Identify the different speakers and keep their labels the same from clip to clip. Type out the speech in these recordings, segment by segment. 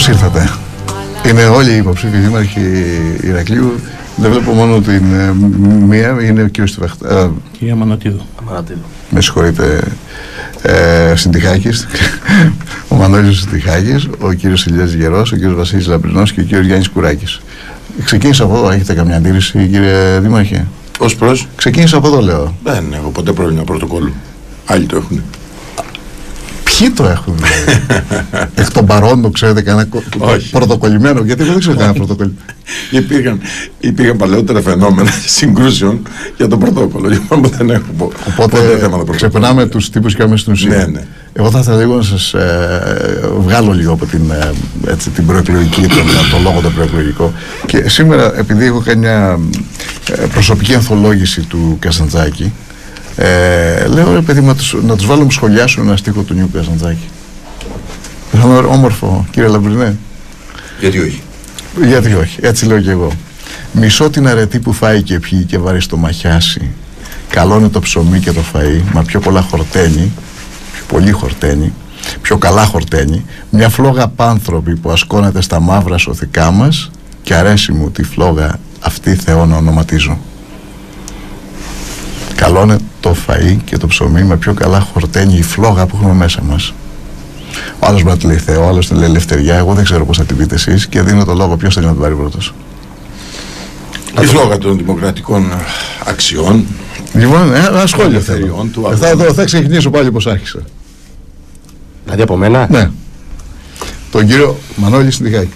Speaker 1: Καλώς ήρθατε; Είναι όλοι οι υποψήφοι δήμαρχοι Ηρακλείου. Δεν βλέπω μόνο την ε, μία, είναι ο κύριος Τουβαχτά.
Speaker 2: Κυρία Μανατίδου.
Speaker 1: Με συγχωρείτε, ε, Συντυχάκης, ο Μανώλης Συντυχάκης, ο κύριος Ηλιάς Γερός, ο κύριος Βασίλης Λαμπρινός και ο κύριος Γιάννης Κουράκης. Ξεκίνησα από εδώ, έχετε καμιά αντίρρηση κύριε Δήμαρχε;
Speaker 3: Ω προς;
Speaker 1: Ξεκίνησα από εδώ λέω.
Speaker 3: Δεν έχω ποτέ πρόβλημα πρωτοκόλλου. Άλλοι το έχουν.
Speaker 1: Ποιοι το έχουν δηλαδή. Εκ των παρόντων, ξέρετε, κανένα κο-
Speaker 3: Όχι.
Speaker 1: πρωτοκολλημένο. Γιατί εγώ δεν ξέρω κανένα πρωτοκολλημένο.
Speaker 3: υπήρχαν, υπήρχαν παλαιότερα φαινόμενα συγκρούσεων για το πρωτόκολλο. Λοιπόν, δεν έχω πο- ποτέ θέμα
Speaker 1: Οπότε
Speaker 3: το
Speaker 1: ξεπερνάμε τους τύπους και πάμε στην ουσία.
Speaker 3: Ναι, ναι.
Speaker 1: Εγώ θα ήθελα λίγο να σας βγάλω λίγο από την, ε, έτσι, την προεκλογική, τον, το λόγο το προεκλογικό. Και σήμερα, επειδή έχω κάνει μια ε, προσωπική ανθολόγηση του Καζαντζάκη, ε, λέω ρε παιδί, να τους, να τους βάλουμε σχολιάσουν ένα στίχο του Νίκου Καζαντζάκη. Θα είναι όμορφο, κύριε Λαμπρινέ.
Speaker 3: Γιατί όχι;
Speaker 1: Γιατί όχι, έτσι λέω και εγώ. Μισώ την αρετή που φάει και πιει και βαριοστομαχιάσει. Καλό είναι το ψωμί και το φαΐ, μα πιο πολλά χορταίνει, πιο πολύ χορταίνει, πιο καλά χορταίνει, μια φλόγα απάνθρωπη που ασκώνεται στα μαύρα σωθικά μας και αρέσει μου τη φλόγα αυτή Θεό να ονοματίζω. Καλό είναι το φαΐ και το ψωμί, μα πιο καλά χορταίνει η φλόγα που έχουμε μέσα μας. Ο άλλος μπορεί να τη λέει Θεό, ο άλλος τη λέει Ελευθεριά. Εγώ δεν ξέρω πώς θα την πείτε εσείς και δίνω το λόγο. Ποιος θέλει να την πάρει πρώτος;
Speaker 3: Η φλόγα των δημοκρατικών αξιών.
Speaker 1: Λοιπόν, ε, ένα σχόλιο
Speaker 3: Ελευθεριών
Speaker 1: θέλω.
Speaker 3: του
Speaker 1: Ε, θα,
Speaker 3: αγώνα.
Speaker 1: θα, θα ξεκινήσω πάλι όπως άρχισα.
Speaker 4: Δηλαδή από μένα;
Speaker 1: Ναι. Τον κύριο Μανώλη Συνδικάκη.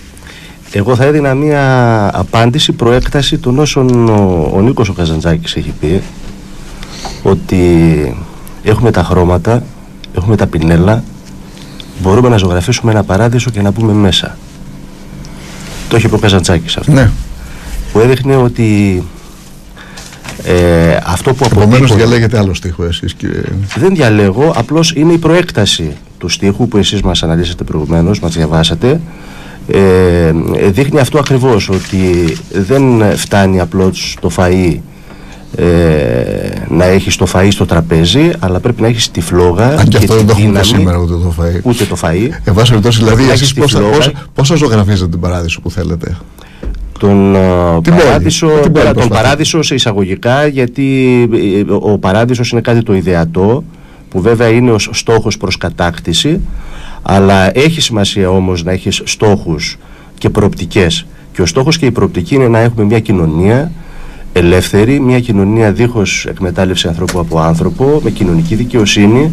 Speaker 4: Εγώ θα έδινα μία απάντηση προέκταση των όσων ο, ο Νίκος ο Καζαντζάκης έχει πει ότι έχουμε τα χρώματα, έχουμε τα πινέλα, μπορούμε να ζωγραφίσουμε ένα παράδεισο και να μπούμε μέσα. Το έχει πει ο Καζαντζάκης αυτό.
Speaker 1: Ναι.
Speaker 4: Που έδειχνε ότι ε, αυτό που
Speaker 1: Επομένως
Speaker 4: αποτύπωνα-
Speaker 1: διαλέγετε άλλο στίχο εσείς, κύριε.
Speaker 4: δεν διαλέγω, απλώς είναι η προέκταση του στίχου που εσείς μας αναλύσατε προηγουμένως, μας διαβάσατε. Ε, ε, δείχνει αυτό ακριβώς, ότι δεν φτάνει απλώς το φαΐ ε, να έχεις το φαΐ στο τραπέζι, αλλά πρέπει να έχεις τη φλόγα
Speaker 1: Αν και αυτό
Speaker 4: τη
Speaker 1: δεν το έχουμε
Speaker 4: δύναμη,
Speaker 1: σήμερα ούτε το φαΐ.
Speaker 4: ούτε το φαΐ,
Speaker 1: Εν πάση περιπτώσει, δηλαδή,
Speaker 4: Να έχεις
Speaker 1: εσείς
Speaker 4: τη
Speaker 1: πώ θα,
Speaker 4: φλόγα.
Speaker 1: πώς, πώς θα ζωγραφίζετε την παράδεισο που θέλετε;
Speaker 4: τον, ε,
Speaker 1: Την πόλη.
Speaker 4: παράδεισο,
Speaker 1: Την πόλη
Speaker 4: πέρα, τον
Speaker 1: προσπαθεί.
Speaker 4: παράδεισο σε εισαγωγικά γιατί ε, ο, ο παράδεισος είναι κάτι το ιδεατό που βέβαια είναι ο σ- στόχος προς κατάκτηση αλλά έχει σημασία όμως να έχεις στόχους και προοπτικές και ο στόχος και η προοπτική είναι να έχουμε μια κοινωνία ελεύθερη, μια κοινωνία δίχως εκμετάλλευση ανθρώπου από άνθρωπο με κοινωνική δικαιοσύνη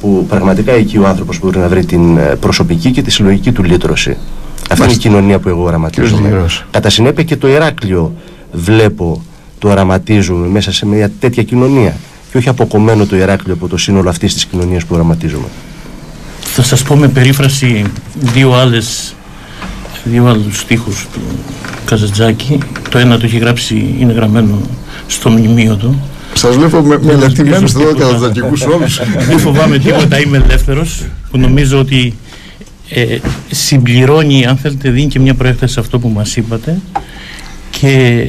Speaker 4: που πραγματικά εκεί ο άνθρωπος μπορεί να βρει την ε, προσωπική και τη συλλογική του λύτρωση. Αυτή είναι η
Speaker 1: Μάλιστα.
Speaker 4: κοινωνία που εγώ
Speaker 1: Κύριος
Speaker 4: οραματίζομαι.
Speaker 1: Λιγερός.
Speaker 4: Κατά συνέπεια και το Ηράκλειο βλέπω, το οραματίζουμε μέσα σε μια τέτοια κοινωνία και όχι αποκομμένο το Ηράκλειο από το σύνολο αυτής της κοινωνίας που οραματίζουμε.
Speaker 2: Θα σας πω με περίφραση δύο άλλες δύο άλλους στίχους του Καζατζάκη. Το ένα το έχει γράψει, είναι γραμμένο στο μνημείο του.
Speaker 1: Σας βλέπω με, με
Speaker 2: Δεν
Speaker 1: λεπτημένου
Speaker 2: ελπίζω
Speaker 1: εδώ
Speaker 2: τίποτα.
Speaker 1: καταδακικού όρου.
Speaker 2: Δεν φοβάμαι τίποτα, είμαι ελεύθερος που νομίζω ότι ε, συμπληρώνει, αν θέλετε, δίνει και μια προέκταση σε αυτό που μας είπατε και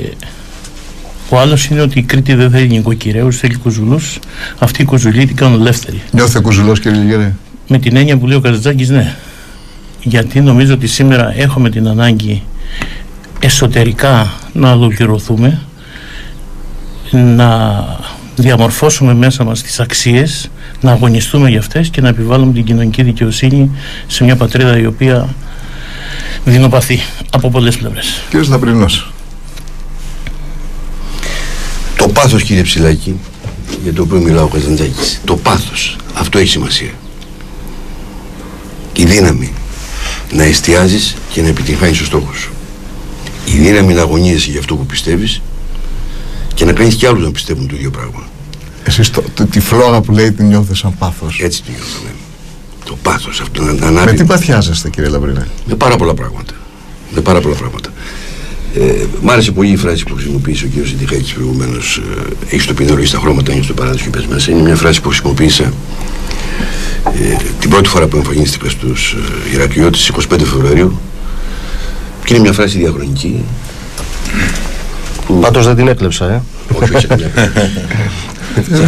Speaker 2: ο άλλος είναι ότι η Κρήτη δεν θέλει νοικοκυρέους, θέλει κουζουλούς. Αυτοί οι κουζουλοί την κάνουν ελεύθεροι.
Speaker 1: Νιώθετε κουζουλός, κύριε Λιγερέ.
Speaker 2: Με την έννοια που λέει ο Καζατζάκης ναι. Γιατί νομίζω ότι σήμερα έχουμε την ανάγκη εσωτερικά να ολοκληρωθούμε, να διαμορφώσουμε μέσα μας τις αξίες, να αγωνιστούμε για αυτές και να επιβάλλουμε την κοινωνική δικαιοσύνη σε μια πατρίδα η οποία δεινοπαθεί από πολλές πλευρές.
Speaker 1: Κύριος Σταπρινό.
Speaker 5: Το πάθος κύριε Ψηλάκη, για το οποίο μιλάω ο Καζαντζάκης, το πάθος, αυτό έχει σημασία. Η δύναμη να εστιάζεις και να επιτυγχάνεις τους στόχους σου. Η δύναμη να αγωνίζεσαι για αυτό που πιστεύεις και να κάνεις και άλλους να πιστεύουν το ίδιο πράγμα.
Speaker 1: Εσείς τη φλόγα που λέει την νιώθετε σαν πάθος.
Speaker 5: Έτσι το νιώθω, ναι. Το πάθος αυτό να, να
Speaker 1: Με
Speaker 5: ανάβει
Speaker 1: τι παθιάζεστε, κύριε Λαμπρινέ;
Speaker 5: με πάρα πολλά πράγματα. Με πάρα πολλά πράγματα. Ε, μ' άρεσε πολύ η φράση που χρησιμοποίησε ο κ. Συντυχάκης προηγουμένως. Ε, έχεις το πινόρο, έχει τα χρώματα, έχεις το παράδεισο και πες μέσα. Είναι μια φράση που χρησιμοποίησα ε, την πρώτη φορά που εμφανίστηκα στους ε, Ηρακλειώτε 25 Φεβρουαρίου. Και είναι μια φράση διαχρονική.
Speaker 4: Πάντως δεν την έκλεψα, ε.
Speaker 5: όχι, όχι, ναι.
Speaker 1: Ε,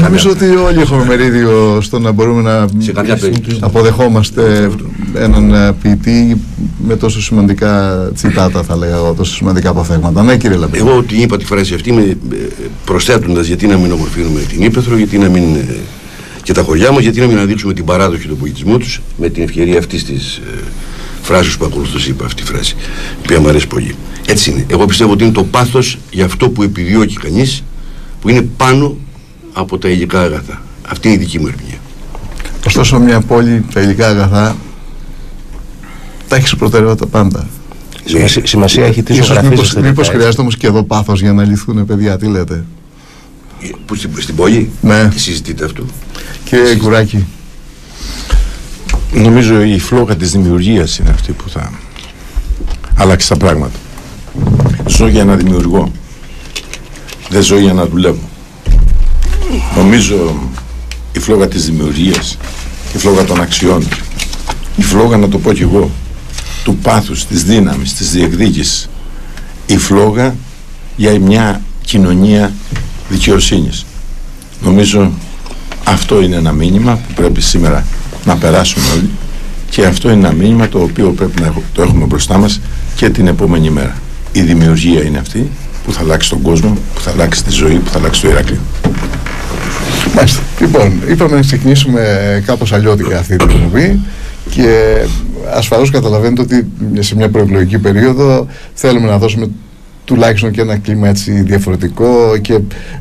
Speaker 1: νομίζω ότι όλοι έχουμε μερίδιο στο να μπορούμε να
Speaker 5: Σε κάποια περίπτωση.
Speaker 1: αποδεχόμαστε έναν ε, ποιητή με τόσο σημαντικά τσιτάτα, θα λέγα εγώ, τόσο σημαντικά αποφεύγματα. Ναι, κύριε Λαμπρή.
Speaker 5: Εγώ την είπα τη φράση αυτή με, προσθέτοντας γιατί να μην ομορφύνουμε την Ήπεθρο, γιατί να μην ε, και τα χωριά μας, γιατί να μην αναδείξουμε την παράδοση του πολιτισμού τους με την ευκαιρία αυτής της ε, φράσης που ακολουθούσε είπα αυτή η φράση, η οποία μου αρέσει πολύ. Έτσι είναι. Εγώ πιστεύω ότι είναι το πάθος για αυτό που επιδιώκει κανείς, που είναι πάνω από τα υλικά αγαθά. Αυτή είναι η δική μου ερμηνεία.
Speaker 1: Ωστόσο, μια πόλη, τα υλικά αγαθά, τα έχει σε προτεραιότητα πάντα.
Speaker 4: Σημασία, σημασία έχει τις
Speaker 1: Ίσως
Speaker 4: ζωγραφίζεις
Speaker 1: μήπως,
Speaker 4: στα
Speaker 1: μήπως
Speaker 4: δικά
Speaker 1: χρειάζεται όμως και εδώ πάθος για να λυθούν παιδιά, τι λέτε;
Speaker 5: Ε, Που στην, στην πόλη;
Speaker 1: Ναι.
Speaker 5: τι συζητείτε αυτό;
Speaker 1: Κύριε Κουράκη,
Speaker 3: Νομίζω η φλόγα της δημιουργίας είναι αυτή που θα αλλάξει τα πράγματα. Ζω για να δημιουργώ. Δεν ζω για να δουλεύω. Νομίζω η φλόγα της δημιουργίας, η φλόγα των αξιών, η φλόγα να το πω κι εγώ, του πάθους, της δύναμης, της διεκδίκησης, η φλόγα για μια κοινωνία δικαιοσύνης. Νομίζω αυτό είναι ένα μήνυμα που πρέπει σήμερα να περάσουμε όλοι και αυτό είναι ένα μήνυμα το οποίο πρέπει να έχω- το έχουμε μπροστά μας και την επόμενη μέρα. Η δημιουργία είναι αυτή που θα αλλάξει τον κόσμο, που θα αλλάξει τη ζωή, που θα αλλάξει το Ηράκλειο.
Speaker 1: Μάλιστα. Λοιπόν, είπαμε να ξεκινήσουμε κάπως αλλιώτικα αυτή την εκπομπή και ασφαλώς καταλαβαίνετε ότι σε μια προεκλογική περίοδο θέλουμε να δώσουμε τουλάχιστον και ένα κλίμα έτσι διαφορετικό και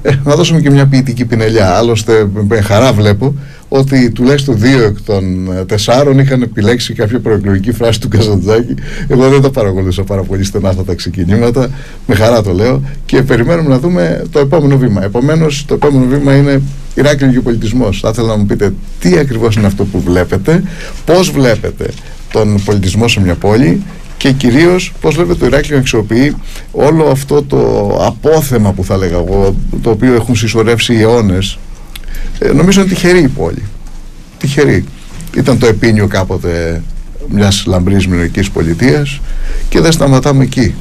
Speaker 1: ε, να δώσουμε και μια ποιητική πινελιά. Άλλωστε με χαρά βλέπω ότι τουλάχιστον δύο εκ των ε, τεσσάρων είχαν επιλέξει κάποια προεκλογική φράση του Καζαντζάκη. Εγώ δεν τα παρακολούθησα πάρα πολύ στενά αυτά τα ξεκινήματα. Με χαρά το λέω. Και περιμένουμε να δούμε το επόμενο βήμα. Επομένως, το επόμενο βήμα είναι Ηράκλειο και ο πολιτισμός. Θα ήθελα να μου πείτε τι ακριβώς είναι αυτό που βλέπετε, πώς βλέπετε τον πολιτισμό σε μια πόλη και κυρίως πώς βλέπετε το Ηράκλειο να αξιοποιεί όλο αυτό το απόθεμα που θα έλεγα εγώ, το οποίο έχουν συσσωρεύσει οι αιώνες. Ε, νομίζω είναι τυχερή η πόλη. Τυχερή. Ήταν το επίνιο κάποτε μιας λαμπρής μειονικής πολιτείας και δεν σταματάμε εκεί.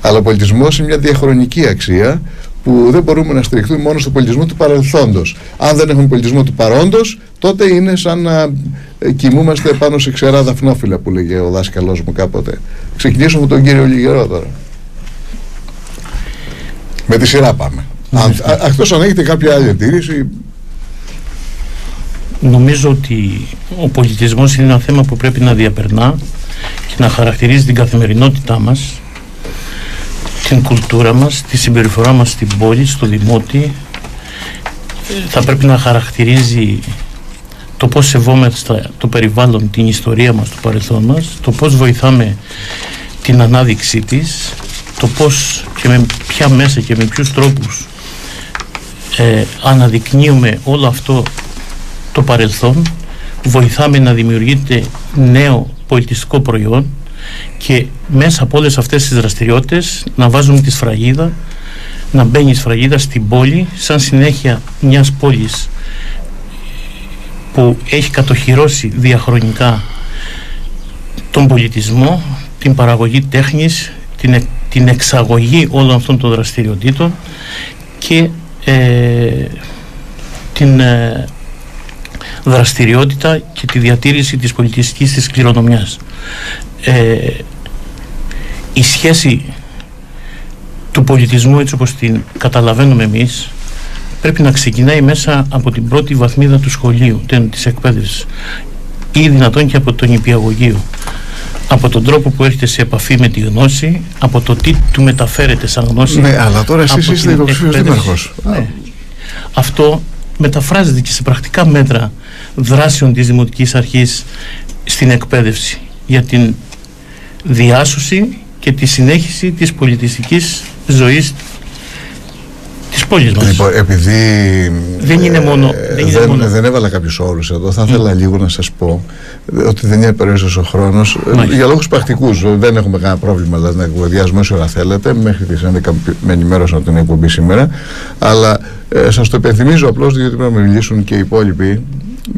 Speaker 1: Αλλά ο πολιτισμός είναι μια διαχρονική αξία που δεν μπορούμε να στηριχθούμε μόνο στο πολιτισμό του παρελθόντος. Αν δεν έχουμε πολιτισμό του παρόντος, τότε είναι σαν να ε, κοιμούμαστε πάνω σε ξερά δαφνόφυλλα που λέγε ο δάσκαλός μου κάποτε. Ξεκινήσουμε με τον κύριο Λιγερό τώρα. Με τη σειρά πάμε. Αν, α- εκτός αν έχετε κάποια άλλη αντίρρηση,
Speaker 2: Νομίζω ότι ο πολιτισμός είναι ένα θέμα που πρέπει να διαπερνά και να χαρακτηρίζει την καθημερινότητά μας, την κουλτούρα μας, τη συμπεριφορά μας στην πόλη, στο δημότη. Ε, Θα πρέπει να χαρακτηρίζει το πώς σεβόμαστε το περιβάλλον, την ιστορία μας, το παρελθόν μας, το πώς βοηθάμε την ανάδειξή της, το πώς και με ποια μέσα και με ποιους τρόπους ε, αναδεικνύουμε όλο αυτό το παρελθόν, βοηθάμε να δημιουργείται νέο πολιτιστικό προϊόν και μέσα από όλες αυτές τις δραστηριότητες να βάζουμε τη σφραγίδα, να μπαίνει η σφραγίδα στην πόλη σαν συνέχεια μιας πόλης που έχει κατοχυρώσει διαχρονικά τον πολιτισμό, την παραγωγή τέχνης, την, εκ- την εξαγωγή όλων αυτών των δραστηριοτήτων και ε, την ε, δραστηριότητα και τη διατήρηση της πολιτιστικής της κληρονομιάς. Ε, η σχέση του πολιτισμού έτσι όπως την καταλαβαίνουμε εμείς πρέπει να ξεκινάει μέσα από την πρώτη βαθμίδα του σχολείου, τε- της εκπαίδευσης ή δυνατόν και από τον υπηαγωγείο από τον τρόπο που έρχεται σε επαφή με τη γνώση, από το τι του μεταφέρεται σαν γνώση.
Speaker 1: Ναι, αλλά τώρα εσείς
Speaker 2: από
Speaker 1: είστε
Speaker 2: την
Speaker 1: υποψήφιος
Speaker 2: εκπαίδευση.
Speaker 1: δήμαρχος.
Speaker 2: Ναι. Αυτό μεταφράζεται και σε πρακτικά μέτρα δράσεων της Δημοτικής Αρχής στην εκπαίδευση για την διάσωση και τη συνέχιση της πολιτιστικής ζωής της πόλης μας.
Speaker 1: Λοιπόν, επειδή
Speaker 2: Δεν είναι μόνο-
Speaker 1: ε,
Speaker 2: δεν είναι
Speaker 1: δεν,
Speaker 2: μόνο-
Speaker 1: δεν έβαλα κάποιους όρους εδώ, θα ήθελα λίγο να σας πω ε, ότι δεν είναι περιορίστος ο χρόνος ε,
Speaker 2: Μάλιστα.
Speaker 1: για λόγους πρακτικούς. Ε, Δεν έχουμε κανένα πρόβλημα δηλαδή, να εκποδιάσουμε όσο ώρα θέλετε. Μέχρι τις 11 με ενημέρωσαν από την εκπομπή σήμερα. Αλλά ε, σας το υπενθυμίζω απλώς διότι πρέπει να μιλήσουν και οι υπόλοιποι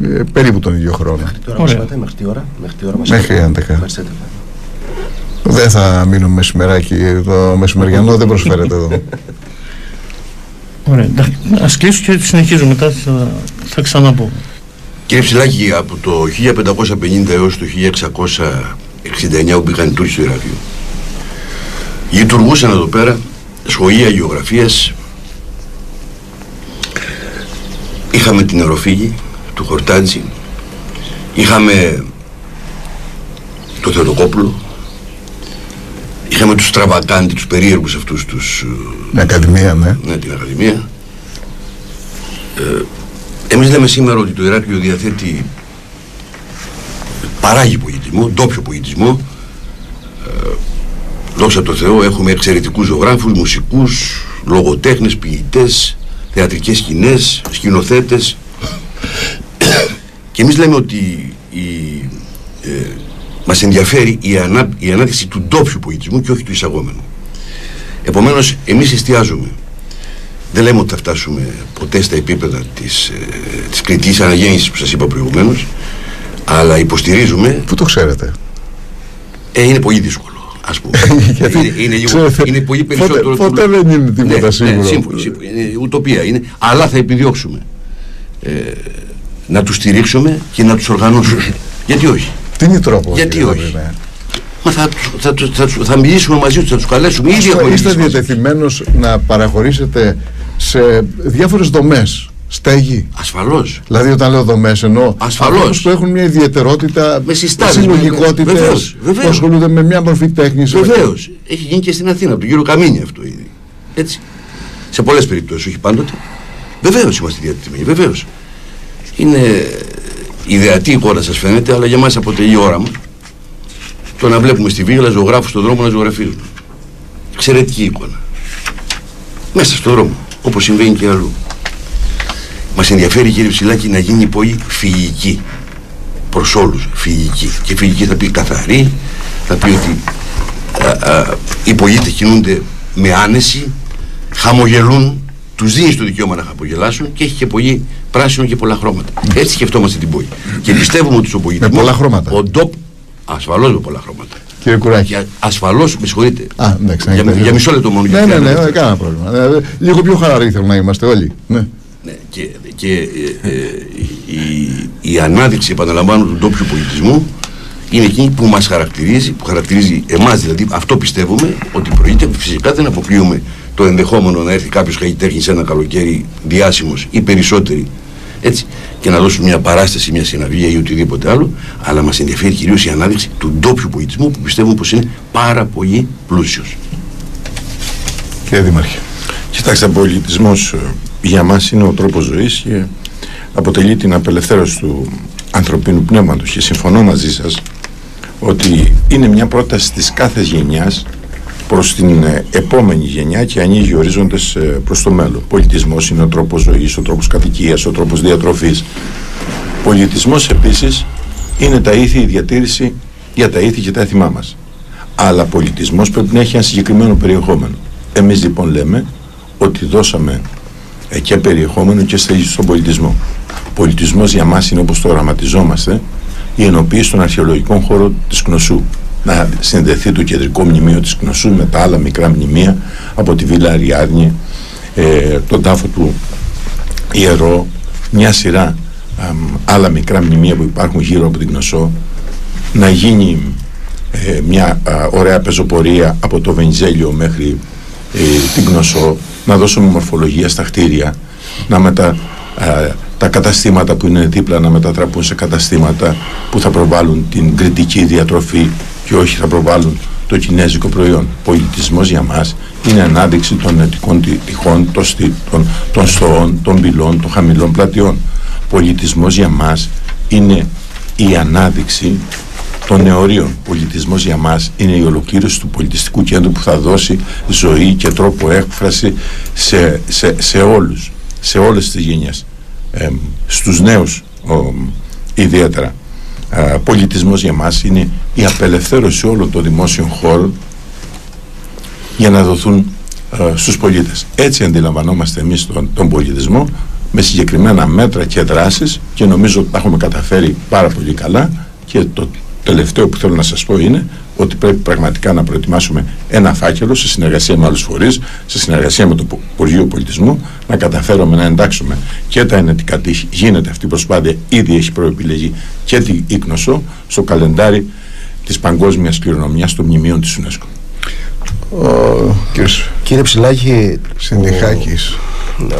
Speaker 1: ε, περίπου τον ίδιο χρόνο.
Speaker 4: Τώρα
Speaker 2: Ωραία.
Speaker 4: μας είπατε, μέχρι τι ώρα, μέχρι τι ώρα μας
Speaker 1: Μέχρι
Speaker 4: είπατε.
Speaker 1: 11.
Speaker 4: Μέχρι τις 11.
Speaker 1: Δεν θα μείνουμε μεσημεράκι, το μεσημεριανό δεν προσφέρεται εδώ.
Speaker 2: Ωραία, εντάξει. ας κλείσω και συνεχίζω μετά, θα, θα ξαναπώ.
Speaker 5: Κύριε Ψηλάκη, από το 1550 έως το 1669 που μπήκαν οι Τούρκοι στο Ηράκλειο, λειτουργούσαν εδώ πέρα σχολεία γεωγραφίας, είχαμε την αεροφύγη του Χορτάτζη, είχαμε το Θεοτοκόπουλο, είχαμε τους Στραβακάντι, τους περίεργους αυτούς τους...
Speaker 1: Την Ακαδημία, ναι.
Speaker 5: Ναι, την Ακαδημία. Ε, εμείς λέμε σήμερα ότι το Ηράκλειο διαθέτει παράγει πολιτισμό, ντόπιο πολιτισμό. Ε, δόξα τω Θεώ έχουμε εξαιρετικούς ζωγράφους, μουσικούς, λογοτέχνες, ποιητές, θεατρικές σκηνές, σκηνοθέτες. Και εμείς λέμε ότι η, ε, μας ενδιαφέρει η, ανά, η ανάδειξη του ντόπιου πολιτισμού και όχι του εισαγόμενου. Επομένως, εμείς εστιάζουμε δεν λέμε ότι θα φτάσουμε ποτέ στα επίπεδα της, ε, της κριτικής αναγέννησης που σας είπα προηγουμένως, αλλά υποστηρίζουμε...
Speaker 1: Πού το ξέρετε;
Speaker 5: Ε, είναι πολύ δύσκολο. Ας πούμε.
Speaker 1: Γιατί,
Speaker 5: είναι, είναι, λίγο,
Speaker 1: ξέρετε,
Speaker 5: είναι πολύ περισσότερο...
Speaker 1: Ποτέ, ποτέ δεν είναι τίποτα
Speaker 5: ναι,
Speaker 1: σίγουρο.
Speaker 5: Ναι, σύμφωνο, σύμφωνο, είναι ουτοπία. Είναι, αλλά θα επιδιώξουμε ε, να τους στηρίξουμε και να τους οργανώσουμε. Γιατί όχι;
Speaker 1: Τι είναι τρόπος.
Speaker 5: Γιατί όχι; Μα θα, θα, θα, θα, θα μιλήσουμε μαζί τους, θα τους καλέσουμε. Ήδη έχουμε
Speaker 1: Είστε διατεθειμένος να παραχωρήσετε σε διάφορες δομές στέγη;
Speaker 5: Ασφαλώς.
Speaker 1: Δηλαδή, όταν λέω δομές, εννοώ
Speaker 5: Ασφαλώς.
Speaker 1: που έχουν μια ιδιαιτερότητα,
Speaker 5: με συστάσεις,
Speaker 1: συλλογικότητες, που ασχολούνται με μια μορφή τέχνης.
Speaker 5: Βεβαίως. Έχει γίνει και στην Αθήνα, από τον κύριο Καμίνη αυτό ήδη. Έτσι. Σε πολλές περιπτώσεις, όχι πάντοτε. Βεβαίως είμαστε διατεθειμένοι. Βεβαίως. Είναι ιδεατή εικόνα, σας φαίνεται, αλλά για μας αποτελεί όραμα το να βλέπουμε στη Βίγλα ζωγράφους στον δρόμο να ζωγραφίζουν. Εξαιρετική εικόνα. Μέσα στον δρόμο, όπως συμβαίνει και αλλού. Μας ενδιαφέρει κύριε Ψηλάκη να γίνει η πόλη φυγική. Προς όλους φυγική. Και φυγική θα πει καθαρή, θα πει ότι α, α, οι πολίτες κινούνται με άνεση, χαμογελούν, τους δίνεις το δικαίωμα να χαμογελάσουν και έχει και πολύ πράσινο και πολλά χρώματα. Έτσι σκεφτόμαστε την πόλη. Και πιστεύουμε ότι στον πολιτισμό.
Speaker 1: Με πολλά χρώματα.
Speaker 5: Ο ντόπ, ασφαλώς με πολλά χρώματα.
Speaker 1: Κύριε Κουράκη.
Speaker 5: Ασφαλώς, με συγχωρείτε.
Speaker 1: Α, εντάξει,
Speaker 5: για, για, μισό λεπτό μόνο.
Speaker 1: Ναι, ναι, ναι, δεν κανένα πρόβλημα. Ε, λίγο πιο χαλαροί θέλω να είμαστε όλοι. Ναι.
Speaker 5: Ναι, και, και ε, ε, η, η ανάδειξη, επαναλαμβάνω, του ντόπιου πολιτισμού είναι εκείνη που μας χαρακτηρίζει, που χαρακτηρίζει εμάς δηλαδή, αυτό πιστεύουμε, ότι προείται, φυσικά δεν αποκλείουμε το ενδεχόμενο να έρθει κάποιος καλλιτέχνης σε ένα καλοκαίρι διάσημος ή περισσότεροι έτσι, και να δώσουν μια παράσταση, μια συναυλία ή οτιδήποτε άλλο, αλλά μας ενδιαφέρει κυρίως η ανάδειξη του ντόπιου πολιτισμού που πιστεύουμε πως είναι πάρα πολύ πλούσιος.
Speaker 1: Κύριε Δήμαρχε.
Speaker 3: Κοιτάξτε, ο πολιτισμός για μας είναι ο τρόπος ζωής και αποτελεί την απελευθέρωση του ανθρωπίνου πνεύματος και συμφωνώ μαζί σας ότι είναι μια πρόταση της κάθε γενιάς προς την επόμενη γενιά και ανοίγει ορίζοντες προς το μέλλον. Πολιτισμός είναι ο τρόπος ζωής, ο τρόπος κατοικίας, ο τρόπος διατροφής. Πολιτισμός επίσης είναι τα ήθη, η διατήρηση για τα ήθη και τα έθιμά μας. Αλλά πολιτισμός πρέπει να έχει ένα συγκεκριμένο περιεχόμενο. Εμείς λοιπόν λέμε ότι δώσαμε και περιεχόμενο και στον πολιτισμό. Ο πολιτισμός για μας είναι όπως το οραματιζόμαστε η ενοποίηση των αρχαιολογικών χώρων της Κνωσού να συνδεθεί το κεντρικό μνημείο της Κνωσού με τα άλλα μικρά μνημεία από τη Βίλα Αριάδνη, ε, τον τάφο του Ιερό, μια σειρά άλλα μικρά μνημεία που υπάρχουν γύρω από την Κνωσό, να γίνει ε, μια ωραία πεζοπορία από το Βενιζέλιο μέχρι ε, την Κνωσό, να δώσουμε μορφολογία στα κτίρια, να μετα, τα καταστήματα που είναι δίπλα να μετατραπούν σε καταστήματα που θα προβάλλουν την κριτική διατροφή και όχι θα προβάλλουν το κινέζικο προϊόν. Πολιτισμός για μας είναι ανάδειξη των ετικών τυχών, των, των, των στοών, των πυλών, των χαμηλών πλατιών. Πολιτισμός για μας είναι η ανάδειξη των νεωρίων. Πολιτισμός για μας είναι η ολοκλήρωση του πολιτιστικού κέντρου που θα δώσει ζωή και τρόπο έκφραση σε, σε, σε όλους, σε όλες τις γενιές ε, στους νέους ο, ιδιαίτερα ε, πολιτισμός για μας είναι η απελευθέρωση όλων των δημόσιων χώρων για να δοθούν ε, στους πολίτες. Έτσι αντιλαμβανόμαστε εμείς τον, τον πολιτισμό με συγκεκριμένα μέτρα και δράσεις και νομίζω ότι τα έχουμε καταφέρει πάρα πολύ καλά και το τελευταίο που θέλω να σας πω είναι ότι πρέπει πραγματικά να προετοιμάσουμε ένα φάκελο σε συνεργασία με άλλους φορείς, σε συνεργασία με το Υπουργείο Πολιτισμού, να καταφέρουμε να εντάξουμε και τα ενετικά τείχη. Γίνεται αυτή η προσπάθεια, ήδη έχει προεπιλεγεί και την Ίκνοσο στο καλεντάρι της παγκόσμιας κληρονομιάς των μνημείων της UNESCO.
Speaker 1: Ο κύριος
Speaker 4: Κύριε Ψηλάκη,
Speaker 1: Συνδιχάκης.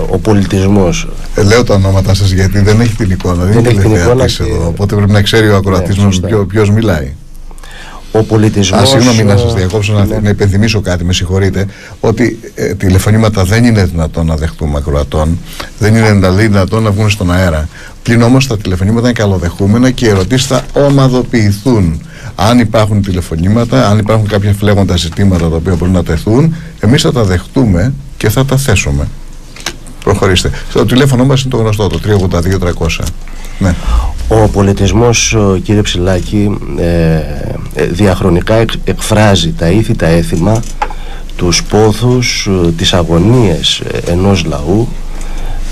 Speaker 4: ο πολιτισμός
Speaker 1: Ε, λέω τα ονόματα σας γιατί δεν έχει την εικόνα. Δεν,
Speaker 4: Δεν έχει την
Speaker 1: είναι
Speaker 4: εικόνα
Speaker 1: τηλεθεατής
Speaker 4: και-
Speaker 1: εδώ. Οπότε πρέπει να ξέρει ο ακροατής
Speaker 4: Ναι,
Speaker 1: μας
Speaker 4: σωστά.
Speaker 1: ποιος, ποιος μιλάει.
Speaker 4: ο πολιτισμός
Speaker 1: Α, συγγνώμη να
Speaker 4: ε,
Speaker 1: σα διακόψω, να,
Speaker 4: ναι.
Speaker 1: να υπενθυμίσω κάτι, με συγχωρείτε, ότι ε, τηλεφωνήματα δεν είναι δυνατόν να δεχτούμε ακροατών, δεν είναι δηλαδή δυνατόν να βγουν στον αέρα. Πλην όμως τα τηλεφωνήματα είναι καλοδεχούμενα και οι ερωτήσεις θα ομαδοποιηθούν. Αν υπάρχουν τηλεφωνήματα, αν υπάρχουν κάποια φλέγοντα ζητήματα τα οποία μπορούν να τεθούν, εμείς θα τα δεχτούμε και θα τα θέσουμε. Προχωρήστε. Το τηλέφωνο μας είναι το γνωστό, το 382-300. Ναι.
Speaker 4: Ο πολιτισμός, ο, κύριε Ψηλάκη, ε, ε, διαχρονικά εκ- εκφράζει τα ήθη, τα έθιμα, τους πόθους, ε, τις αγωνίες ε, ενός λαού,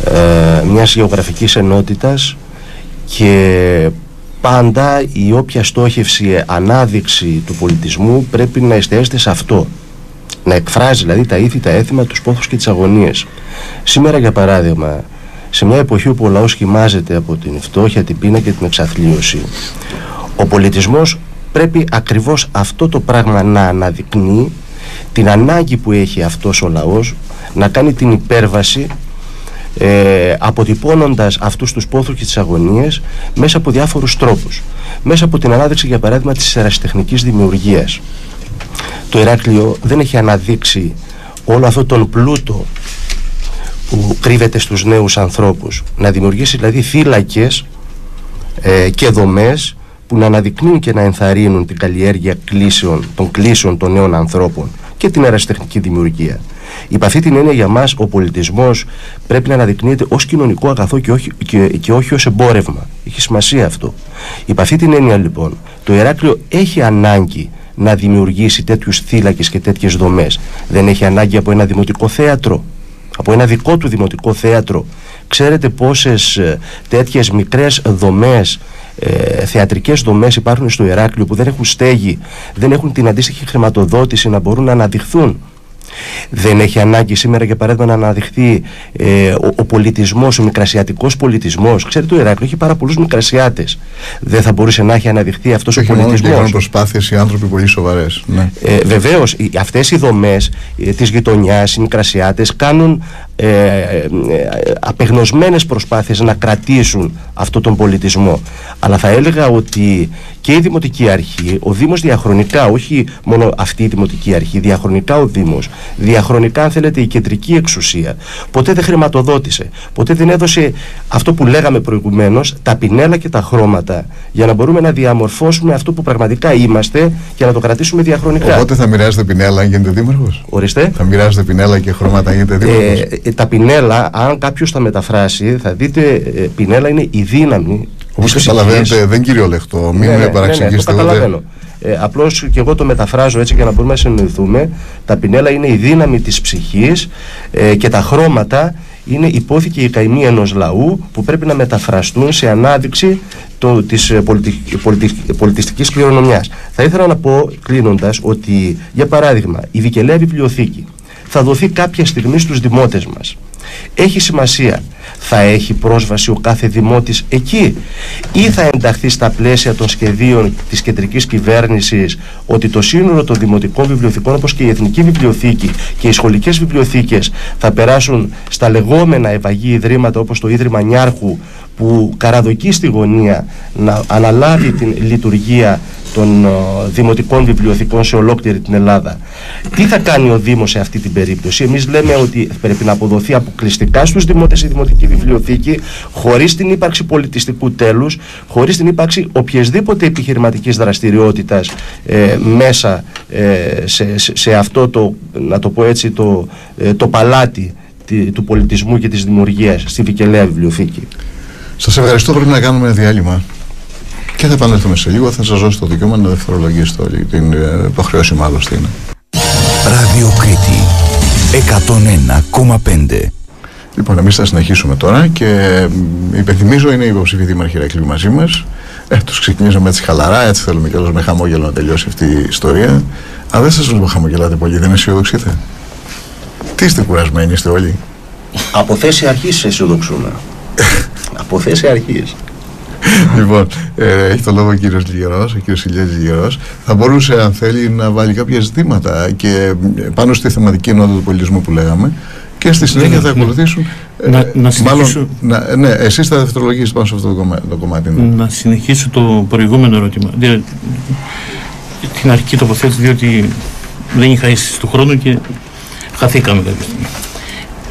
Speaker 4: ε, μιας γεωγραφικής ενότητας και πάντα η όποια στόχευση, ε, ανάδειξη του πολιτισμού πρέπει να εστιάζεται σε αυτό. Να εκφράζει δηλαδή τα ήθη, τα έθιμα, τους πόθους και τις αγωνίες. Σήμερα για παράδειγμα, σε μια εποχή όπου ο λαός χυμάζεται από την φτώχεια, την πείνα και την εξαθλίωση, ο πολιτισμός πρέπει ακριβώς αυτό το πράγμα να αναδεικνύει την ανάγκη που έχει αυτός ο λαός να κάνει την υπέρβαση ε, αποτυπώνοντας αυτούς τους πόθους και τις αγωνίες μέσα από διάφορους τρόπους. Μέσα από την ανάδειξη για παράδειγμα της ερασιτεχνικής δημιουργίας. Το Ηράκλειο δεν έχει αναδείξει όλο αυτό τον πλούτο που κρύβεται στους νέους ανθρώπους. Να δημιουργήσει δηλαδή θύλακες ε, και δομές που να αναδεικνύουν και να ενθαρρύνουν την καλλιέργεια κλίσεων, των κλίσεων των νέων ανθρώπων και την ερασιτεχνική δημιουργία. Υπ' αυτή την έννοια για μας ο πολιτισμός πρέπει να αναδεικνύεται ως κοινωνικό αγαθό και όχι, και, και όχι ως εμπόρευμα. Έχει σημασία αυτό. Υπ' αυτή την έννοια λοιπόν το Ηράκλειο έχει ανάγκη να δημιουργήσει τέτοιους θύλακες και τέτοιες δομές. Δεν έχει ανάγκη από ένα δημοτικό θέατρο, από ένα δικό του δημοτικό θέατρο. Ξέρετε πόσες ε, τέτοιες μικρές δομές, ε, θεατρικές δομές υπάρχουν στο Ηράκλειο που δεν έχουν στέγη, δεν έχουν την αντίστοιχη χρηματοδότηση να μπορούν να αναδειχθούν. Δεν έχει ανάγκη σήμερα για παράδειγμα να αναδειχθεί ε, ο, ο πολιτισμός, ο μικρασιατικός πολιτισμός. Ξέρετε το Ηράκλειο έχει πάρα πολλούς μικρασιάτες. Δεν θα μπορούσε να έχει αναδειχθεί αυτός
Speaker 1: Και
Speaker 4: ο
Speaker 1: όχι μόνο και
Speaker 4: πολιτισμός.
Speaker 1: κάνουν προσπάθειες οι άνθρωποι πολύ σοβαρές. Ναι.
Speaker 4: Ε, Βεβαίως, αυτές οι δομές ε, της γειτονιάς, οι μικρασιάτες, κάνουν ε, ε, ε, απεγνωσμένες προσπάθειες να κρατήσουν αυτό τον πολιτισμό. Αλλά θα έλεγα ότι και η Δημοτική Αρχή, ο Δήμος διαχρονικά, όχι μόνο αυτή η Δημοτική Αρχή, διαχρονικά ο Δήμος, διαχρονικά αν θέλετε η κεντρική εξουσία, ποτέ δεν χρηματοδότησε, ποτέ δεν έδωσε αυτό που λέγαμε προηγουμένως, τα πινέλα και τα χρώματα, για να μπορούμε να διαμορφώσουμε αυτό που πραγματικά είμαστε και να το κρατήσουμε διαχρονικά.
Speaker 1: Οπότε θα μοιράζετε πινέλα αν γίνετε δήμαρχος;
Speaker 4: Ορίστε.
Speaker 1: Θα μοιράζετε πινέλα και χρώματα αν γίνετε δήμαρχο.
Speaker 4: Ε, ε, τα πινέλα, αν κάποιος τα μεταφράσει, θα δείτε ε, πινέλα είναι η δύναμη.
Speaker 1: Όπως
Speaker 4: της
Speaker 1: καταλαβαίνετε,
Speaker 4: ψυχής.
Speaker 1: δεν κυριολεχτώ. Μην
Speaker 4: Ναι, ναι,
Speaker 1: με
Speaker 4: ναι, ναι,
Speaker 1: παραξηγήσετε
Speaker 4: το
Speaker 1: ούτε.
Speaker 4: καταλαβαίνω. Ε, Απλώς και εγώ το μεταφράζω έτσι για να μπορούμε να συνοηθούμε. Τα πινέλα είναι η δύναμη της ψυχής ε, και τα χρώματα είναι υπόθηκε η καημή ενός λαού που πρέπει να μεταφραστούν σε ανάδειξη το, της ε, πολιτι, πολιτι, πολιτιστικής κληρονομιάς. Θα ήθελα να πω κλείνοντας ότι για παράδειγμα η Βικελέα Βιβλιοθήκη θα δοθεί κάποια στιγμή στους δημότες μας. Έχει σημασία. Θα έχει πρόσβαση ο κάθε δημότης εκεί ή θα ενταχθεί στα πλαίσια των σχεδίων της κεντρικής κυβέρνησης ότι το σύνολο των δημοτικών βιβλιοθηκών όπως και η Εθνική Βιβλιοθήκη και οι σχολικές βιβλιοθήκες θα περάσουν στα λεγόμενα ευαγή ιδρύματα όπως το Ίδρυμα Νιάρχου που καραδοκεί στη γωνία να αναλάβει την λειτουργία των ε, δημοτικών βιβλιοθηκών σε ολόκληρη την Ελλάδα. Τι θα κάνει ο Δήμος σε αυτή την περίπτωση; Εμείς λέμε ότι πρέπει να αποδοθεί αποκλειστικά στους δημότες η δημοτική βιβλιοθήκη χωρίς την ύπαρξη πολιτιστικού τέλους, χωρίς την ύπαρξη οποιασδήποτε επιχειρηματικής δραστηριότητας ε, μέσα ε, σε, σε, σε αυτό το, να το πω έτσι, το, ε, το παλάτι τη- του πολιτισμού και της δημιουργίας στη Βικελέα Βιβλιοθήκη.
Speaker 1: Σας ευχαριστώ. Πρέπει να κάνουμε ένα διάλειμμα. Και θα επανέλθουμε σε λίγο. Θα σας δώσω το δικαίωμα να δευτερολογήσετε όλη την ε, υποχρέωση, μάλλον είναι.
Speaker 6: Radio Κρήτη 101,5
Speaker 1: Λοιπόν, εμείς θα συνεχίσουμε τώρα και μ, υπενθυμίζω είναι η υποψήφοι δήμαρχοι Ηρακλείου μαζί μας. Ε, τους ξεκινήσαμε έτσι χαλαρά, έτσι θέλουμε κιόλας με χαμόγελο να τελειώσει αυτή η ιστορία. Αλλά δεν σας βλέπω χαμογελάτε πολύ, δεν αισιοδοξείτε. Τι είστε κουρασμένοι, είστε όλοι;
Speaker 4: Από θέση αρχής αισιοδοξούμε. Από θέση αρχής.
Speaker 1: λοιπόν, ε, έχει το λόγο ο κύριος Λιγερός, ο κύριος Ηλιάδη Λιγερός. Θα μπορούσε, αν θέλει, να βάλει κάποια ζητήματα και ε, πάνω στη θεματική ενότητα του πολιτισμού που λέγαμε και στη συνέχεια θα ακολουθήσουν.
Speaker 2: Ναι, Να-
Speaker 1: ε,
Speaker 2: να συνεχίσω.
Speaker 1: Μάλλον, να, ναι, εσείς θα δευτερολογήσετε πάνω σε αυτό το κομμάτι. Το κομμάτι ναι.
Speaker 2: Να συνεχίσω το προηγούμενο ερώτημα. Δι- την αρχική τοποθέτηση, διότι δεν είχα αίσθηση του χρόνου και χαθήκαμε κάποια στιγμή.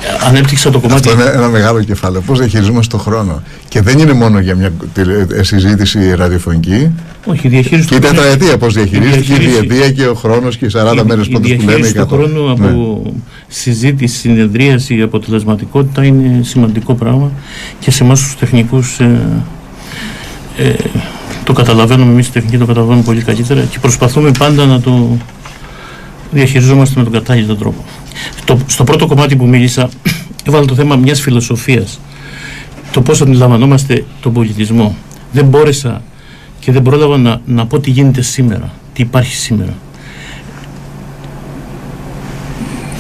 Speaker 2: Ε, Ανέπτυξα το κομμάτι.
Speaker 1: Αυτό είναι ένα μεγάλο κεφάλαιο. Πώς διαχειριζόμαστε τον χρόνο. Και δεν είναι μόνο για μια τηλε- ε, συζήτηση ραδιοφωνική.
Speaker 2: Όχι, η διαχείριση
Speaker 1: Και η
Speaker 2: του χρόνου-
Speaker 1: τετραετία πώς διαχειρίζεται, και η
Speaker 2: διαχείριση-
Speaker 1: διετία και ο χρόνος και οι 40 μέρες
Speaker 2: η
Speaker 1: πότε που λέμε.
Speaker 2: διαχείριση του
Speaker 1: 100.
Speaker 2: χρόνου
Speaker 1: Ναι.
Speaker 2: από συζήτηση, συνεδρίαση, αποτελεσματικότητα είναι σημαντικό πράγμα και σε εμάς τους τεχνικούς ε, ε, το καταλαβαίνουμε εμείς οι τεχνικοί το καταλαβαίνουμε πολύ καλύτερα και προσπαθούμε πάντα να το διαχειριζόμαστε με τον κατάλληλο τρόπο. Στο, στο πρώτο κομμάτι που μίλησα έβαλα το θέμα μιας φιλοσοφίας το πώς αντιλαμβανόμαστε τον πολιτισμό. Δεν μπόρεσα και δεν πρόλαβα να, να πω τι γίνεται σήμερα, τι υπάρχει σήμερα.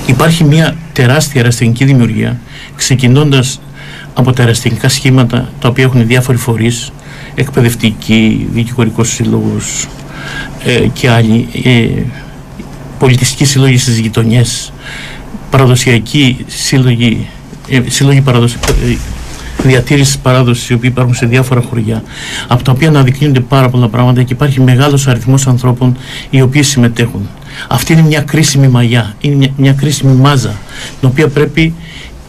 Speaker 2: Υπάρχει μια τεράστια αεραστηνική δημιουργία, ξεκινώντας από τα αεραστηνικά σχήματα τα οποία έχουν διάφοροι φορείς, εκπαιδευτικοί, δικηγορικός σύλλογος ε, και άλλοι, ε, πολιτιστικοί σύλλογοι στις γειτονιές, παραδοσιακοί σύλλογοι, ε, σύλλογοι παραδοσ... ε, διατήρησης παράδοσης οι οποίοι υπάρχουν σε διάφορα χωριά, από τα οποία αναδεικνύονται πάρα πολλά πράγματα και υπάρχει μεγάλος αριθμός ανθρώπων οι οποίοι συμμετέχουν. Αυτή είναι μια κρίσιμη μαγιά, είναι μια, μια κρίσιμη μάζα, την οποία πρέπει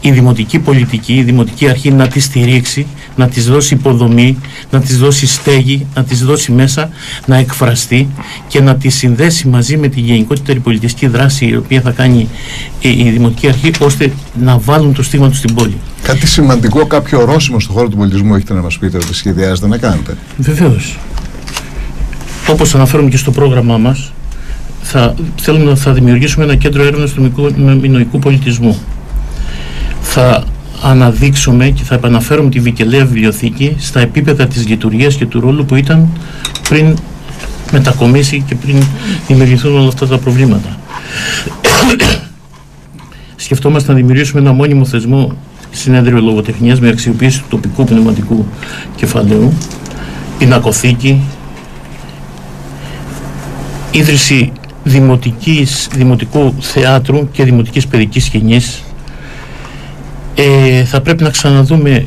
Speaker 2: η δημοτική πολιτική, η δημοτική αρχή να τη στηρίξει, να της δώσει υποδομή, να της δώσει στέγη, να της δώσει μέσα να εκφραστεί και να τη συνδέσει μαζί με τη γενικότερη πολιτιστική δράση η οποία θα κάνει η, η δημοτική αρχή ώστε να βάλουν το στίγμα τους στην πόλη.
Speaker 1: Κάτι σημαντικό, κάποιο ορόσημο στον χώρο του πολιτισμού έχετε να μας πείτε ότι σχεδιάζετε να κάνετε.
Speaker 2: Βεβαίως. Όπως αναφέρουμε και στο πρόγραμμά μας, θα, θέλουμε να θα δημιουργήσουμε ένα κέντρο έρευνας του μικού- με- μινοϊκού πολιτισμού. Θα αναδείξουμε και θα επαναφέρουμε τη Βικελαία Βιβλιοθήκη στα επίπεδα της λειτουργίας και του ρόλου που ήταν πριν μετακομίσει και πριν δημιουργηθούν όλα αυτά τα προβλήματα. Σκεφτόμαστε να δημιουργήσουμε ένα μόνιμο θεσμό συνέδριο λογοτεχνίας με αξιοποίηση του τοπικού πνευματικού κεφαλαίου, πινακοθήκη, ίδρυση δημοτικής, δημοτικού θεάτρου και δημοτικής παιδικής σκηνής. Ε, θα πρέπει να ξαναδούμε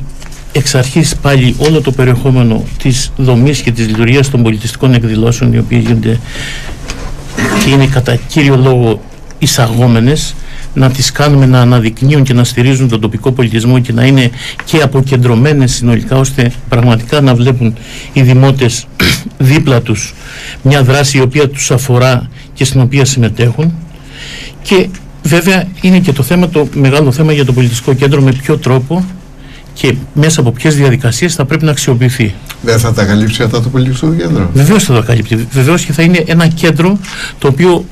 Speaker 2: εξ αρχής πάλι όλο το περιεχόμενο της δομής και της λειτουργίας των πολιτιστικών εκδηλώσεων οι οποίες γίνονται και είναι κατά κύριο λόγο εισαγόμενες να τις κάνουμε να αναδεικνύουν και να στηρίζουν τον τοπικό πολιτισμό και να είναι και αποκεντρωμένες συνολικά ώστε πραγματικά να βλέπουν οι δημότες δίπλα τους μια δράση η οποία τους αφορά και στην οποία συμμετέχουν. Και βέβαια είναι και το θέμα, το μεγάλο θέμα για το πολιτιστικό κέντρο με ποιο τρόπο και μέσα από ποιες διαδικασίες θα πρέπει να αξιοποιηθεί.
Speaker 1: Δεν θα τα καλύψει αυτά το πολιτιστικό κέντρο.
Speaker 2: Βεβαίως θα το καλύπτει. Βεβαίως και θα είναι ένα κέντρο το οποίο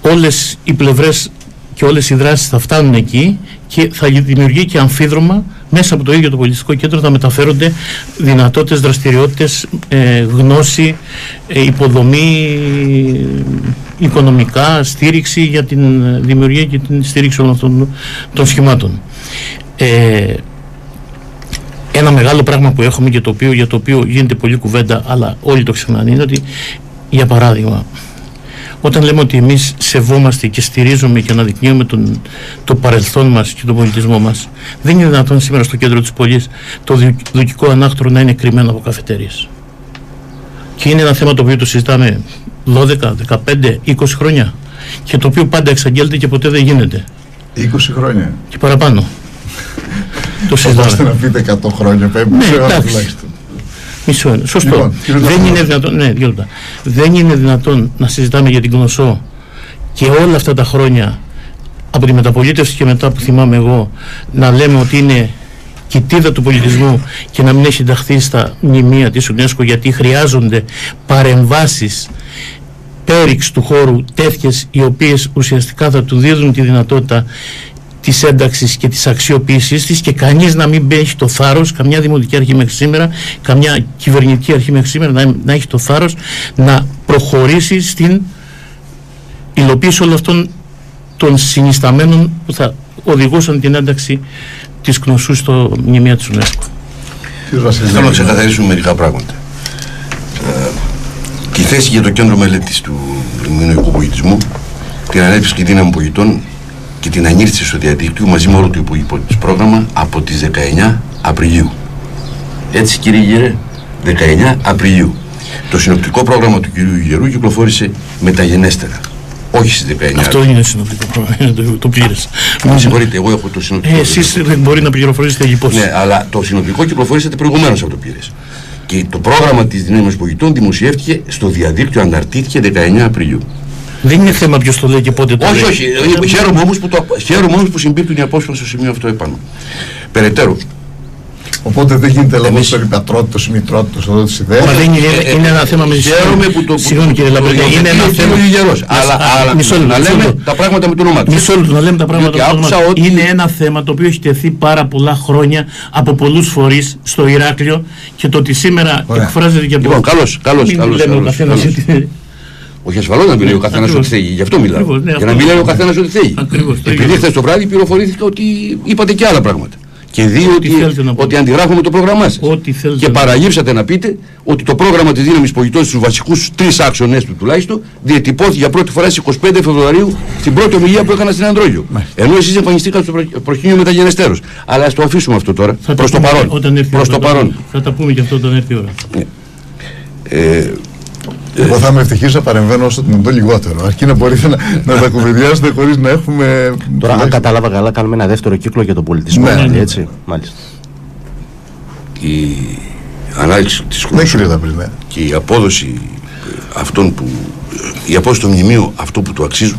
Speaker 2: όλες οι πλευρές και όλες οι δράσεις θα φτάνουν εκεί και θα δημιουργεί και αμφίδρομα μέσα από το ίδιο το πολιτιστικό κέντρο θα μεταφέρονται δυνατότητες, δραστηριότητες, ε, γνώση, ε, υποδομή, ε, οικονομικά, στήριξη για την ε, δημιουργία και την στήριξη όλων αυτών των σχημάτων. Ε, ένα μεγάλο πράγμα που έχουμε και το οποίο, για το οποίο γίνεται πολλή κουβέντα αλλά όλοι το ξεχνάνε είναι ότι για παράδειγμα όταν λέμε ότι εμείς σεβόμαστε και στηρίζουμε και αναδεικνύουμε τον, το παρελθόν μας και τον πολιτισμό μας δεν είναι δυνατόν σήμερα στο κέντρο της πόλης το δου- δουλικό ανάκτορο να είναι κρυμμένο από καφετέριες και είναι ένα θέμα το οποίο το συζητάμε 12, 15, 20 χρόνια και το οποίο πάντα εξαγγέλλεται και ποτέ δεν γίνεται
Speaker 1: 20 χρόνια.
Speaker 2: και παραπάνω το
Speaker 1: Θα πάστε
Speaker 2: συζητάμε
Speaker 1: να πείτε 100 χρόνια, πέμπτη
Speaker 2: Ναι,
Speaker 1: σε ώρα
Speaker 2: εντάξει.
Speaker 1: τουλάχιστον.
Speaker 2: Μισό ένα. Σωστό.
Speaker 1: Λοιπόν, κύριε
Speaker 2: δεν
Speaker 1: Δάφνη.
Speaker 2: είναι δυνατόν. Ναι, δύο λεπτά. Δεν είναι δυνατόν να συζητάμε για την Κνωσό και όλα αυτά τα χρόνια από τη μεταπολίτευση και μετά που θυμάμαι εγώ να λέμε ότι είναι κοιτίδα του πολιτισμού και να μην έχει ενταχθεί στα μνημεία της UNESCO γιατί χρειάζονται παρεμβάσεις πέριξ του χώρου τέτοιες οι οποίες ουσιαστικά θα του δίδουν τη δυνατότητα της ένταξης και της αξιοποίησής της και κανείς να μην έχει το θάρρος, καμιά δημοτική αρχή μέχρι σήμερα, καμιά κυβερνητική αρχή μέχρι σήμερα να, να έχει το θάρρος να προχωρήσει στην υλοποίηση όλων αυτών των συνισταμένων που θα οδηγούσαν την ένταξη της Κνωσού στο μνημείο της UNESCO.
Speaker 5: Θέλω να ξεκαθαρίσουμε μερικά πράγματα. Ε, και η θέση για το κέντρο μελέτης του μηνωικού πολιτισμού, την ανέπτυξη δύναμη πολιτών και την ανήρτηση στο διαδίκτυο μαζί με όλο το υπόλοιπο της πρόγραμμα από τις 19 Απριλίου. Έτσι κύριε Γερέ, 19 Απριλίου. Το συνοπτικό πρόγραμμα του κυρίου Γερού κυκλοφόρησε μεταγενέστερα. Όχι στις 19.
Speaker 2: Αυτό είναι συνοπτικό πρόγραμμα, το, το πλήρες.
Speaker 5: Με συγχωρείτε, εγώ έχω το συνοπτικό.
Speaker 2: Ε, Εσείς δεν μπορεί να πληροφορήσετε λοιπόν.
Speaker 5: Ναι, αλλά το συνοπτικό κυκλοφορήσατε προηγουμένως από το πήρε. Και το πρόγραμμα της Δύναμης Πολιτών δημοσιεύτηκε στο διαδίκτυο, αναρτήθηκε 19 Απριλίου.
Speaker 2: Δεν είναι θέμα ποιος το λέει και πότε το
Speaker 5: όχι,
Speaker 2: λέει.
Speaker 5: όχι, όχι. Χαίρομαι όμως που, το, χαίρομαι όμως που συμπίπτουν οι απόψεις μας στο σημείο αυτό επάνω. Περαιτέρω,
Speaker 1: Οπότε δεν γίνεται λόγο
Speaker 5: Εμείς-
Speaker 1: περί πατρότητος ή μητρότητος εδώ της ιδέας.
Speaker 2: Μα δεν είναι, είναι ένα θέμα με
Speaker 5: χαίρομαι που το.
Speaker 2: Συγγνώμη κύριε Λαμπρινέ, είναι ένα θέμα.
Speaker 5: Γερός. Αλλά, αλλά
Speaker 2: Μισό λεπτό,
Speaker 5: να
Speaker 2: μισό
Speaker 5: λέμε
Speaker 2: λεπτό.
Speaker 5: τα πράγματα με το όνομά του.
Speaker 2: Μισό λεπτό να λέμε τα πράγματα
Speaker 5: Διότι
Speaker 2: με το
Speaker 5: άκουσα
Speaker 2: όνομα του.
Speaker 5: ότι-
Speaker 2: Είναι ένα θέμα το οποίο έχει τεθεί πάρα πολλά χρόνια από πολλούς φορείς στο Ηράκλειο και το ότι σήμερα
Speaker 1: Ωραία.
Speaker 2: εκφράζεται και από.
Speaker 5: Λοιπόν, καλώς, καλώς,
Speaker 2: Μην
Speaker 5: καλώς,
Speaker 2: λέμε ο
Speaker 5: καλώς,
Speaker 2: καθένας
Speaker 5: καλώς.
Speaker 2: ότι-
Speaker 5: Όχι ασφαλώ να μην λέει ο καθένα
Speaker 2: Ακριβώς.
Speaker 5: ό,τι θέλει. Γι' αυτό μιλάω.
Speaker 2: Ακριβώς, ναι,
Speaker 5: Για
Speaker 2: αυτό
Speaker 5: να μην λέει ο
Speaker 2: ακριβώς.
Speaker 5: καθένα ό,τι θέλει.
Speaker 2: Ακριβώς, το
Speaker 5: Επειδή
Speaker 2: ίδιο.
Speaker 5: χθε το βράδυ πληροφορήθηκα ότι είπατε και άλλα πράγματα. Και δύο ότι,
Speaker 2: θέλετε να πω.
Speaker 5: ότι αντιγράφουμε το πρόγραμμά σας.
Speaker 2: Ό,τι θέλετε
Speaker 5: Και
Speaker 2: να πω.
Speaker 5: παραλείψατε να πείτε ότι το πρόγραμμα της δύναμης πολιτών στους βασικούς τρεις άξονε του τουλάχιστον διατυπώθηκε για πρώτη φορά στις 25 Φεβρουαρίου στην πρώτη ομιλία που έκανα στην Ανδρόγιο. Ενώ εσείς εμφανιστήκατε στο προ- προσκήνιο μεταγενεστέρω. Αλλά ας το αφήσουμε αυτό τώρα.
Speaker 2: Θα τα
Speaker 5: Προς το
Speaker 2: πούμε
Speaker 5: παρόν.
Speaker 2: Όταν έρθει η
Speaker 5: Προς
Speaker 2: ώρα,
Speaker 5: το
Speaker 2: θα τα
Speaker 5: παρόν.
Speaker 2: πούμε. Θα τα πούμε και αυτό όταν έρθει η ώρα.
Speaker 5: Ε,
Speaker 1: Εγώ θα είμαι ευτυχής να παρεμβαίνω όσο το δυνατόν λιγότερο. Αρκεί να μπορείτε να, να τα κουβεντιάσετε χωρίς να έχουμε...
Speaker 4: Τώρα, αν
Speaker 1: τουλάχιστον-
Speaker 4: κατάλαβα καλά, κάνουμε ένα δεύτερο κύκλο για τον πολιτισμό.
Speaker 1: Ναι,
Speaker 4: πάλι,
Speaker 1: ναι.
Speaker 4: έτσι. Μάλιστα.
Speaker 5: η ανάλυση της
Speaker 1: Ναι
Speaker 5: γνώσης
Speaker 1: κύριε Δαπρινέ.
Speaker 5: και η απόδοση ε, αυτών που ε, η απόδοση στο μνημείο αυτό που του αξίζουν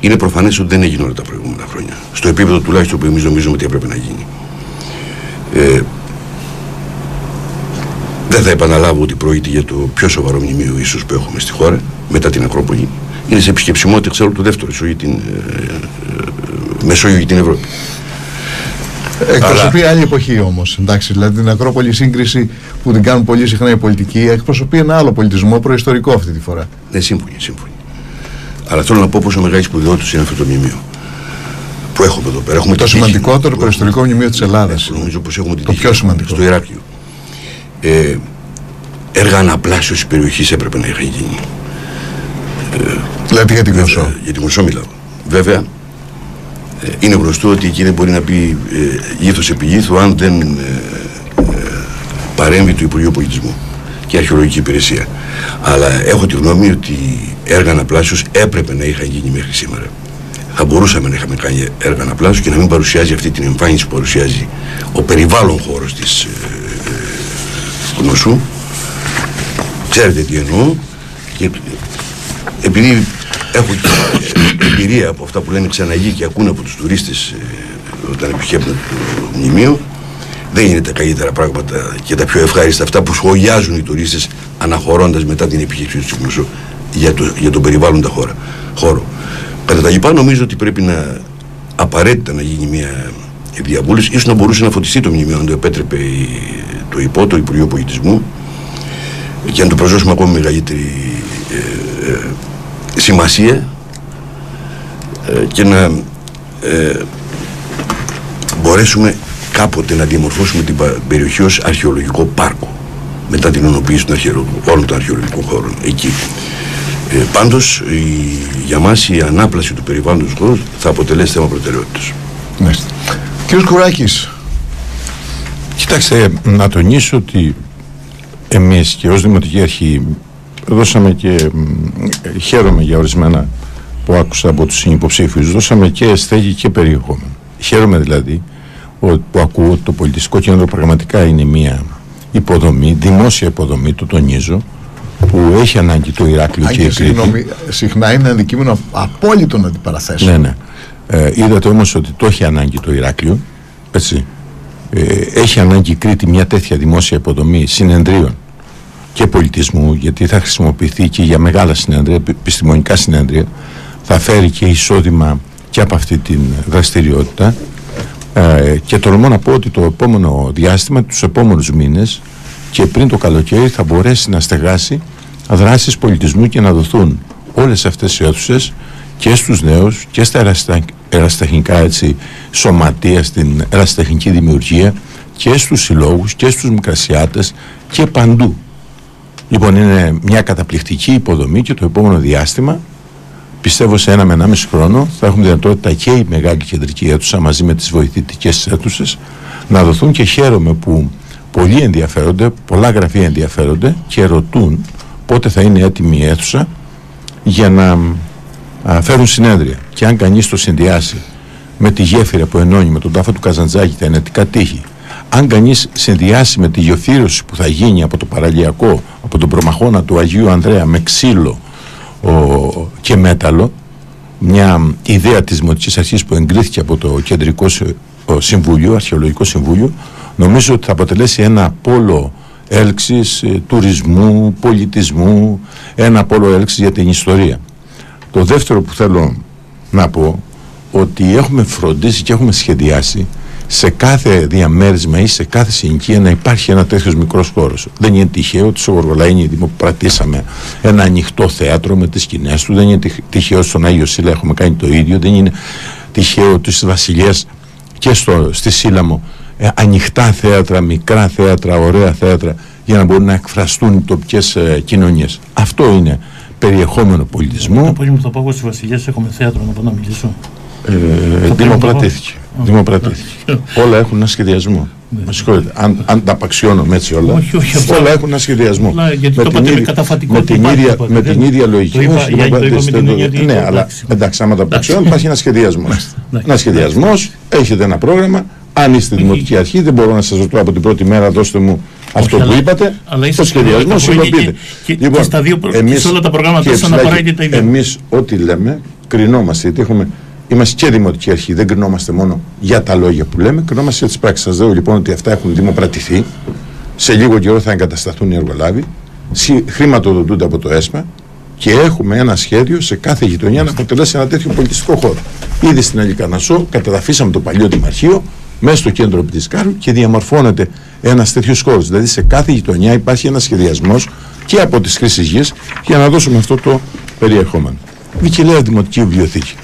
Speaker 5: είναι προφανές ότι δεν έγινε όλα τα προηγούμενα χρόνια στο επίπεδο τουλάχιστον που εμείς νομίζουμε ότι έπρεπε να γίνει ε, δεν θα επαναλάβω ότι πρόκειται για το πιο σοβαρό μνημείο ίσως που έχουμε στη χώρα μετά την Ακρόπολη είναι σε επισκεψιμότητα ξέρω το δεύτερο ίσως για την ε, ε, ε, Μεσόγειο και την Ευρώπη
Speaker 1: Εκπροσωπεί άλλη εποχή όμως. Εντάξει, δηλαδή την Ακρόπολη σύγκριση που την κάνουν πολύ συχνά οι πολιτικοί εκπροσωπεί ένα άλλο πολιτισμό προϊστορικό αυτή τη φορά.
Speaker 5: Ναι, σύμφωνοι, σύμφωνοι. Αλλά θέλω να πω πόσο μεγάλη σπουδαιότητα είναι αυτό το μνημείο. Που έχουμε εδώ πέρα. Έχουμε
Speaker 1: Το
Speaker 5: την τύχη-
Speaker 1: σημαντικότερο
Speaker 5: που-
Speaker 1: προϊστορικό μνημείο της Ελλάδας.
Speaker 5: που Νομίζω πως έχουμε την
Speaker 1: Το
Speaker 5: τύχη
Speaker 1: πιο σημαντικό.
Speaker 5: Στο Ηράκλειο. Ε, έργα αναπλάσεως της περιοχής έπρεπε να είχαν γίνει.
Speaker 1: Δηλαδή για την Κοσό.
Speaker 5: Ε, για την Κοσό μιλάω. Βέβαια, ε, είναι γνωστό ότι εκεί δεν μπορεί να πει ε, γήθος επί γήθου αν δεν ε, ε, παρέμβει το Υπουργείο Πολιτισμού και η Αρχαιολογική Υπηρεσία. Αλλά έχω τη γνώμη ότι έργα αναπλάσεως έπρεπε να είχαν γίνει μέχρι σήμερα. Θα μπορούσαμε να είχαμε κάνει έργα αναπλάσεως και να μην παρουσιάζει αυτή την εμφάνιση που παρουσιάζει ο περιβάλλον χώρος της ε, ε, γνωσού. Ξέρετε τι εννοώ. Και επειδή έχω και εμπειρία από αυτά που λένε ξαναγεί και ακούν από τους τουρίστες ε, όταν επιχέπτουν το μνημείο δεν είναι τα καλύτερα πράγματα και τα πιο ευχάριστα αυτά που σχολιάζουν οι τουρίστες αναχωρώντας μετά την επιχείρηση του Τσιμουσού για, το, για τον περιβάλλοντα χώρα, χώρο. Κατά τα λοιπά νομίζω ότι πρέπει να απαραίτητα να γίνει μια διαβούλευση ίσως να μπορούσε να φωτιστεί το μνημείο αν το επέτρεπε η- το ΥΠΟ, το Υπουργείο Πολιτισμού και να του προσδώσουμε ακόμη μεγαλύτερη ε, ε, σημασία ε, και να ε, μπορέσουμε κάποτε να διαμορφώσουμε την πα- περιοχή ως αρχαιολογικό πάρκο μετά την ενοποίηση των αρχαιολο- όλων των αρχαιολογικών χώρων εκεί. Ε, πάντως η, για μας η ανάπλαση του περιβάλλοντος του χώρου θα αποτελέσει θέμα προτεραιότητας.
Speaker 1: Ναι. Κύριος Κουράκης,
Speaker 7: Κοιτάξτε, να τονίσω ότι εμείς και ως Δημοτική Αρχή δώσαμε και μ, χαίρομαι για ορισμένα που άκουσα από τους συνυποψήφιους δώσαμε και στέγη και περιεχόμενο. Χαίρομαι δηλαδή ότι- που ακούω ότι το πολιτιστικό κέντρο πραγματικά είναι μια υποδομή, δημόσια υποδομή, το τονίζω, που έχει ανάγκη το Ηράκλειο
Speaker 1: αν
Speaker 7: και
Speaker 1: και
Speaker 7: η Κρήτη.
Speaker 1: συγγνώμη, συχνά είναι αντικείμενο απόλυτων αντιπαραθέσεων.
Speaker 7: Ναι, ναι. Ε, είδατε όμως ότι το έχει ανάγκη το Ηράκλειο, έτσι. Ε, έχει ανάγκη η Κρήτη μια τέτοια δημόσια υποδομή συνεδρίων και πολιτισμού, γιατί θα χρησιμοποιηθεί και για μεγάλα συνέδρια, επι- επιστημονικά συνέδρια, θα φέρει και εισόδημα
Speaker 3: και από αυτή την δραστηριότητα. Ε, και τολμώ να πω ότι το επόμενο διάστημα, τους επόμενους μήνες και πριν το καλοκαίρι θα μπορέσει να στεγάσει δράσεις πολιτισμού και να δοθούν όλες αυτές οι αίθουσες και στους νέους και στα εραστεχνικά έτσι, σωματεία, στην εραστεχνική δημιουργία και στους συλλόγους και στους μικρασιάτες και παντού. Λοιπόν είναι μια καταπληκτική υποδομή και το επόμενο διάστημα πιστεύω σε ένα με ένα μισή χρόνο θα έχουμε δυνατότητα και η μεγάλη κεντρική αίθουσα μαζί με τις βοηθητικές αίθουσες να δοθούν και χαίρομαι που πολλοί ενδιαφέρονται, πολλά γραφεία ενδιαφέρονται και ρωτούν πότε θα είναι έτοιμη η αίθουσα για να φέρουν συνέδρια. Και αν κανείς το συνδυάσει με τη γέφυρα που ενώνει με τον τάφο του Καζαντζάκη τα ενετικά τείχη, αν κανείς συνδυάσει με τη γεωθύρωση που θα γίνει από το παραλιακό, από τον προμαχώνα του Αγίου Ανδρέα με ξύλο ο, και μέταλλο, μια ιδέα της Δημοτικής Αρχής που εγκρίθηκε από το Κεντρικό Συμβούλιο, Αρχαιολογικό Συμβούλιο, νομίζω ότι θα αποτελέσει ένα πόλο έλξης ε, τουρισμού, πολιτισμού, ένα πόλο έλξης για την ιστορία. Το δεύτερο που θέλω να πω ότι έχουμε φροντίσει και έχουμε σχεδιάσει σε κάθε διαμέρισμα ή σε κάθε συνοικία να υπάρχει ένα τέτοιος μικρός χώρος. Δεν είναι τυχαίο ότι στο Γοργολαίνη δημοπρατήσαμε ένα ανοιχτό θέατρο με τις σκηνές του. Δεν είναι τυχαίο ότι στον Άγιο Σύλλα έχουμε κάνει το ίδιο. Δεν είναι τυχαίο ότι στις Βασιλιές και στο, στη Σύλλαμο ε, ανοιχτά θέατρα, μικρά θέατρα, ωραία θέατρα για να μπορούν να εκφραστούν οι τοπικές ε, κοινωνίες. Αυτό είναι περιεχόμενο πολιτισμού. Το
Speaker 2: απόγευμα θα πάω στις Βασιλιές, έχουμε θέατρο να πάω να μιλήσω.
Speaker 3: Ε, δημοπρατήθηκε. δημοπρατήθηκε. όλα έχουν ένα σχεδιασμό. Ναι. Με συγχωρείτε. Αν, αν τα απαξιώνουμε έτσι όλα,
Speaker 2: όχι, όχι,
Speaker 3: όλα έχουν ένα σχεδιασμό.
Speaker 2: γιατί με, το την, ίδια,
Speaker 3: με, την ίδια, με την ίδια λογική. Ναι, αλλά εντάξει, άμα τα απαξιώνουμε, υπάρχει ένα σχεδιασμός. Ένα σχεδιασμός, έχετε ένα πρόγραμμα. Αν είστε δημοτική αρχή, δεν μπορώ να σας ρωτώ από την πρώτη μέρα, δώστε μου αυτό που είπατε, το σχεδιασμό υλοποιείται.
Speaker 2: Και, λοιπόν, και στα δύο εμείς, σε όλα τα προγράμματα σαν να παράγεται τα ίδια.
Speaker 3: Εμείς ό,τι λέμε, κρινόμαστε, γιατί έχουμε, είμαστε και δημοτική αρχή, δεν κρινόμαστε μόνο για τα λόγια που λέμε, κρινόμαστε για τις πράξεις. Σας λέω λοιπόν ότι αυτά έχουν δημοπρατηθεί, σε λίγο καιρό θα εγκατασταθούν οι εργολάβοι, χρηματοδοτούνται από το ΕΣΜΑ και έχουμε ένα σχέδιο σε κάθε γειτονιά να αποτελέσει ένα τέτοιο πολιτιστικό χώρο. Ήδη στην Αλικανασό καταδαφίσαμε το παλιό δημαρχείο, μέσα στο κέντρο Πτυσκάρου και διαμορφώνεται ένας τέτοιος χώρο. Δηλαδή σε κάθε γειτονιά υπάρχει ένας σχεδιασμός και από τις χρήσεις γη για να δώσουμε αυτό το περιεχόμενο. Βικελέα Δημοτική Βιβλιοθήκη.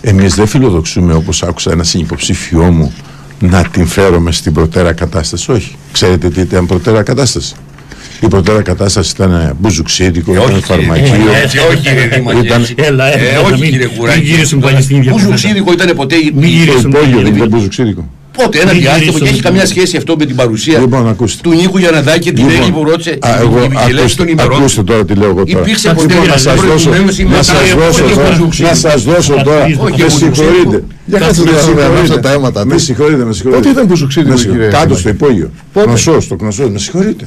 Speaker 3: Εμείς δεν φιλοδοξούμε όπως άκουσα ένα συνυποψήφιό μου να την φέρουμε στην προτέρα κατάσταση. Όχι. Ξέρετε τι ήταν προτέρα κατάσταση; Η προτέρα κατάσταση ήταν μπουζουξίδικο, ε, ήταν φαρμακείο.
Speaker 5: Ε, όχι κύριε Δήμαρχε. Ήταν... όχι κύριε Κουράκη. Μπουζουξίδικο ήταν ποτέ.
Speaker 3: Μην γυρίσουν. Το δεν μπουζουξίδικο.
Speaker 5: Πότε, ένα διάστημα και έχει καμιά σχέση αυτό με την παρουσία
Speaker 3: λοιπόν,
Speaker 5: του Νίκου Γιαναδάκη και την λοιπόν, που ρώτησε
Speaker 3: την των ημερών. Ακούστε τώρα τι λέω εγώ τώρα.
Speaker 5: Υπήρξε ποτέ λοιπόν,
Speaker 3: να σας δώσω, να σας δώσω τώρα, να σας δώσω τώρα, με συγχωρείτε.
Speaker 1: Για κάτσε να τα αίματα.
Speaker 3: Με συγχωρείτε, με συγχωρείτε.
Speaker 1: Πότε ήταν που σου ξύδι,
Speaker 3: Κάτω στο υπόγειο. Γνωσός, το γνωσός, με συγχωρείτε.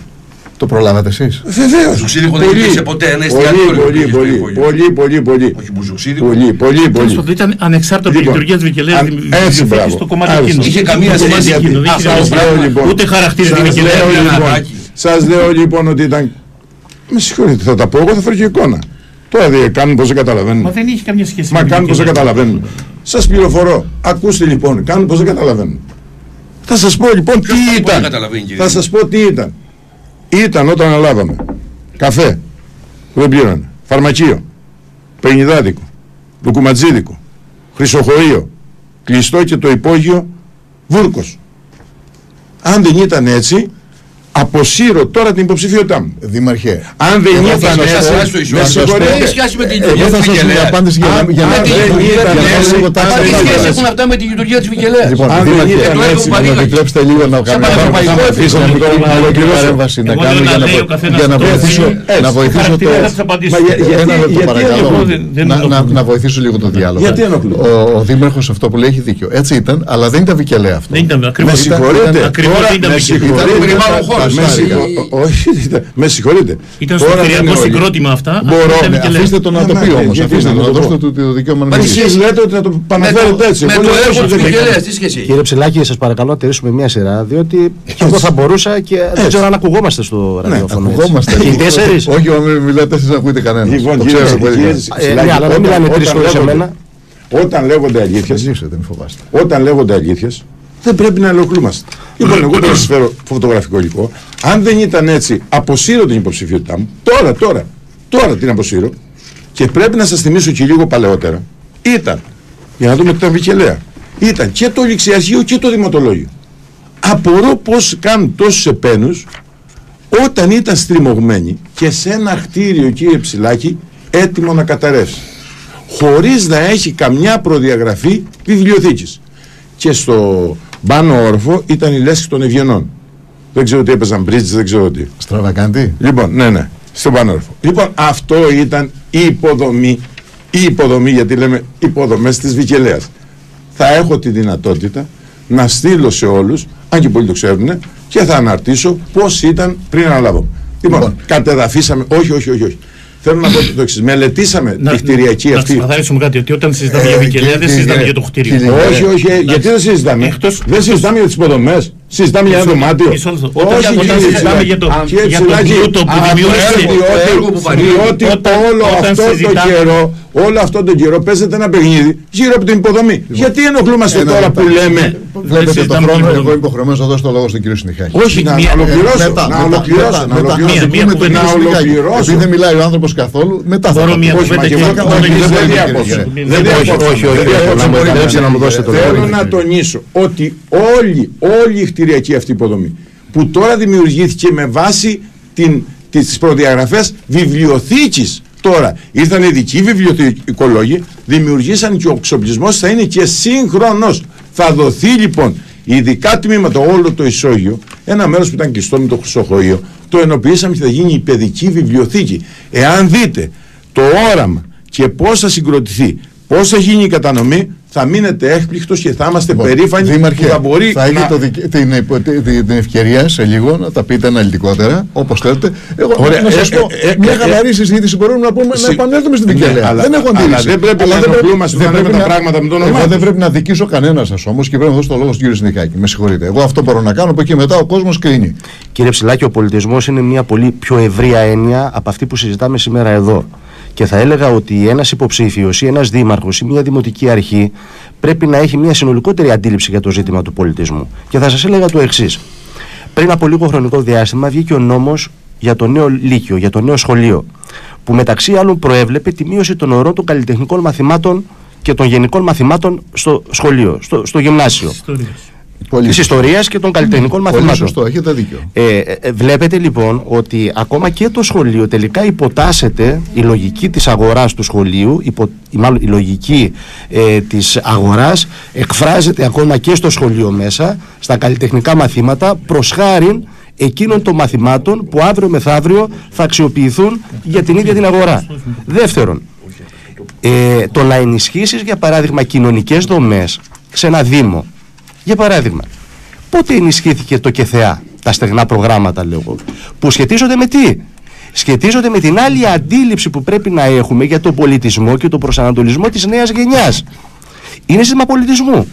Speaker 1: Το προλάβατε εσείς;
Speaker 3: Βεβαίως.
Speaker 5: Μπουζουξίδικο δεν υπήρξε ποτέ ένα
Speaker 3: εστιατόριο. Πολύ, πολύ, πολύ, πολύ, πολύ.
Speaker 5: Όχι μπουζουξίδικο.
Speaker 3: Πολύ, πολύ, πολύ.
Speaker 2: Ήταν ανεξάρτητο από της λοιπόν, λειτουργία τη Βικελέα
Speaker 3: Έτσι, μπράβο.
Speaker 2: Στο κομμάτι εκείνο.
Speaker 5: Είχε καμία σχέση.
Speaker 3: Λοιπόν,
Speaker 2: ούτε χαρακτήρα τη Βικελέα.
Speaker 3: Σας λέω λοιπόν ότι ήταν. Με συγχωρείτε, θα τα πω εγώ, θα φέρω και εικόνα. Τώρα δεν κάνουν πώ δεν καταλαβαίνουν.
Speaker 2: Μα δεν είχε καμία σχέση.
Speaker 3: Μα κάνουν πώ δεν καταλαβαίνουν. Σας πληροφορώ. Ακούστε λοιπόν, κάνουν πώ δεν καταλαβαίνουν. Θα σας πω λοιπόν τι ήταν. Θα σας πω τι ήταν ήταν όταν αναλάβαμε. Καφέ. Που δεν πλήρωνε, φαρμακείο, πενιδάδικο, λουκουματζίδικο, χρυσοχοείο, κλειστό και το υπόγειο. Βούρκος. Αν δεν ήταν έτσι, αποσύρω τώρα την υποψηφιότητά μου.
Speaker 1: Δήμαρχε.
Speaker 3: Αν δεν ήταν έτσι.
Speaker 5: Με συγχωρείτε. σχέση με την
Speaker 1: λειτουργία της Βικελέα. απάντηση για να
Speaker 5: μην σχέση έχουν αυτά με τη λειτουργία της Βικελέα.
Speaker 1: Λοιπόν, αν δεν ήταν έτσι, να επιτρέψετε λίγο να κάνουμε να αφήσουμε να ολοκληρώσω να κάνω για να βοηθήσω να βοηθήσω το. Ένα λεπτό παρακαλώ. Να βοηθήσω λίγο το διάλογο.
Speaker 3: Γιατί
Speaker 1: Ο Δήμαρχος αυτό που λέει έχει δίκιο. Έτσι ήταν, αλλά δεν ήταν Βικελέα αυτό.
Speaker 2: Δεν ήταν
Speaker 3: ακριβώς. Με συγχωρείτε. Με συγχωρείτε. Όχι, με συγχωρείτε.
Speaker 2: Ήταν στο κυριακό συγκρότημα αυτά.
Speaker 1: Μπορώ, ναι, αφήστε το να το πει όμω. Αφήστε το να δώσετε το δικαίωμα να
Speaker 3: μιλήσει. Εσεί λέτε ότι να το παναφέρετε έτσι.
Speaker 5: Με το έργο τη Βικελέα, τι σχέση
Speaker 4: Κύριε Ψηλάκη, σα παρακαλώ να τηρήσουμε μια σειρά, διότι και εγώ θα μπορούσα και δεν ξέρω αν ακουγόμαστε στο
Speaker 1: ναι, ραδιόφωνο. Ακουγόμαστε.
Speaker 4: Οι τέσσερι.
Speaker 1: Όχι, μιλάτε εσεί, ακούτε κανένα.
Speaker 3: Λοιπόν, κύριε
Speaker 4: Ναι, αλλά δεν μιλάνε τρει χωρί εμένα.
Speaker 3: Όταν λέγονται αλήθειε,
Speaker 1: Ζήσε, δεν φοβάστε.
Speaker 3: όταν λέγονται αλήθειε, δεν πρέπει να ελοκλούμαστε. Λοιπόν, εγώ θα σας φέρω φωτογραφικό υλικό. Αν δεν ήταν έτσι, αποσύρω την υποψηφιότητά μου. Τώρα, τώρα, τώρα την αποσύρω. Και πρέπει να σας θυμίσω και λίγο παλαιότερα. Ήταν, για να δούμε τι ήταν Βικελέα. Ήταν και το ληξιαρχείο και το δημοτολόγιο. Απορώ πώς κάνουν τόσους επένους όταν ήταν στριμωγμένοι και σε ένα κτίριο, κύριε Ψηλάκη, έτοιμο να καταρρεύσει. Χωρίς να έχει καμιά προδιαγραφή βιβλιοθήκης. Και στο πάνω όρφο ήταν η λέσχη των Ευγενών. Δεν ξέρω τι έπαιζαν μπρίτζ, δεν ξέρω τι.
Speaker 1: Στραβακάντη.
Speaker 3: Λοιπόν, ναι, ναι, στο πάνω όρφο. Λοιπόν, αυτό ήταν η υποδομή, η υποδομή, γιατί λέμε υποδομές της Βικελέας. Θα έχω τη δυνατότητα να στείλω σε όλους, αν και πολλοί το ξέρουν, και θα αναρτήσω πώς ήταν πριν αναλάβω. Λοιπόν,
Speaker 1: Λοιπόν.
Speaker 3: κατεδαφίσαμε, όχι, όχι, όχι, όχι. Θέλω να πω το εξής. Μελετήσαμε
Speaker 2: Να-
Speaker 3: τη κτηριακή
Speaker 2: να
Speaker 3: αυτή.
Speaker 2: ξεκαθαρίσουμε κάτι, ότι όταν συζητάμε
Speaker 1: Ε,
Speaker 2: για Βικελέα
Speaker 1: κύριε-
Speaker 2: δεν συζητάμε
Speaker 1: κύριε-
Speaker 2: για το κτίριο.
Speaker 1: κύριε-
Speaker 3: Όχι, όχι, ε, γιατί δεν συζητάμε;
Speaker 2: Εκτός-
Speaker 3: δεν συζητάμε για τις υποδομές. Συζητάμε για ένα
Speaker 2: Μισό-
Speaker 3: δωμάτιο.
Speaker 2: μισό λεπτό. Όταν-
Speaker 3: Όχι,
Speaker 2: όταν
Speaker 3: κύριε
Speaker 2: συζητάμε
Speaker 3: Ψηλάκη.
Speaker 2: για το-
Speaker 3: Α, κύριε
Speaker 2: για το
Speaker 3: Ψηλάκη,
Speaker 2: πλούτο που
Speaker 3: α,
Speaker 2: δημιούργησε-
Speaker 3: διότι-
Speaker 5: το έργο που παρήγει.
Speaker 3: Διότι
Speaker 2: Όταν-
Speaker 3: όλο
Speaker 2: όταν
Speaker 3: αυτό το
Speaker 2: συζητάμε-
Speaker 3: καιρό, όλο αυτό το καιρό παίζεται ένα παιχνίδι γύρω από την υποδομή. Γιατί ενοχλούμαστε
Speaker 1: Ένα
Speaker 3: τώρα
Speaker 1: λεπτό.
Speaker 3: που λέμε.
Speaker 1: Βλέπετε το
Speaker 2: συζητάμε
Speaker 1: χρόνο,
Speaker 2: την
Speaker 1: εγώ
Speaker 2: υποδομή.
Speaker 1: είμαι υποχρεωμένος να δώσω το λόγο στον κύριο Συνεχάκη.
Speaker 3: Όχι, να
Speaker 2: μία-
Speaker 3: ολοκληρώσω.
Speaker 1: Μετά,
Speaker 3: Να
Speaker 1: μετά,
Speaker 3: ολοκληρώσω.
Speaker 1: μετά,
Speaker 3: Να
Speaker 1: μετά,
Speaker 3: ολοκληρώσω.
Speaker 2: μία-
Speaker 1: πούμε τον
Speaker 3: Να
Speaker 1: κύριο Συνεχάκη.
Speaker 3: ολοκληρώσω.
Speaker 1: Επειδή δεν μιλάει ο άνθρωπος καθόλου, μετά θα
Speaker 2: Μπορώ
Speaker 1: τα
Speaker 2: μία
Speaker 1: πω.
Speaker 3: Όχι, μα
Speaker 2: κουβέντα
Speaker 3: και
Speaker 2: και
Speaker 3: εγώ
Speaker 2: εγώ
Speaker 3: δεν
Speaker 2: δεν
Speaker 3: δεν
Speaker 2: δεν
Speaker 3: διάκοψα.
Speaker 2: δεν
Speaker 3: Δεν
Speaker 2: δεν
Speaker 3: διάκοψα.
Speaker 4: όχι, όχι,
Speaker 3: Δεν
Speaker 4: όχι,
Speaker 3: διάκοψα.
Speaker 4: να μου επιτρέψετε να μου δώσετε το
Speaker 3: Θέλω
Speaker 4: λόγο.
Speaker 3: να τονίσω ότι όλη, όλη η κτηριακή αυτή υποδομή που τώρα δημιουργήθηκε με βάση την, τις προδιαγραφές βιβλιοθήκης. Τώρα ήρθαν ειδικοί βιβλιοθηκολόγοι δημιουργήσαν και ο εξοπλισμός θα είναι και σύγχρονος. Θα δοθεί λοιπόν ειδικά τμήματα όλο το ισόγειο ένα μέρος που ήταν κλειστό με το χρυσοχοείο το ενοποιήσαμε και θα γίνει η παιδική βιβλιοθήκη. Εάν δείτε το όραμα και πώς θα συγκροτηθεί πώς θα γίνει η κατανομή θα μείνετε έκπληκτος και θα είμαστε
Speaker 1: Λοιπόν,
Speaker 3: περήφανοι
Speaker 1: Δήμαρχε,
Speaker 3: που θα μπορεί
Speaker 1: θα έχετε
Speaker 3: να...
Speaker 1: το δικαι- την, υπο- την, την ευκαιρία σε λίγο να τα πείτε αναλυτικότερα, όπως θέλετε. Εγώ
Speaker 3: Ωραία,
Speaker 1: να
Speaker 3: ε,
Speaker 1: σα πω,
Speaker 3: ε, ε,
Speaker 1: μια
Speaker 3: ε,
Speaker 1: χαλαρή συζήτηση μπορούμε να πούμε να
Speaker 3: Συ-
Speaker 1: επανέλθουμε στην
Speaker 3: Ναι,
Speaker 1: Βικελέα.
Speaker 3: αλλά-
Speaker 1: δεν έχω
Speaker 3: αλλά
Speaker 1: αντίληψη.
Speaker 3: δεν πρέπει να ενοχλούμαστε
Speaker 1: δεν
Speaker 3: όταν λέμε
Speaker 1: πρέπει
Speaker 3: τα
Speaker 1: να-
Speaker 3: πράγματα με το όνομά
Speaker 1: Εγώ δεν
Speaker 3: τους.
Speaker 1: πρέπει να δικήσω κανένας σας όμως και πρέπει να δώσω το λόγο στον κύριο Συνδικάκη. Με συγχωρείτε. Εγώ αυτό μπορώ να κάνω. Από εκεί μετά ο κόσμος κρίνει.
Speaker 4: Κύριε Ψηλάκη, ο πολιτισμός είναι μια πολύ πιο ευρία έννοια από αυτή που συζητάμε σήμερα εδώ. Και θα έλεγα ότι ένας υποψήφιος ή ένας δήμαρχος ή μια δημοτική αρχή πρέπει να έχει μια συνολικότερη αντίληψη για το ζήτημα του πολιτισμού. Και θα σας έλεγα το εξής. Πριν από λίγο χρονικό διάστημα βγήκε ο νόμος για το νέο Λύκειο, για το νέο σχολείο, που μεταξύ άλλων προέβλεπε τη μείωση των ωρών των καλλιτεχνικών μαθημάτων και των γενικών μαθημάτων στο σχολείο, στο, στο γυμνάσιο.
Speaker 2: Ιστορίες.
Speaker 1: Πολύ
Speaker 4: Της
Speaker 1: σωστό.
Speaker 4: ιστορίας και των καλλιτεχνικών
Speaker 1: Πολύ
Speaker 4: μαθημάτων.
Speaker 1: σωστό, έχετε δίκιο.
Speaker 4: Ε, ε, ε, βλέπετε λοιπόν ότι ακόμα και το σχολείο τελικά υποτάσσεται η λογική της αγοράς του σχολείου, υπο, η, μάλλον η λογική ε, της αγοράς εκφράζεται ακόμα και στο σχολείο μέσα, στα καλλιτεχνικά μαθήματα, προς χάριν εκείνων των μαθημάτων που αύριο μεθαύριο θα αξιοποιηθούν για την ίδια την αγορά. Δεύτερον, ε, το να ενισχύσεις για παράδειγμα κοινωνικές δομές σε ένα δήμο, για παράδειγμα, πότε ενισχύθηκε το ΚΕΘΕΑ, τα στεγνά προγράμματα λέω εγώ, που σχετίζονται με τι; Σχετίζονται με την άλλη αντίληψη που πρέπει να έχουμε για τον πολιτισμό και τον προσανατολισμό της νέας γενιάς. Είναι ζήτημα πολιτισμού.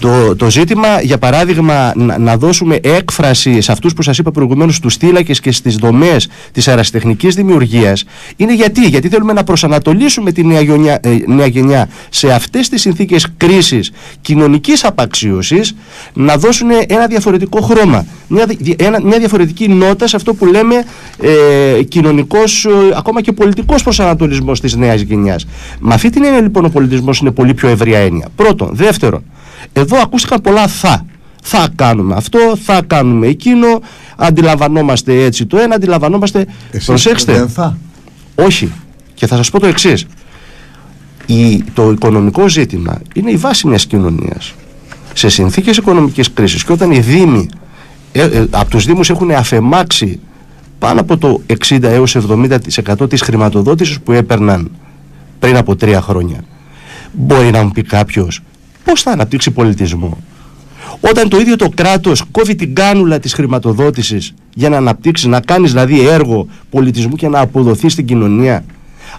Speaker 4: Το, το ζήτημα, για παράδειγμα, να, να δώσουμε έκφραση σε αυτούς που σας είπα προηγουμένως στους θύλακες και στις δομές της αεραστεχνικής δημιουργίας είναι γιατί, γιατί θέλουμε να προσανατολίσουμε τη νέα, γενιά, ε, νέα γενιά σε αυτές τις συνθήκες κρίσης κοινωνικής απαξίωσης να δώσουν ένα διαφορετικό χρώμα, μια, δι- ένα- μια διαφορετική νότα σε αυτό που λέμε ε, κοινωνικός, ε, ακόμα και πολιτικός προσανατολισμός της νέας γενιάς. Με αυτή την έννοια λοιπόν ο πολιτισμός είναι πολύ πιο ευρία έννοια. Πρώτον. Δεύτερον, εδώ ακούστηκαν πολλά θα. Θα κάνουμε αυτό, θα κάνουμε εκείνο, αντιλαμβανόμαστε έτσι το ένα, αντιλαμβανόμαστε...
Speaker 1: Εσείς
Speaker 4: Προσέξτε,
Speaker 1: Δεν θα.
Speaker 4: όχι. Και θα σας πω το εξής. Η, το οικονομικό ζήτημα είναι η βάση μιας κοινωνίας. Σε συνθήκες οικονομικής κρίσης και όταν οι δήμοι ε, ε, από τους δήμους έχουν αφεμάξει πάνω από το 60 έως 70% της χρηματοδότησης που έπαιρναν πριν από τρία χρόνια. Μπορεί να μου πει κάποιος πώς θα αναπτύξει πολιτισμό; Όταν το ίδιο το κράτος κόβει την κάνουλα της χρηματοδότησης για να αναπτύξει, να κάνεις δηλαδή έργο πολιτισμού και να αποδοθεί στην κοινωνία.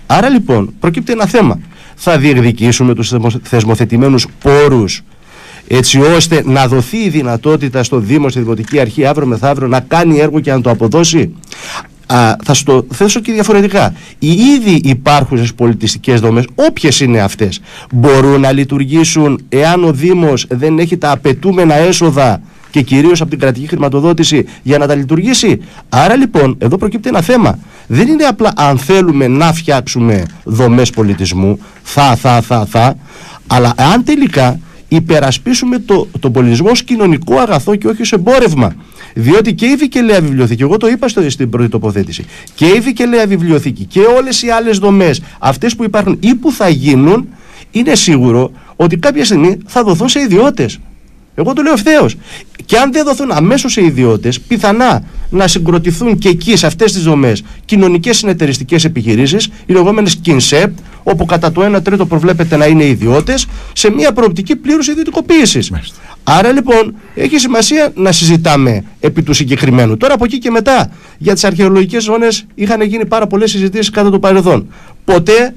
Speaker 4: Άρα λοιπόν προκύπτει ένα θέμα. Θα διεκδικήσουμε τους θεσμο- θεσμοθετημένους πόρους έτσι ώστε να δοθεί η δυνατότητα στο Δήμο, στη Δημοτική Αρχή αύριο μεθαύριο να κάνει έργο και να το αποδώσει. Α, θα σου το θέσω και διαφορετικά. Οι ήδη υπάρχουσες πολιτιστικές δομές, όποιες είναι αυτές, μπορούν να λειτουργήσουν εάν ο Δήμος δεν έχει τα απαιτούμενα έσοδα και κυρίως από την κρατική χρηματοδότηση για να τα λειτουργήσει. Άρα λοιπόν εδώ προκύπτει ένα θέμα. Δεν είναι απλά αν θέλουμε να φτιάξουμε δομές πολιτισμού, θα, θα, θα, θα, αλλά αν τελικά υπερασπίσουμε το, το πολιτισμό ως κοινωνικό αγαθό και όχι ως εμπόρευμα. Διότι και η Βικελέα Βιβλιοθήκη, εγώ το είπα στο, στην πρώτη τοποθέτηση, και η Βικελέα Βιβλιοθήκη και όλες οι άλλες δομές, αυτές που υπάρχουν ή που θα γίνουν, είναι σίγουρο ότι κάποια στιγμή θα δοθούν σε ιδιώτες. Εγώ το λέω ευθέως. Και αν δεν δοθούν αμέσως σε ιδιώτες, πιθανά να συγκροτηθούν και εκεί σε αυτές τις δομές κοινωνικές συνεταιριστικές επιχειρήσεις, οι λεγόμενες KINSEP, όπου κατά το 1 τρίτο προβλέπεται να είναι ιδιώτες, σε μια προοπτική πλήρους ιδιωτικοποίησης. Άρα λοιπόν έχει σημασία να συζητάμε επί του συγκεκριμένου. Τώρα από εκεί και μετά για τις αρχαιολογικές ζώνες είχαν γίνει πάρα πολλές συζητήσεις κατά το παρελθόν. Ποτέ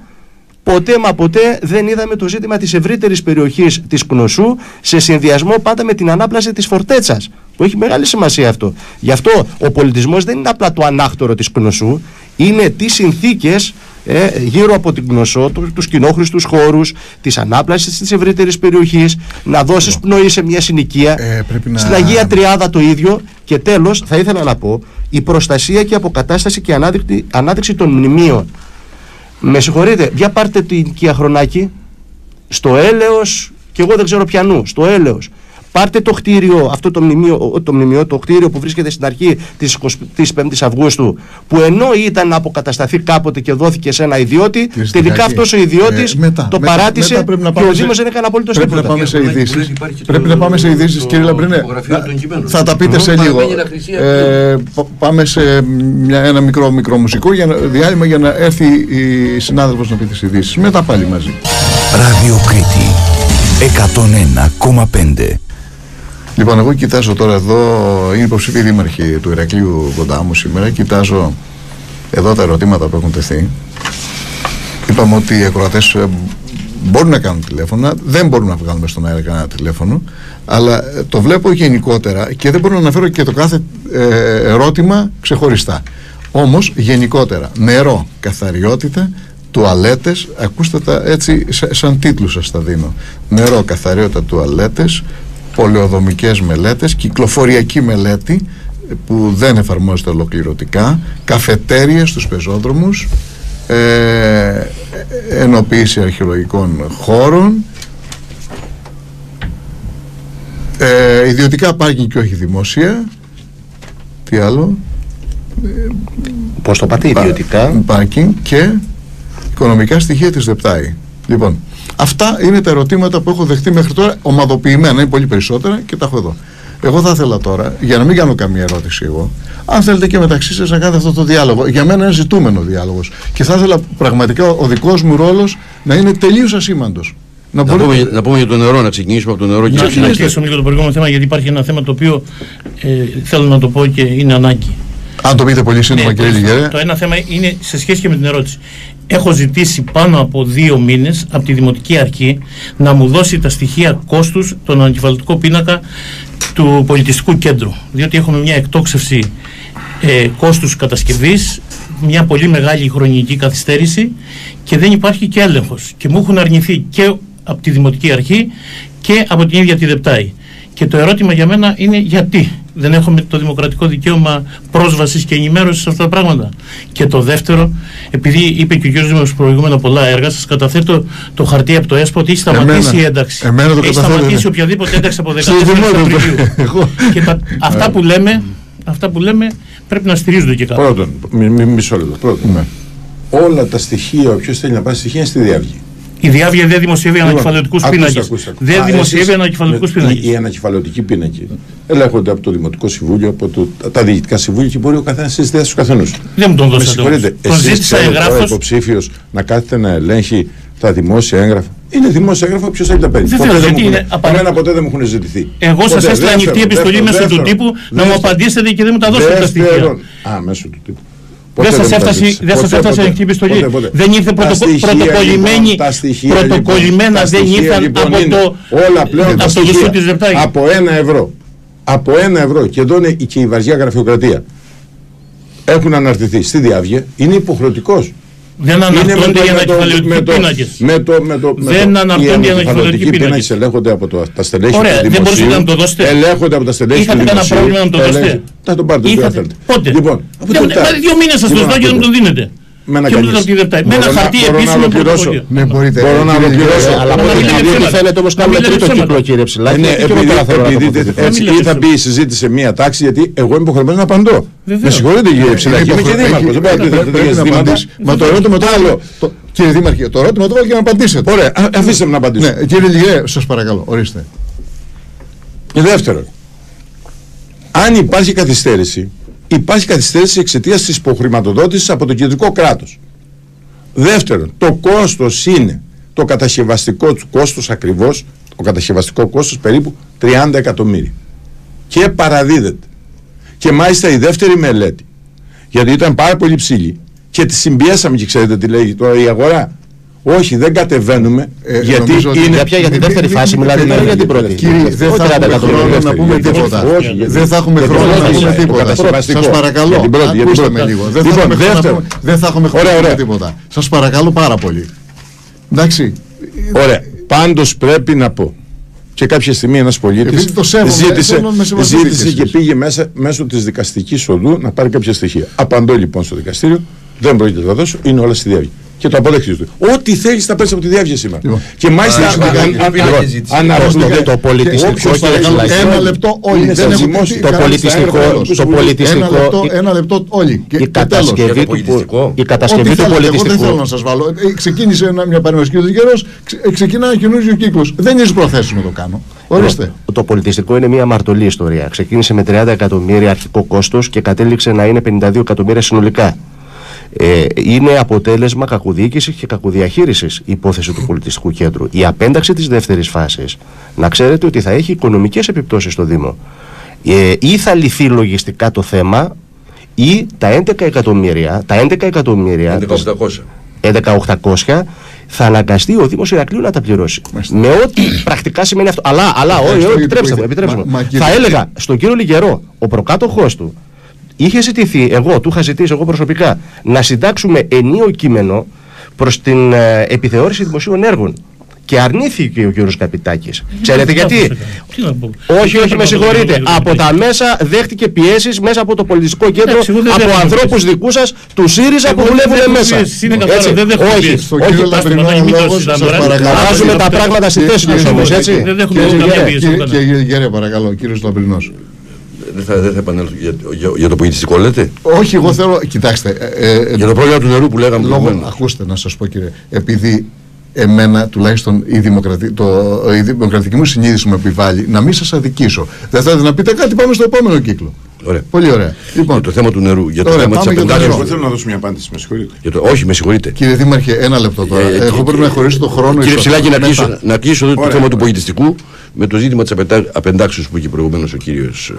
Speaker 4: ποτέ μα ποτέ δεν είδαμε το ζήτημα της ευρύτερης περιοχής της Κνωσού σε συνδυασμό πάντα με την ανάπλαση της Φορτέτσας που έχει μεγάλη σημασία αυτό. Γι' αυτό ο πολιτισμός δεν είναι απλά το ανάκτορο της Κνωσού, είναι τις συνθήκες ε, γύρω από την Κνωσό, του, τους κοινόχρηστους χώρους, της ανάπλασης της ευρύτερης περιοχής, να δώσεις πνοή σε μια συνοικία,
Speaker 1: Ε, πρέπει να-
Speaker 4: στην Αγία Τριάδα το ίδιο και τέλος θα ήθελα να πω η προστασία και αποκατάσταση και ανάδειξη, ανάδειξη των μνημείων. Με συγχωρείτε, για πάρτε την οικία Χρονάκη στο έλεος και εγώ δεν ξέρω πιανού, στο έλεος. Πάρτε το κτίριο, αυτό το μνημείο, το μνημείο, το κτίριο που βρίσκεται στην αρχή της, 25ης Αυγούστου, που ενώ ήταν να αποκατασταθεί κάποτε και δόθηκε σε ένα ιδιώτη,
Speaker 1: Κύριε
Speaker 4: τελικά
Speaker 1: Στυλιάκη,
Speaker 4: αυτός ο ιδιώτης
Speaker 1: ε, μετά,
Speaker 4: το
Speaker 1: μετά,
Speaker 4: παράτησε
Speaker 1: μετά πρέπει να
Speaker 4: και
Speaker 1: πάμε
Speaker 4: ο
Speaker 1: σε-
Speaker 4: Δήμος δεν έκανε απολύτως
Speaker 1: Πρέπει να
Speaker 4: τίποτα.
Speaker 1: πάμε σε
Speaker 5: Υπάρχει-
Speaker 1: ειδήσεις.
Speaker 5: υπάρχει- υπάρχει και
Speaker 1: Πρέπει
Speaker 5: το-
Speaker 1: να πάμε σε ειδήσεις,
Speaker 5: το-
Speaker 1: κύριε Λαμπρινέ.
Speaker 5: το γραφείο των κειμένων.
Speaker 1: Θα τα πείτε
Speaker 5: Μμμ.
Speaker 1: σε λίγο.
Speaker 5: Παραμένει τα χρυσή
Speaker 1: Ε, πα- πάμε σε μια, ένα μικρό, μικρό μουσικό για να, διάλειμμα για να έρθει η συνάδελφος να πει τις ειδήσεις. Μετά πάλι μαζί.
Speaker 6: Ραδιοκρίτη 101,5
Speaker 1: Λοιπόν, εγώ κοιτάζω τώρα εδώ, είναι υποψήφιοι δήμαρχοι του Ηρακλείου κοντά μου σήμερα. Κοιτάζω εδώ τα ερωτήματα που έχουν τεθεί. Είπαμε ότι οι ακροατές μπορούν να κάνουν τηλέφωνα, δεν μπορούν να βγάλουμε στον αέρα κανένα τηλέφωνο, αλλά ε, το βλέπω γενικότερα και δεν μπορώ να αναφέρω και το κάθε ε, ερώτημα ξεχωριστά. Όμως γενικότερα, νερό, καθαριότητα, τουαλέτες, ακούστε τα έτσι σα- σαν τίτλους σας τα δίνω. Νερό, καθαριότητα, τουαλέτες, πολεοδομικές μελέτες, κυκλοφοριακή μελέτη ε, που δεν εφαρμόζεται ολοκληρωτικά, καφετέριες στους πεζόδρομους, ε, ε, ενοποίηση αρχαιολογικών χώρων, ε, ιδιωτικά πάρκινγκ και όχι δημόσια, τι άλλο,
Speaker 4: Πώς το πάτε ιδιωτικά;
Speaker 1: Πα- Πάρκινγκ και οικονομικά στοιχεία της ΔΕΠΤΑΗ. Λοιπόν, αυτά είναι τα ερωτήματα που έχω δεχτεί μέχρι τώρα, ομαδοποιημένα, είναι πολύ περισσότερα και τα έχω εδώ. Εγώ θα ήθελα τώρα, για να μην κάνω καμία ερώτηση εγώ, αν θέλετε και μεταξύ σας να κάνετε αυτό το διάλογο. Για μένα είναι ζητούμενο διάλογος. Και θα ήθελα πραγματικά ο δικός μου ρόλος να είναι τελείως ασήμαντος. Να
Speaker 5: Να
Speaker 1: μπορείτε-
Speaker 5: πούμε, να πούμε για το νερό, να ξεκινήσουμε από το νερό και
Speaker 2: Να
Speaker 5: να
Speaker 2: συνεχίσουμε
Speaker 5: συνεχίσουμε.
Speaker 2: λίγο το προηγούμενο θέμα γιατί υπάρχει ένα θέμα το οποίο ε, θέλω να το πω και είναι ανάγκη.
Speaker 1: Αν το πείτε πολύ σύντομα,
Speaker 2: Ναι,
Speaker 1: κύριε
Speaker 2: το-
Speaker 1: Λιγέρε.
Speaker 2: Το ένα θέμα είναι σε σχέση και με την ερώτηση. Έχω ζητήσει πάνω από δύο μήνες από τη Δημοτική Αρχή να μου δώσει τα στοιχεία κόστους τον ανακεφαλωτικό πίνακα του πολιτιστικού κέντρου. Διότι έχουμε μια εκτόξευση ε, κόστους κατασκευής, μια πολύ μεγάλη χρονική καθυστέρηση και δεν υπάρχει και έλεγχος. Και μου έχουν αρνηθεί και από τη Δημοτική Αρχή και από την ίδια τη Δεπτάη. Και το ερώτημα για μένα είναι γιατί δεν έχουμε το δημοκρατικό δικαίωμα πρόσβασης και ενημέρωσης σε αυτά τα πράγματα. Και το δεύτερο, επειδή είπε και ο κ. Δήμαρχος προηγούμενα πολλά έργα, σας καταθέτω το χαρτί από το ΕΣΠΟ ότι έχει σταματήσει
Speaker 1: Εμένα-
Speaker 2: η ένταξη.
Speaker 1: εμένα το
Speaker 2: έχει
Speaker 1: καταθέτετε.
Speaker 2: σταματήσει οποιαδήποτε ένταξη από 14
Speaker 1: Στο δημότιο.
Speaker 2: Απριλίου.
Speaker 1: Εγώ-
Speaker 2: και τα, αυτά, που λέμε, αυτά που λέμε πρέπει να στηρίζονται και κάπου.
Speaker 3: Πρώτον, μι, μι, μισό λεπτό. Πρώτον,
Speaker 1: Ναι.
Speaker 3: όλα τα στοιχεία, όποιος θέλει να πάρει στοιχεία είναι στη διάβγη.
Speaker 2: Η διάβγεια δεν δημοσιεύει ανακεφαλαιωτικούς
Speaker 3: Λοιπόν, ακούστε,
Speaker 2: πίνακες.
Speaker 3: ακούστε.
Speaker 2: Δεν
Speaker 3: Α,
Speaker 2: δημοσιεύει
Speaker 3: εσείς
Speaker 2: ανακεφαλαιωτικούς
Speaker 3: με- Οι, οι
Speaker 2: πίνακε.
Speaker 3: ανακεφαλαιωτικοί πίνακε ελέγχονται από το Δημοτικό Συμβούλιο, από το, τα διοικητικά συμβούλια και μπορεί ο καθένας στι ιδέε του καθενό.
Speaker 2: Δεν μου τον
Speaker 3: Με
Speaker 2: δώσατε.
Speaker 3: συγχωρείτε,
Speaker 2: όμως. Τον
Speaker 3: εσείς
Speaker 2: ζήτησα
Speaker 3: ξέρετε τώρα
Speaker 2: εγγράφος.
Speaker 3: υποψήφιος να κάθεται να ελέγχει τα δημόσια έγγραφα. Είναι δημόσια έγγραφα, ποιος θέλει να παίρνει;
Speaker 2: Βεβαίως,
Speaker 3: Ποτέ δεν
Speaker 2: γιατί
Speaker 3: μου
Speaker 2: είναι
Speaker 3: έχουν-
Speaker 2: απαραίτητο.
Speaker 3: Εμένα ποτέ δεν μου έχουν ζητηθεί.
Speaker 2: Εγώ
Speaker 3: Ποτέ.
Speaker 2: σα έστειλα ανοιχτή
Speaker 3: Δεύτερον,
Speaker 2: επιστολή
Speaker 3: δεύτερον,
Speaker 2: μέσω του
Speaker 3: δεύτερον,
Speaker 2: τύπου να μου
Speaker 3: δεύτερον.
Speaker 2: απαντήσετε και δεν μου τα δώσετε τα στοιχεία.
Speaker 3: Δεύτερον, Α, μέσω του τύπου.
Speaker 2: Δεν
Speaker 3: Ποτέ
Speaker 2: σας
Speaker 3: μου τα
Speaker 2: έφτασε,
Speaker 3: ζήτησε.
Speaker 2: δεν σας
Speaker 3: Ποτέ,
Speaker 2: έφτασε
Speaker 3: ποτέ.
Speaker 2: ανοιχτή επιστολή.
Speaker 3: Ποτέ, ποτέ.
Speaker 2: Δεν ήρθε
Speaker 3: Τα
Speaker 2: πρωτοκο,
Speaker 3: στοιχεία,
Speaker 2: πρωτοκολλημένη,
Speaker 3: λοιπόν, τα στοιχεία,
Speaker 2: πρωτοκολλημένα
Speaker 3: λοιπόν, τα
Speaker 2: δεν
Speaker 3: στοιχεία,
Speaker 2: ήρθαν
Speaker 3: λοιπόν,
Speaker 2: από
Speaker 3: είναι
Speaker 2: το,
Speaker 3: όλα πλέον τα
Speaker 2: από το
Speaker 3: στοιχεία.
Speaker 2: δουσού της Δεπτάγη.
Speaker 3: Από ένα ευρώ. Από ένα ευρώ. Και εδώ είναι και η βαριά γραφειοκρατία. έχουν αναρτηθεί στη Διάβγε είναι υποχρεωτικός.
Speaker 2: Δεν αναρτώνται οι ανακεφαλαιωτικοί πίνακες.
Speaker 3: Με το, με το, με
Speaker 2: Δεν
Speaker 3: το-
Speaker 2: αναρτώνται οι
Speaker 3: οι
Speaker 2: ανακεφαλαιωτικοί
Speaker 3: πίνακες
Speaker 2: πίνακες.
Speaker 3: ελέγχονται από το, τα στελέχη
Speaker 2: Ωραία,
Speaker 3: του
Speaker 2: δεν μπορούσατε
Speaker 3: δημοσίου.
Speaker 2: να το δώσετε.
Speaker 3: Ελέγχονται από τα στελέχη
Speaker 2: Είχατε
Speaker 3: του
Speaker 2: κανένα
Speaker 3: δημοσίου.
Speaker 2: πρόβλημα να το δώσετε;
Speaker 3: ελέγχονται- Θα τον πάρετε, δεν
Speaker 2: Είχατε.
Speaker 3: θέλετε.
Speaker 2: Πότε;
Speaker 3: Λοιπόν, από
Speaker 2: Δεν-
Speaker 3: το λεπτά.
Speaker 2: μα δύο μήνες σας το
Speaker 3: Λοιπόν,
Speaker 2: ζητάω και δεν μου το δίνετε.
Speaker 3: Με ένα
Speaker 2: Και μου
Speaker 3: κανείς.
Speaker 2: δίνετε λεπτά. Με ένα
Speaker 3: Μπορώ να-
Speaker 2: χαρτί
Speaker 3: μπορώ να
Speaker 2: επίσημο
Speaker 3: ολοκληρώσω.
Speaker 2: πρωτοκόλλιο.
Speaker 1: Ναι, μπορείτε.
Speaker 3: Μπορώ να
Speaker 1: Κύριε
Speaker 3: ολοκληρώσω.
Speaker 1: Λιγέ,
Speaker 4: Αλλά
Speaker 2: να
Speaker 4: από
Speaker 2: μην
Speaker 4: την
Speaker 2: λέτε
Speaker 4: Κυριακή
Speaker 2: ψέματα.
Speaker 4: φαίνεται όμω
Speaker 2: Να
Speaker 4: κάνουμε
Speaker 2: μην λέτε
Speaker 4: τρίτο
Speaker 2: ψέματα.
Speaker 4: κύκλο, κύριε
Speaker 3: Ε,
Speaker 4: Ψηλάκη.
Speaker 3: ναι,
Speaker 4: και εγώ
Speaker 3: επειδή,
Speaker 4: τώρα θέλω να
Speaker 3: επειδή
Speaker 4: τοποθετηθώ.
Speaker 3: έτσι
Speaker 2: Μην λέτε
Speaker 3: ή θα μπει η συζήτηση σε μία τάξη, γιατί εγώ είμαι υποχρεωμένο να απαντώ.
Speaker 2: Βεβαίως.
Speaker 3: Με συγχωρείτε κύριε Ψηλάκη, είμαι και
Speaker 1: Έχει-
Speaker 3: δήμαρχο. Δεν μπορώ να
Speaker 1: πρέπει-
Speaker 3: πείτε
Speaker 1: πρέπει
Speaker 3: τέτοια
Speaker 1: να
Speaker 3: ζητήματα.
Speaker 1: απαντήσει. Μα το ερώτημα το άλλο. το- Κύριε Δήμαρχε, το ερώτημα το βάλω και να απαντήσετε.
Speaker 3: Ωραία, α- αφήστε με να απαντήσω.
Speaker 1: Ναι, κύριε Λιγέ, σα παρακαλώ, ορίστε.
Speaker 3: Και δεύτερον, αν υπάρχει καθυστέρηση, υπάρχει καθυστέρηση εξαιτίας της υποχρηματοδότησης από το κεντρικό κράτος. Δεύτερον, το κόστος είναι το κατασκευαστικό του κόστος ακριβώς, το κατασκευαστικό κόστος περίπου 30 εκατομμύρια. Και παραδίδεται. Και μάλιστα η δεύτερη μελέτη, γιατί ήταν πάρα πολύ ψηλή και τη συμπιέσαμε και ξέρετε τι λέει τώρα η αγορά. Όχι, δεν κατεβαίνουμε
Speaker 1: Ε,
Speaker 3: γιατί
Speaker 1: νομίζω ότι-
Speaker 3: είναι.
Speaker 4: Για ποια, για την δεύτερη
Speaker 1: Μη-
Speaker 4: φάση
Speaker 1: μη-
Speaker 4: μιλάτε
Speaker 1: μη-
Speaker 4: τώρα
Speaker 1: μη-
Speaker 4: για την πρώτη.
Speaker 1: Κύριε, δεν
Speaker 4: Όχι
Speaker 1: θα
Speaker 4: 30
Speaker 1: έχουμε
Speaker 4: εκατομμύρια.
Speaker 1: χρόνο να
Speaker 3: δεύτερη,
Speaker 1: πούμε
Speaker 3: για την
Speaker 1: τίποτα.
Speaker 3: δεύτερη. Όχι, για την-
Speaker 1: Δεν θα έχουμε
Speaker 3: για την
Speaker 1: χρόνο να
Speaker 3: πρώτη,
Speaker 1: πούμε
Speaker 3: για το
Speaker 1: τίποτα.
Speaker 3: κατασκευαστικό.
Speaker 1: Σας παρακαλώ,
Speaker 3: Για την πρώτη, για την
Speaker 1: ακούστε
Speaker 3: πρώτη.
Speaker 1: με λίγο. Δεν θα
Speaker 3: Λοιπόν,
Speaker 1: έχουμε χρόνο να
Speaker 3: δεύτερον.
Speaker 1: πούμε- Δεν θα έχουμε χρόνο
Speaker 3: Ωραία,
Speaker 1: να πούμε
Speaker 3: ωραία.
Speaker 1: τίποτα. Σας παρακαλώ πάρα πολύ. Εντάξει.
Speaker 3: Ωραία. Πάντως πρέπει να πω. Και κάποια στιγμή ένας πολίτης
Speaker 1: Επειδή το σέβομαι,
Speaker 3: ζήτησε,
Speaker 1: θέλω να με σεβαστείτε
Speaker 3: ζήτησε
Speaker 1: κι
Speaker 3: και
Speaker 1: εσείς.
Speaker 3: πήγε μέσα μέσω της δικαστικής οδού να πάρει κάποια στοιχεία. Απαντώ λοιπόν στο δικαστήριο, δεν πρόκειται να τα δώσω, είναι όλα στη διάβγεια. Και το αποδέχτηκε του. Ό,τι θέλεις θα πέσει από τη διάβγεια σήμερα.
Speaker 1: Λοιπόν.
Speaker 3: Και μάλιστα.
Speaker 1: Α,
Speaker 3: αν-
Speaker 1: λοιπόν,
Speaker 3: αν-
Speaker 1: λοιπόν,
Speaker 3: αν-
Speaker 5: λοιπόν,
Speaker 3: αν-
Speaker 5: ζήτησε.
Speaker 3: αν-
Speaker 4: Το-
Speaker 3: αν-
Speaker 4: το πολιτιστικό,
Speaker 3: Όποιος
Speaker 4: κύριε
Speaker 3: παρακαλώ,
Speaker 4: Ψηλάκη.
Speaker 1: Ένα λεπτό όλοι.
Speaker 3: Είναι
Speaker 1: Δεν
Speaker 3: σαν
Speaker 1: έχω
Speaker 3: δημόσιο.
Speaker 1: πει
Speaker 3: Το
Speaker 1: κανένα
Speaker 4: πολιτιστικό-
Speaker 1: στα έργα
Speaker 4: το
Speaker 1: τους.
Speaker 4: πολιτιστικό-
Speaker 1: Ένα λεπτό,
Speaker 4: η-
Speaker 1: ένα λεπτό όλοι. Και-
Speaker 4: Η
Speaker 1: και τέλος.
Speaker 4: κατασκευή
Speaker 5: Για το
Speaker 4: του,
Speaker 5: πολιτιστικό.
Speaker 4: η
Speaker 1: Ό,τι
Speaker 4: κατασκευή του
Speaker 1: θέλετε, Εγώ δεν
Speaker 4: πολιτιστικού.
Speaker 1: θέλω να σας βάλω. Ε, ξεκίνησε ένα, μια παρεμβασκή καιρό, ξεκινά ένα καινούριο κύκλος. Δεν είναι προθέσιμο να το κάνω. Ορίστε.
Speaker 4: Το πολιτιστικό είναι μια μαρτωλή ιστορία. Ξεκίνησε με 30 εκατομμύρια αρχικό κόστος και κατέληξε να είναι 52 εκατομμύρια συνολικά. Ε, είναι αποτέλεσμα κακοδιοίκησης και κακοδιαχείρισης η υπόθεση του πολιτιστικού κέντρου. Η απένταξη της δεύτερης φάσης, να ξέρετε ότι θα έχει οικονομικές επιπτώσεις στο Δήμο. Ε, ή θα λυθεί λογιστικά το θέμα, ή τα 11 εκατομμύρια, τα 11 εκατομμύρια, το-
Speaker 5: 11.800.
Speaker 4: 11.800 θα αναγκαστεί ο Δήμος Ηρακλείου να τα πληρώσει. Με ό,τι πρακτικά σημαίνει αυτό. Αλλά, αλλά, όχι,
Speaker 1: Ευχαριστώ
Speaker 4: όχι,
Speaker 1: για την
Speaker 4: επιτρέψτε μου,
Speaker 1: βοήθεια.
Speaker 4: επιτρέψτε μου.
Speaker 1: Μα- μα, κύριε-
Speaker 4: Θα έλεγα στον κύριο Λιγερό, ο προκάτοχός του, είχε ζητηθεί, εγώ του είχα ζητήσει εγώ προσωπικά, να συντάξουμε ενίο κείμενο προς την ε, επιθεώρηση δημοσίων έργων. Και αρνήθηκε ο κύριος Καπιτάκης. Ξέρετε γιατί;
Speaker 2: Τι να πω.
Speaker 4: Όχι, όχι, με συγχωρείτε. Από τα μέσα δέχτηκε πιέσεις μέσα από το πολιτιστικό κέντρο
Speaker 2: Εντάξει, εγώ δεν
Speaker 4: από
Speaker 2: δέχομαι
Speaker 4: ανθρώπους
Speaker 2: πιέσεις.
Speaker 4: δικούς σας, τους ΣΥΡΙΖΑ που
Speaker 2: Εγώ δεν
Speaker 4: δουλεύουν
Speaker 2: δέχομαι
Speaker 4: μέσα.
Speaker 2: πιέσεις, είναι καθαρό,
Speaker 4: Έτσι.
Speaker 2: δεν δέχομαι
Speaker 4: Όχι,
Speaker 2: πιέσεις.
Speaker 1: Στον
Speaker 4: όχι.
Speaker 1: κύριο
Speaker 2: Άστο,
Speaker 1: Λαμπρινό
Speaker 2: να μην
Speaker 1: λόγο,
Speaker 2: δώσεις
Speaker 1: σας
Speaker 2: τα δωρεάν.
Speaker 1: παρακαλώ.
Speaker 4: Βάζουμε τα
Speaker 2: δεν-
Speaker 4: πράγματα στη
Speaker 2: δεν-
Speaker 4: θέση τους
Speaker 2: δεν-
Speaker 4: όμως,
Speaker 2: δεν-
Speaker 4: έτσι.
Speaker 2: Δεν δέχομαι
Speaker 1: Κύριε
Speaker 2: καμία
Speaker 1: Γερέ,
Speaker 2: πίεση.
Speaker 1: κύριε-
Speaker 2: κανένα.
Speaker 1: Κύριε Γερέ, παρακαλώ, κύριος Λαμπρινός.
Speaker 5: Δεν θα, δεν θα επανέλθω για, για, για το πολιτιστικό, λέτε;
Speaker 1: Όχι, εγώ θέλω. Κοιτάξτε. ε, ε,
Speaker 5: Για το πρόβλημα του νερού που λέγαμε
Speaker 1: Λόγω,
Speaker 5: προηγουμένως.
Speaker 1: ακούστε να σας πω κύριε, επειδή εμένα τουλάχιστον η, δημοκρατι... το... η δημοκρατική μου συνείδηση με επιβάλλει να μην σας αδικήσω. Δεν θέλετε να πείτε κάτι, πάμε στο επόμενο κύκλο.
Speaker 5: Ωραία.
Speaker 1: Πολύ ωραία. Λοιπόν,
Speaker 5: Για το θέμα του νερού. Για το
Speaker 1: Ωραία,
Speaker 5: θέμα της
Speaker 1: πάμε για το
Speaker 5: απεντάξεως.
Speaker 1: νερό.
Speaker 3: Εγώ θέλω να δώσω μια απάντηση, με συγχωρείτε.
Speaker 5: Για το, όχι, με συγχωρείτε.
Speaker 1: κύριε Δήμαρχε, ένα λεπτό τώρα.
Speaker 5: Ε,
Speaker 1: Εγώ
Speaker 5: ε,
Speaker 1: πρέπει να χωρίσω το χρόνο.
Speaker 5: Κύριε
Speaker 1: ίσως.
Speaker 5: Ψηλάκη, να
Speaker 1: Μετά.
Speaker 5: κλείσω, να κλείσω εδώ το
Speaker 3: Ωραία,
Speaker 5: θέμα του
Speaker 3: ωραία.
Speaker 5: πολιτιστικού με το ζήτημα της απεντάξεως που είχε προηγουμένως ο κύριος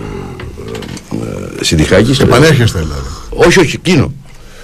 Speaker 5: Συνδυχάκη.
Speaker 1: Επανέρχεστε δηλαδή.
Speaker 5: Όχι, όχι, εκείνο.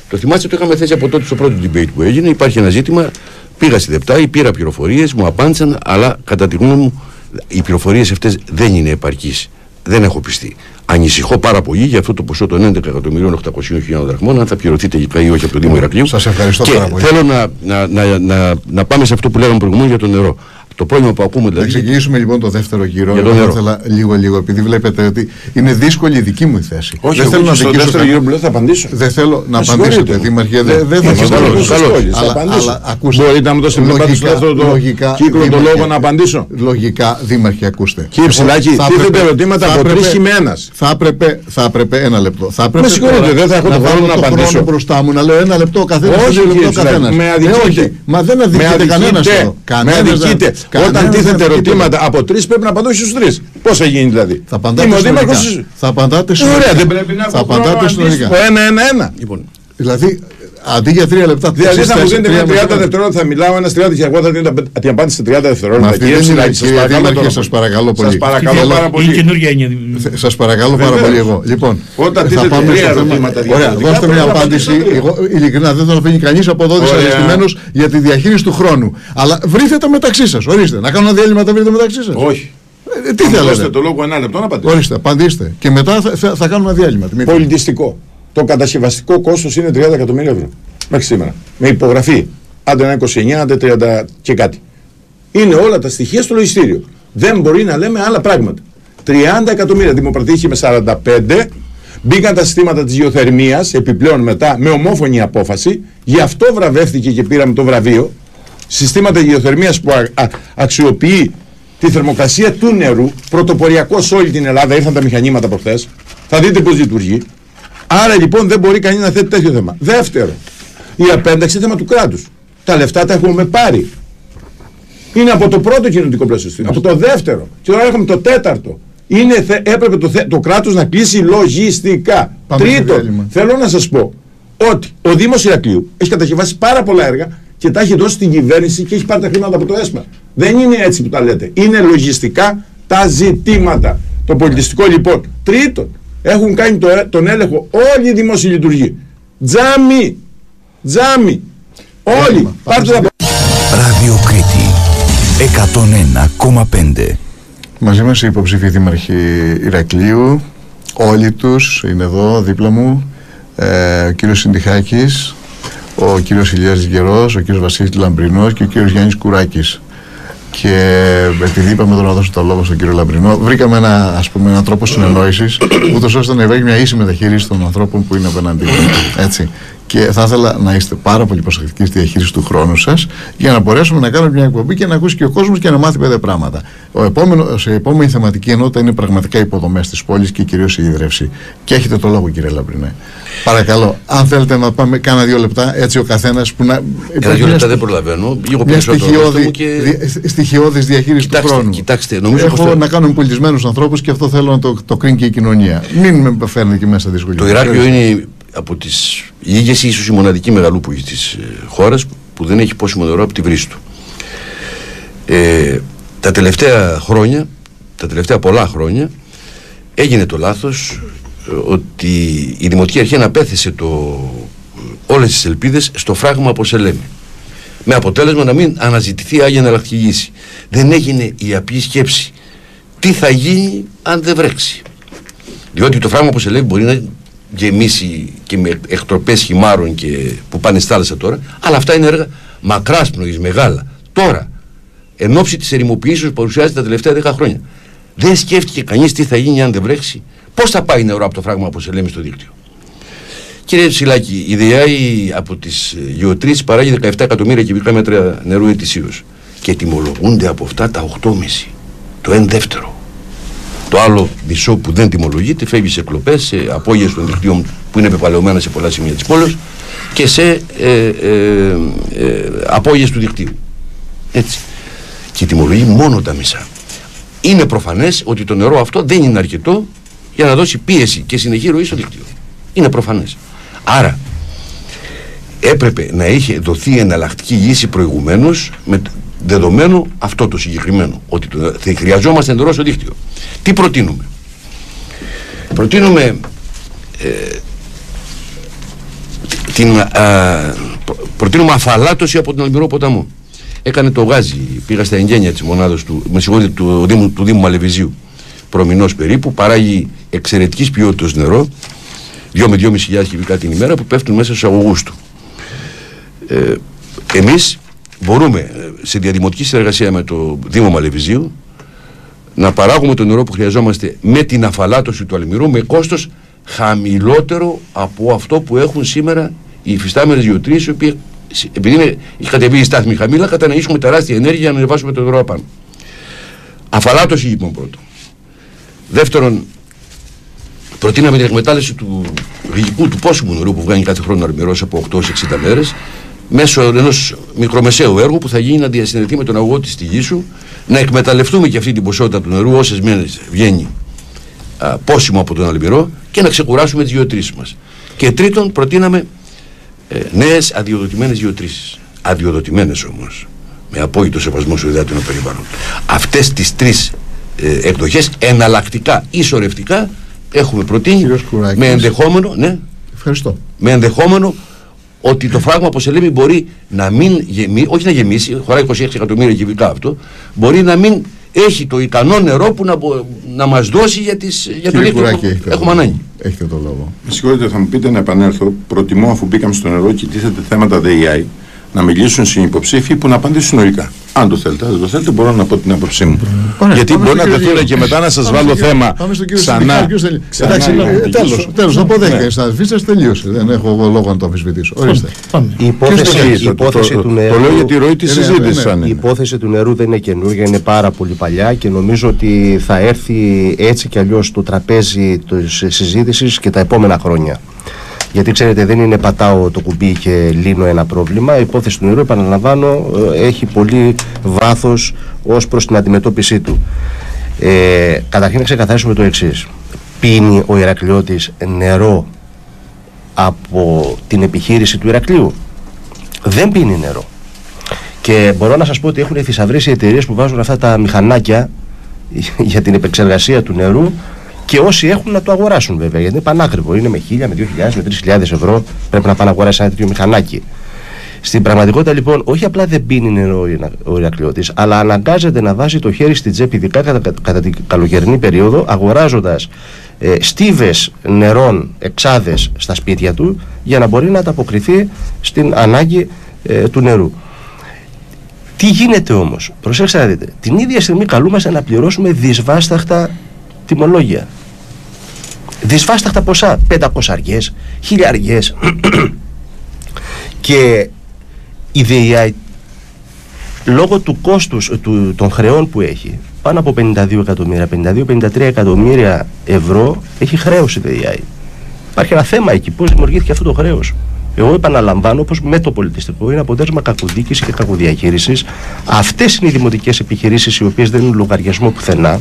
Speaker 5: Το θυμάστε το είχαμε θέσει από τότε στο πρώτο debate που έγινε. Υπάρχει ένα ζήτημα. Πήγα στη Δεπτάη, πήρα πληροφορίες, μου απάντησαν, αλλά κατά τη γνώμη μου οι πληροφορίες αυτές δεν είναι επαρκείς. Δεν έχω πιστεί. Ανησυχώ πάρα πολύ για αυτό το ποσό των 11.800.000 δραχμών, αν θα πληρωθεί τελικά ή όχι από το Δήμο Ηρακλείου.
Speaker 1: Σας ευχαριστώ
Speaker 5: και
Speaker 1: πάρα πολύ.
Speaker 5: θέλω να, να, να, να, να πάμε σε αυτό που λέγαμε προηγουμένως για το νερό. Το πρόβλημα που ακούμε
Speaker 1: Να
Speaker 5: δηλαδή.
Speaker 1: ξεκινήσουμε λοιπόν το δεύτερο γύρο.
Speaker 5: Για το
Speaker 1: Εγώ θα
Speaker 5: νερό.
Speaker 1: ήθελα λίγο-λίγο, επειδή βλέπετε ότι είναι δύσκολη η δική μου η θέση.
Speaker 3: Όχι,
Speaker 1: δεν
Speaker 3: εγώ
Speaker 1: θέλω να
Speaker 3: στο
Speaker 1: δικήσω
Speaker 3: δεύτερο
Speaker 1: κανένα-
Speaker 3: γύρο που λέω θα απαντήσω.
Speaker 1: Δεν θέλω να
Speaker 3: Με
Speaker 1: απαντήσετε,
Speaker 3: συγχωρείτε.
Speaker 1: Δήμαρχε. Δεν δεν θα
Speaker 3: Ε,
Speaker 1: σας
Speaker 3: καλώς,
Speaker 1: απαντήσω.
Speaker 3: καλώς, θα
Speaker 1: Αλλά-
Speaker 3: απαντήσω.
Speaker 1: αλλά ακούστε.
Speaker 3: Μπορείτε να μου δώσετε μια απάντηση στο
Speaker 1: Λογικά-
Speaker 3: δεύτερο το
Speaker 1: λογικά,
Speaker 3: κύκλο το
Speaker 1: Δήμαρχε,
Speaker 3: λόγο να απαντήσω.
Speaker 1: Λογικά, Δήμαρχε, ακούστε.
Speaker 3: Κύριε Ψηλάκη,
Speaker 1: Θα
Speaker 3: τίθενται
Speaker 1: έπρεπε-
Speaker 3: ερωτήματα
Speaker 1: θα
Speaker 3: από
Speaker 1: έπρεπε-
Speaker 3: τρεις χειμένας.
Speaker 1: Θα έπρεπε, θα έπρεπε ένα λεπτό. Θα έπρεπε
Speaker 3: Με συγχωρείτε,
Speaker 1: τώρα
Speaker 3: δεν θα έχω το χρόνο
Speaker 1: βάλω
Speaker 3: να
Speaker 1: το
Speaker 3: απαντήσω.
Speaker 1: χρόνο μπροστά μου να λέω ένα λεπτό ο καθένας.
Speaker 3: Όχι,
Speaker 1: δύο
Speaker 3: κύριε
Speaker 1: λεπτό
Speaker 3: Ψηλάκη,
Speaker 1: καθένας.
Speaker 3: με
Speaker 1: Ε,
Speaker 3: αδικείτε.
Speaker 1: όχι, μα δεν
Speaker 3: Με
Speaker 1: αδικείται κανένας
Speaker 3: αδικείτε.
Speaker 1: εδώ.
Speaker 3: Με
Speaker 1: Κανένας δεν-
Speaker 3: αδικείτε.
Speaker 1: Κανένας
Speaker 3: Όταν
Speaker 1: δεν
Speaker 3: τίθεται
Speaker 1: αδικείται.
Speaker 3: ερωτήματα από τρεις πρέπει να απαντώ στους τρεις. Πώς θα γίνει δηλαδή;
Speaker 1: Θα απαντάτε
Speaker 3: Είμαι ο
Speaker 1: συνολικά.
Speaker 3: Δήμαρχος.
Speaker 1: Θα απαντάτε
Speaker 3: Ε,
Speaker 1: συνολικά.
Speaker 3: Ωραία, δεν πρέπει να
Speaker 1: Θα
Speaker 3: έχω χρόνο
Speaker 1: απαντάτε
Speaker 3: να
Speaker 1: συνολικά.
Speaker 3: αντίστοιχο. Ένα-ένα-ένα.
Speaker 5: Λοιπόν,
Speaker 1: Δηλαδή, αντί για τρία λεπτά,
Speaker 3: Δηλαδή
Speaker 1: εσείς
Speaker 3: θα μου
Speaker 1: τέσσερα-
Speaker 3: δίνετε μια
Speaker 1: τρία
Speaker 3: 30
Speaker 1: λεπτά.
Speaker 3: δευτερόλεπτα, θα μιλάω ένα 30 και εγώ θα δίνω τα- την απάντηση σε 30
Speaker 1: Μα
Speaker 3: δευτερόλεπτα.
Speaker 1: αυτή
Speaker 3: Κύριε
Speaker 1: δεν είναι,
Speaker 3: Ψηλάκη, σας
Speaker 1: κύριε
Speaker 3: παρακαλώ
Speaker 1: Δήμαρχε,
Speaker 3: τώρα.
Speaker 1: σας παρακαλώ πολύ.
Speaker 3: Σας παρακαλώ
Speaker 1: Θέλω-
Speaker 3: πάρα
Speaker 2: Είναι
Speaker 3: πολύ.
Speaker 2: καινούργια έννοια.
Speaker 1: Σα παρακαλώ πάρα
Speaker 3: Βεβαίως.
Speaker 1: πολύ εγώ. Λοιπόν,
Speaker 3: Όταν
Speaker 1: θα
Speaker 3: τίθεται
Speaker 1: πάμε
Speaker 3: τρία
Speaker 1: στο θέμα.
Speaker 3: ερωτήματα
Speaker 1: Ωραία,
Speaker 3: διαφορετικά,
Speaker 1: δώστε
Speaker 3: πρέπει
Speaker 1: μια
Speaker 3: να
Speaker 1: απάντηση.
Speaker 3: απαντήσετε.
Speaker 1: Εγώ ειλικρινά δεν θέλω να φύγει κανείς από εδώ
Speaker 3: Ωραία.
Speaker 1: δυσαρεστημένος για τη διαχείριση του χρόνου. Αλλά βρείτε τα μεταξύ σας. Ορίστε, να κάνω ένα διάλειμμα τα βρείτε μεταξύ σας.
Speaker 3: Όχι.
Speaker 1: Ε, τι
Speaker 3: Θα μου δώσετε
Speaker 1: θέλετε.
Speaker 3: το λόγο ένα λεπτό να απαντήσω.
Speaker 1: Ορίστε, απαντήστε. Και μετά θα, θα, θα κάνουμε ένα διάλειμμα. Δημήτρη.
Speaker 3: Πολιτιστικό. Το κατασκευαστικό κόστος είναι 30 εκατομμύρια ευρώ. Μέχρι σήμερα. Με υπογραφή. Άντε να είναι 29, άντε 30 και κάτι. Είναι όλα τα στοιχεία στο λογιστήριο. Δεν μπορεί να λέμε άλλα πράγματα. 30 εκατομμύρια δημοπρατή είχε με 45. Μπήκαν τα συστήματα της γεωθερμίας επιπλέον μετά με ομόφωνη απόφαση. Γι' αυτό βραβεύτηκε και πήραμε το βραβείο. Συστήματα γεωθερμίας που α, α, αξιοποιεί τη θερμοκρασία του νερού. Πρωτοποριακό σε όλη την Ελλάδα. Ήρθαν τα μηχανήματα προχθές. Θα δείτε πώς λειτουργεί. Άρα λοιπόν δεν μπορεί κανείς να θέτει τέτοιο θέμα. Δεύτερο, η απένταξη θέμα του κράτους. Τα λεφτά τα έχουμε πάρει. Είναι από το πρώτο κοινωνικό πλαίσιο. Από το δεύτερο. Και τώρα έχουμε το τέταρτο. Είναι, θε, έπρεπε το, θε, το κράτος να κλείσει λογιστικά.
Speaker 1: Πάμε στο
Speaker 3: Τρίτον,
Speaker 1: διάλειμμα.
Speaker 3: θέλω να σας πω ότι ο Δήμος Ηρακλείου έχει κατασκευάσει πάρα πολλά έργα και τα έχει δώσει στην κυβέρνηση και έχει πάρει τα χρήματα από το ΕΣΠΑ. Δεν είναι έτσι που τα λέτε. Είναι λογιστικά τα ζητήματα. Το πολιτιστικό λοιπόν. Τρίτον, έχουν κάνει το, ε- τον έλεγχο όλοι οι δημόσιοι λειτουργοί. Τζάμι. Τζάμι. Όλοι.
Speaker 1: Διάλειμμα. Πάμε
Speaker 3: Πάρτε
Speaker 1: στο
Speaker 3: τα
Speaker 6: Radio Κρήτη 101,5
Speaker 1: Μαζί μας οι υποψήφοι δήμαρχοι Ηρακλείου, όλοι τους είναι εδώ δίπλα μου, ε, ο κύριος Συντιχάκης, ο κύριος Ηλιάς Γερός, ο κύριος Βασίλης Λαμπρινός και ο κύριος Γιάννης Κουράκης. Και επειδή είπαμε τώρα να δώσω το λόγο στον κύριο Λαμπρινό, βρήκαμε ένα, ας πούμε, έναν τρόπο συνεννόησης, ούτως ώστε να υπάρχει μια ίση μεταχείριση των ανθρώπων που είναι απέναντί μας. Έτσι. Και θα ήθελα να είστε πάρα πολύ προσεκτικοί στη διαχείριση του χρόνου σας για να μπορέσουμε να κάνουμε μια εκπομπή και να ακούσει και ο κόσμος και να μάθει πέντε πράγματα. Ο επόμενο, σε επόμενη θεματική ενότητα είναι πραγματικά οι υποδομές της πόλης και κυρίως η ύδρευση. Και έχετε το λόγο, κύριε Λαμπρινέ. Παρακαλώ, αν θέλετε να πάμε κάνα δύο λεπτά, έτσι ο καθένας που να.
Speaker 5: Ένα δύο λεπτά δεν προλαβαίνω. Λίγο
Speaker 1: Μια
Speaker 5: περισσότερο
Speaker 1: στοιχειώδη,
Speaker 5: χρόνο και...
Speaker 1: δι- στοιχειώδης διαχείρισης
Speaker 5: Κοιτάξτε,
Speaker 1: του χρόνου.
Speaker 5: κοιτάξτε, νομίζω
Speaker 1: Έχω
Speaker 5: πως το-
Speaker 1: να κάνω με πολιτισμένους ανθρώπους και αυτό θέλω να το, το κρίνει και η κοινωνία. Μην με φέρνει και μέσα δυσκολίες.
Speaker 5: Το Ηράκλειο είναι από τις λίγες ή ίσως η μοναδική μεγαλούπολη της χώρας που δεν έχει πόσιμο νερό από τη βρύση του. Ε, τα τελευταία χρόνια, τα τελευταία πολλά χρόνια, έγινε το λάθος ε, ότι η Δημοτική Αρχή αναπέθεσε το, όλες τις ελπίδες στο φράγμα από Σελέμι. Με αποτέλεσμα να μην αναζητηθεί άγια εναλλακτική λύση. Δεν έγινε η απλή σκέψη. Τι θα γίνει αν δεν βρέξει; Διότι το φράγμα όπως ελέγχει μπορεί να γεμίσει και με εκτροπές χυμάρων και που πάνε στη θάλασσα τώρα, αλλά αυτά είναι έργα μακράς πνοής, μεγάλα. Τώρα, εν ώψη της ερημοποιήσεως που παρουσιάζεται τα τελευταία 10 χρόνια, δεν σκέφτηκε κανείς τι θα γίνει αν δεν βρέξει, πώς θα πάει νερό από το φράγμα όπως λέμε στο δίκτυο; Κύριε Ψηλάκη, η ΔΕΑΗ από τις ε, γεωτρήσεις παράγει 17 εκατομμύρια κυβικά μέτρα νερού ετησίως και τιμολογούνται από αυτά τα 8,5. Το 1 δεύτερο. Το άλλο μισό που δεν τιμολογείται φεύγει σε κλοπές, σε απόγειες των δικτύων που είναι πεπαλαιωμένα σε πολλά σημεία της πόλης και σε ε, ε, ε, απόγειες του δικτύου. Έτσι. Και τιμολογεί μόνο τα μισά. Είναι προφανές ότι το νερό αυτό δεν είναι αρκετό για να δώσει πίεση και συνεχή ροή στο δίκτυο. Είναι προφανές. Άρα έπρεπε να είχε δοθεί εναλλακτική λύση προηγουμένως με δεδομένο αυτό το συγκεκριμένο. Ότι το, θα χρειαζόμαστε νερό στο δίκτυο. Τι προτείνουμε; Προτείνουμε ε, την, α, προ- προτείνουμε αφαλάτωση από τον Αλμυρό ποταμό. Έκανε το γάζι, πήγα στα εγγένεια της μονάδας του, με συγχωρείτε, του, Δήμου, του Δήμου Μαλεβιζίου προμηνός περίπου, παράγει εξαιρετικής ποιότητας νερό, 2 με 2.500 κυβικά την ημέρα που πέφτουν μέσα στους αγωγούς του. Ε, εμείς μπορούμε ε, σε διαδημοτική συνεργασία με το Δήμο Μαλεβιζίου να παράγουμε το νερό που χρειαζόμαστε με την αφαλάτωση του αλμυρού με κόστος χαμηλότερο από αυτό που έχουν σήμερα οι υφιστάμενες γεωτρήσεις οι οποίες επειδή είναι, έχει κατεβεί η στάθμη χαμηλά καταναήσουμε τεράστια ενέργεια για να ανεβάσουμε το νερό απάνω. Αφαλάτωση λοιπόν πρώτο. Δεύτερον, προτείναμε την εκμετάλλευση του γλυκού του πόσιμου νερού που βγαίνει κάθε χρόνο αρμυρός από 8 60 μέρες μέσω ενός μικρομεσαίου έργου που θα γίνει να διασυνδεθεί με τον αγωγό της στη γη σου, να εκμεταλλευτούμε και αυτή την ποσότητα του νερού όσες μέρε βγαίνει α, πόσιμο από τον αλμυρό και να ξεκουράσουμε τις γεωτρήσεις μας. Και τρίτον, προτείναμε ε, νέες αδειοδοτημένες γεωτρήσεις. Αδειοδοτημένες όμως. Με απόλυτο σεβασμό στο ιδεάτινο περιβάλλον. Αυτές τις τρεις ε, εκδοχές εναλλακτικά ή σωρευτικά έχουμε προτείνει
Speaker 1: Κύριος Κουράκης.
Speaker 5: με ενδεχόμενο, ναι,
Speaker 1: Ευχαριστώ.
Speaker 5: με ενδεχόμενο ότι το φράγμα από Σελέμι μπορεί να μην γεμίσει, όχι να γεμίσει, χωράει 26 εκατομμύρια κυβικά αυτό, μπορεί να μην έχει το ικανό νερό που να, μπο- να μας δώσει για, τις, για το
Speaker 1: Κύριε
Speaker 5: λίθο
Speaker 1: Κουράκη,
Speaker 5: που
Speaker 1: έχετε
Speaker 5: έχουμε
Speaker 1: το-
Speaker 5: ανάγκη.
Speaker 1: Έχετε το λόγο.
Speaker 3: Με συγχωρείτε, θα μου πείτε να επανέλθω. Προτιμώ, αφού μπήκαμε στο νερό και τίθεται θέματα ΔΕΙΑΗ, να μιλήσουν συνυποψήφοι που να απαντήσουν συνολικά. Αν το θέλετε, αν δεν το θέλετε, μπορώ να πω την άποψή μου.
Speaker 1: Ωραία,
Speaker 3: Γιατί
Speaker 1: πάμε
Speaker 3: μπορεί να
Speaker 1: στον κύριο
Speaker 3: τεθούν
Speaker 1: Διέγο.
Speaker 3: και μετά να σας
Speaker 1: Πάμε
Speaker 3: βάλω
Speaker 1: στον κύριο-
Speaker 3: θέμα
Speaker 1: Πάμε στον κύριο
Speaker 3: ξανά.
Speaker 1: Συνδικάλη, ποιος θέλει.
Speaker 3: ξανά
Speaker 1: Εντάξει,
Speaker 3: να
Speaker 1: ε,
Speaker 3: απαντήσω.
Speaker 1: τέλος, τέλος, το αποδέχεται.
Speaker 3: Ναι.
Speaker 1: Στα αφήσεις τελείωσε. Δεν έχω εγώ λόγο να το αμφισβητήσω. Ορίστε.
Speaker 2: Πάμε.
Speaker 4: Η υπόθεση,
Speaker 3: Ποιος το
Speaker 4: η
Speaker 3: λέει, το-
Speaker 4: υπόθεση
Speaker 3: το-
Speaker 4: του
Speaker 3: Το
Speaker 4: νερού,
Speaker 3: λέω για τη ροή της
Speaker 1: Ναι, ναι,
Speaker 3: συζήτηση.
Speaker 1: ναι,
Speaker 3: αν
Speaker 4: η
Speaker 3: είναι.
Speaker 4: υπόθεση του νερού δεν είναι καινούργια, είναι πάρα πολύ παλιά και νομίζω ότι θα έρθει έτσι κι αλλιώς στο τραπέζι της συζήτησης και τα επόμενα χρόνια. Γιατί ξέρετε δεν είναι πατάω το κουμπί και λύνω ένα πρόβλημα. Η υπόθεση του νερού, επαναλαμβάνω, ε, έχει πολύ βάθος ως προς την αντιμετώπιση του. Ε, καταρχήν να ξεκαθαρίσουμε το εξής. Πίνει ο Ηρακλειώτης νερό από την επιχείρηση του Ηρακλείου; Δεν πίνει νερό. Και μπορώ να σας πω ότι έχουν θησαυρίσει εταιρείες που βάζουν αυτά τα μηχανάκια για την επεξεργασία του νερού και όσοι έχουν να το αγοράσουν βέβαια γιατί είναι πανάκριβο. Είναι με 1000, με 2000, με 3000 ευρώ πρέπει να πάνε να αγοράσει ένα τέτοιο μηχανάκι. Στην πραγματικότητα λοιπόν όχι απλά δεν πίνει νερό ο Ινα- ο Ηρακλειώτης αλλά αναγκάζεται να βάζει το χέρι στην τσέπη ειδικά κατά, κατά την καλοκαιρινή περίοδο αγοράζοντας ε, στίβες νερών, εξάδες στα σπίτια του για να μπορεί να ανταποκριθεί στην ανάγκη ε, του νερού. Τι γίνεται όμως, προσέξτε να δείτε, την ίδια στιγμή καλούμαστε να πληρώσουμε δυσβάσταχτα τιμολόγια. Δυσβάσταχτα ποσά, 500 αργές, 1000 αργές. και η ΔΕΙΑ λόγω του κόστους του, των χρεών που έχει πάνω από 52 εκατομμύρια, 52-53 εκατομμύρια ευρώ έχει χρέος η ΔΕΙΑ. Υπάρχει ένα θέμα εκεί, πώς δημιουργήθηκε αυτό το χρέος. Εγώ επαναλαμβάνω πως με το πολιτιστικό είναι αποτέλεσμα κακοδιοίκησης και κακοδιαχείρισης. Αυτές είναι οι δημοτικές επιχειρήσεις οι οποίες δεν δίνουν λογαριασμό πουθενά.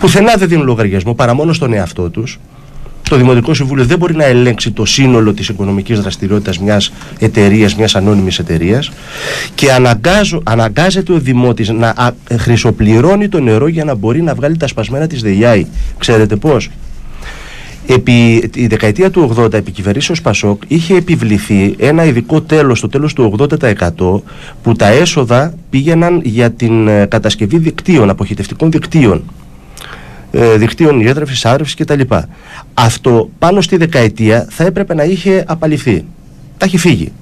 Speaker 4: Πουθενά δεν δίνουν λογαριασμό παρά μόνο στον εαυτό τους. Το Δημοτικό Συμβούλιο δεν μπορεί να ελέγξει το σύνολο της οικονομικής δραστηριότητας μιας εταιρείας, μιας ανώνυμης εταιρείας και αναγκάζω, αναγκάζεται ο Δημότης να α, χρυσοπληρώνει το νερό για να μπορεί να βγάλει τα σπασμένα της ΔΕΙΑΗ. Ξέρετε πώς; Επί τη δεκαετία του 80 επί κυβερνήσεως Πασόκ είχε επιβληθεί ένα ειδικό τέλος, το τέλος του 80% που τα έσοδα πήγαιναν για την ε, κατασκευή δικτύων, αποχητευτικών δικτύων ε, δικτύων ιέτρευσης, άρευσης κτλ. Αυτό πάνω στη δεκαετία θα έπρεπε να είχε απαλληφθεί. Τα έχει φύγει.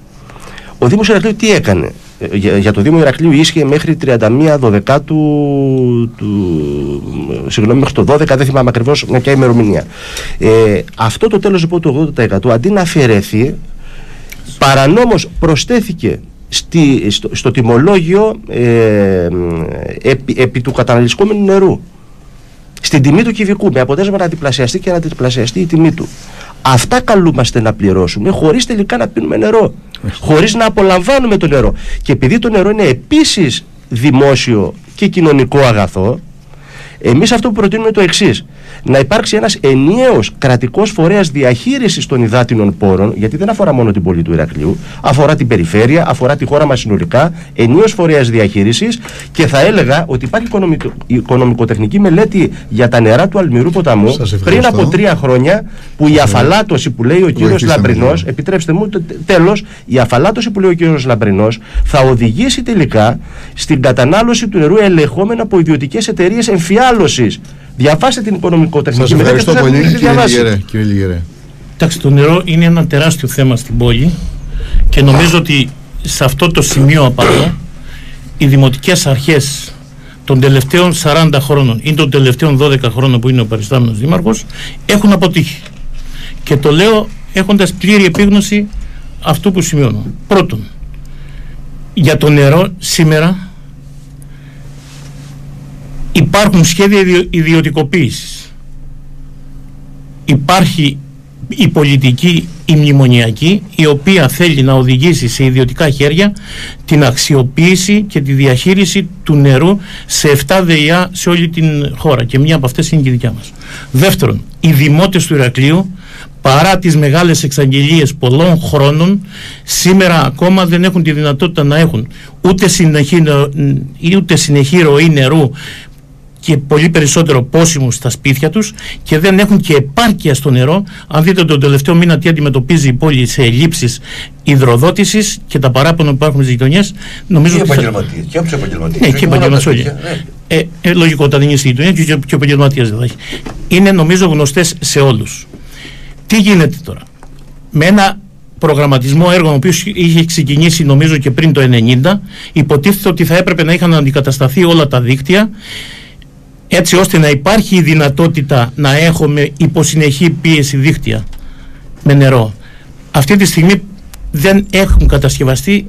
Speaker 4: Ο Δήμος Ηρακλείου τι έκανε; Ε, Για, για το Δήμο Ηρακλείου ίσχυε μέχρι 31 12 του, του συγγνώμη, μέχρι το 12 δεν θυμάμαι ακριβώς μια ποια ημερομηνία. Ε, αυτό το τέλος λοιπόν του 80% αντί να αφαιρεθεί παρανόμως προσθέθηκε στη, στο, στο τιμολόγιο ε, επί, επί του καταναλυσκόμενου νερού στην τιμή του κυβικού με αποτέλεσμα να διπλασιαστεί και να διπλασιαστεί η τιμή του. Αυτά καλούμαστε να πληρώσουμε χωρίς τελικά να πίνουμε νερό. Χωρίς να απολαμβάνουμε το νερό. Και επειδή το νερό είναι επίσης δημόσιο και κοινωνικό αγαθό, εμείς αυτό που προτείνουμε είναι το εξής. Να υπάρξει ένας ενιαίος κρατικός φορέας διαχείρισης των υδάτινων πόρων, γιατί δεν αφορά μόνο την πόλη του Ηρακλείου, αφορά την περιφέρεια, αφορά τη χώρα μας συνολικά, ενιαίος φορέας διαχείρισης και θα έλεγα ότι υπάρχει οικονομικο, οικονομικοτεχνική μελέτη για τα νερά του Αλμυρού ποταμού
Speaker 1: Σας ευχαριστώ.
Speaker 4: πριν από τρία χρόνια που η αφαλάτωση που λέει ο κύριος
Speaker 1: Βοηθήστε με
Speaker 4: Λαμπρινός,
Speaker 1: λίγο.
Speaker 4: επιτρέψτε μου, τε- τέλος, η αφαλάτωση που λέει ο κύριος Λαμπρινός θα οδηγήσει τελικά στην κατανάλωση του νερού ελεγχόμενα από ιδιωτικές εταιρείες εμφιάλωσης. Διαβάστε την οικονομικοτεχνική
Speaker 1: Σας
Speaker 4: μελέτη.
Speaker 1: ευχαριστώ
Speaker 4: αυτό θα
Speaker 1: πολύ
Speaker 4: έχετε
Speaker 1: κύριε
Speaker 4: διαβάσει.
Speaker 1: Λιγερέ. Κύριε Λιγερέ.
Speaker 2: Εντάξει, το νερό είναι ένα τεράστιο θέμα στην πόλη και νομίζω ότι σε αυτό το σημείο απάνω οι δημοτικές αρχές των τελευταίων 40 χρόνων ή των τελευταίων 12 χρόνων που είναι ο παριστάμενος δήμαρχος έχουν αποτύχει. Και το λέω έχοντας πλήρη επίγνωση αυτού που σημειώνω. Πρώτον, για το νερό σήμερα υπάρχουν σχέδια ιδιο- ιδιωτικοποίησης. Υπάρχει η πολιτική, η μνημονιακή, η οποία θέλει να οδηγήσει σε ιδιωτικά χέρια την αξιοποίηση και τη διαχείριση του νερού σε 7 ΔΕΙΑ σε όλη την χώρα. Και μια από αυτές είναι και η δικιά μας. Δεύτερον, οι δημότες του Ηρακλείου παρά τις μεγάλες εξαγγελίες πολλών χρόνων σήμερα ακόμα δεν έχουν τη δυνατότητα να έχουν ούτε συνεχή, νε- ούτε συνεχή ροή νερού και πολύ περισσότερο πόσιμους στα σπίτια τους και δεν έχουν και επάρκεια στο νερό. Αν δείτε τον τελευταίο μήνα τι αντιμετωπίζει η πόλη σε ελλείψεις υδροδότησης και τα παράπονα που υπάρχουν στις γειτονιές, νομίζω
Speaker 5: Και
Speaker 2: ότι θα-
Speaker 5: επαγγελματίες. Και από του επαγγελματίε.
Speaker 2: ναι, και επαγγελματίες όλοι. Ε, ε, λογικό, όταν είναι στη γειτονιά και, και, και ο επαγγελματίας δεν θα έχει. Είναι νομίζω γνωστές σε όλους. Τι γίνεται τώρα; Με ένα προγραμματισμό έργων, ο οποίος είχε ξεκινήσει νομίζω και πριν το 1990, υποτίθεται ότι θα έπρεπε να είχαν αντικατασταθεί όλα τα δίκτυα, έτσι ώστε να υπάρχει η δυνατότητα να έχουμε υποσυνεχή πίεση δίκτυα με νερό. Αυτή τη στιγμή δεν έχουν κατασκευαστεί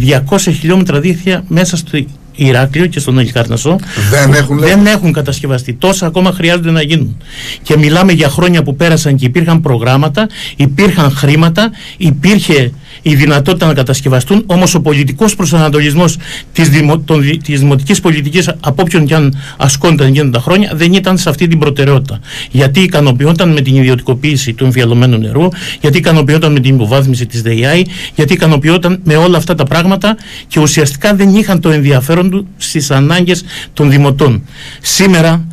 Speaker 2: 200 χιλιόμετρα δίκτυα μέσα στο Ηράκλειο και στον Ελικάρνασο
Speaker 1: Δεν έχουν, λέει.
Speaker 2: δεν έχουν κατασκευαστεί. Τόσα ακόμα χρειάζονται να γίνουν. Και μιλάμε για χρόνια που πέρασαν και υπήρχαν προγράμματα, υπήρχαν χρήματα, υπήρχε η δυνατότητα να κατασκευαστούν, όμως ο πολιτικός προσανατολισμός της δημο, των δι- της δημοτικής πολιτικής, από όποιον και αν ασκόνταν εκείνα τα χρόνια, δεν ήταν σε αυτή την προτεραιότητα. Γιατί ικανοποιόταν με την ιδιωτικοποίηση του εμφιαλωμένου νερού, γιατί ικανοποιόταν με την υποβάθμιση της ΔΕΙΑΗ, γιατί ικανοποιόταν με όλα αυτά τα πράγματα και ουσιαστικά δεν είχαν το ενδιαφέρον τους στις ανάγκες των δημοτών. Σήμερα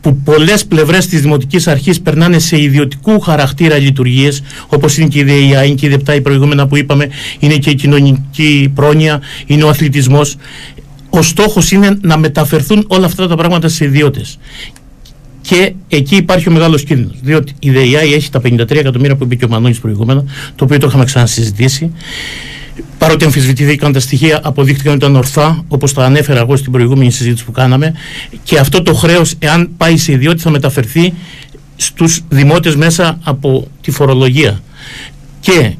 Speaker 2: που πολλές πλευρές της Δημοτικής Αρχής περνάνε σε ιδιωτικού χαρακτήρα λειτουργίες, όπως είναι και η ΔΕΙΑ, είναι και η ΔΕΠΤΑ, η προηγούμενα που είπαμε, είναι και η κοινωνική πρόνοια, είναι ο αθλητισμός. Ο στόχος είναι να μεταφερθούν όλα αυτά τα πράγματα σε ιδιώτες. Και εκεί υπάρχει ο μεγάλος κίνδυνος. Διότι η ΔΕΙΑ έχει τα 53 εκατομμύρια που είπε και ο Μανώλης προηγούμενα, το οποίο το είχαμε ξανασυζητήσει. Παρότι αμφισβητήθηκαν τα στοιχεία, αποδείχτηκαν ότι ήταν ορθά, όπως το ανέφερα εγώ στην προηγούμενη συζήτηση που κάναμε. Και αυτό το χρέος, εάν πάει σε ιδιότητα, θα μεταφερθεί στους δημότες μέσα από τη φορολογία. Και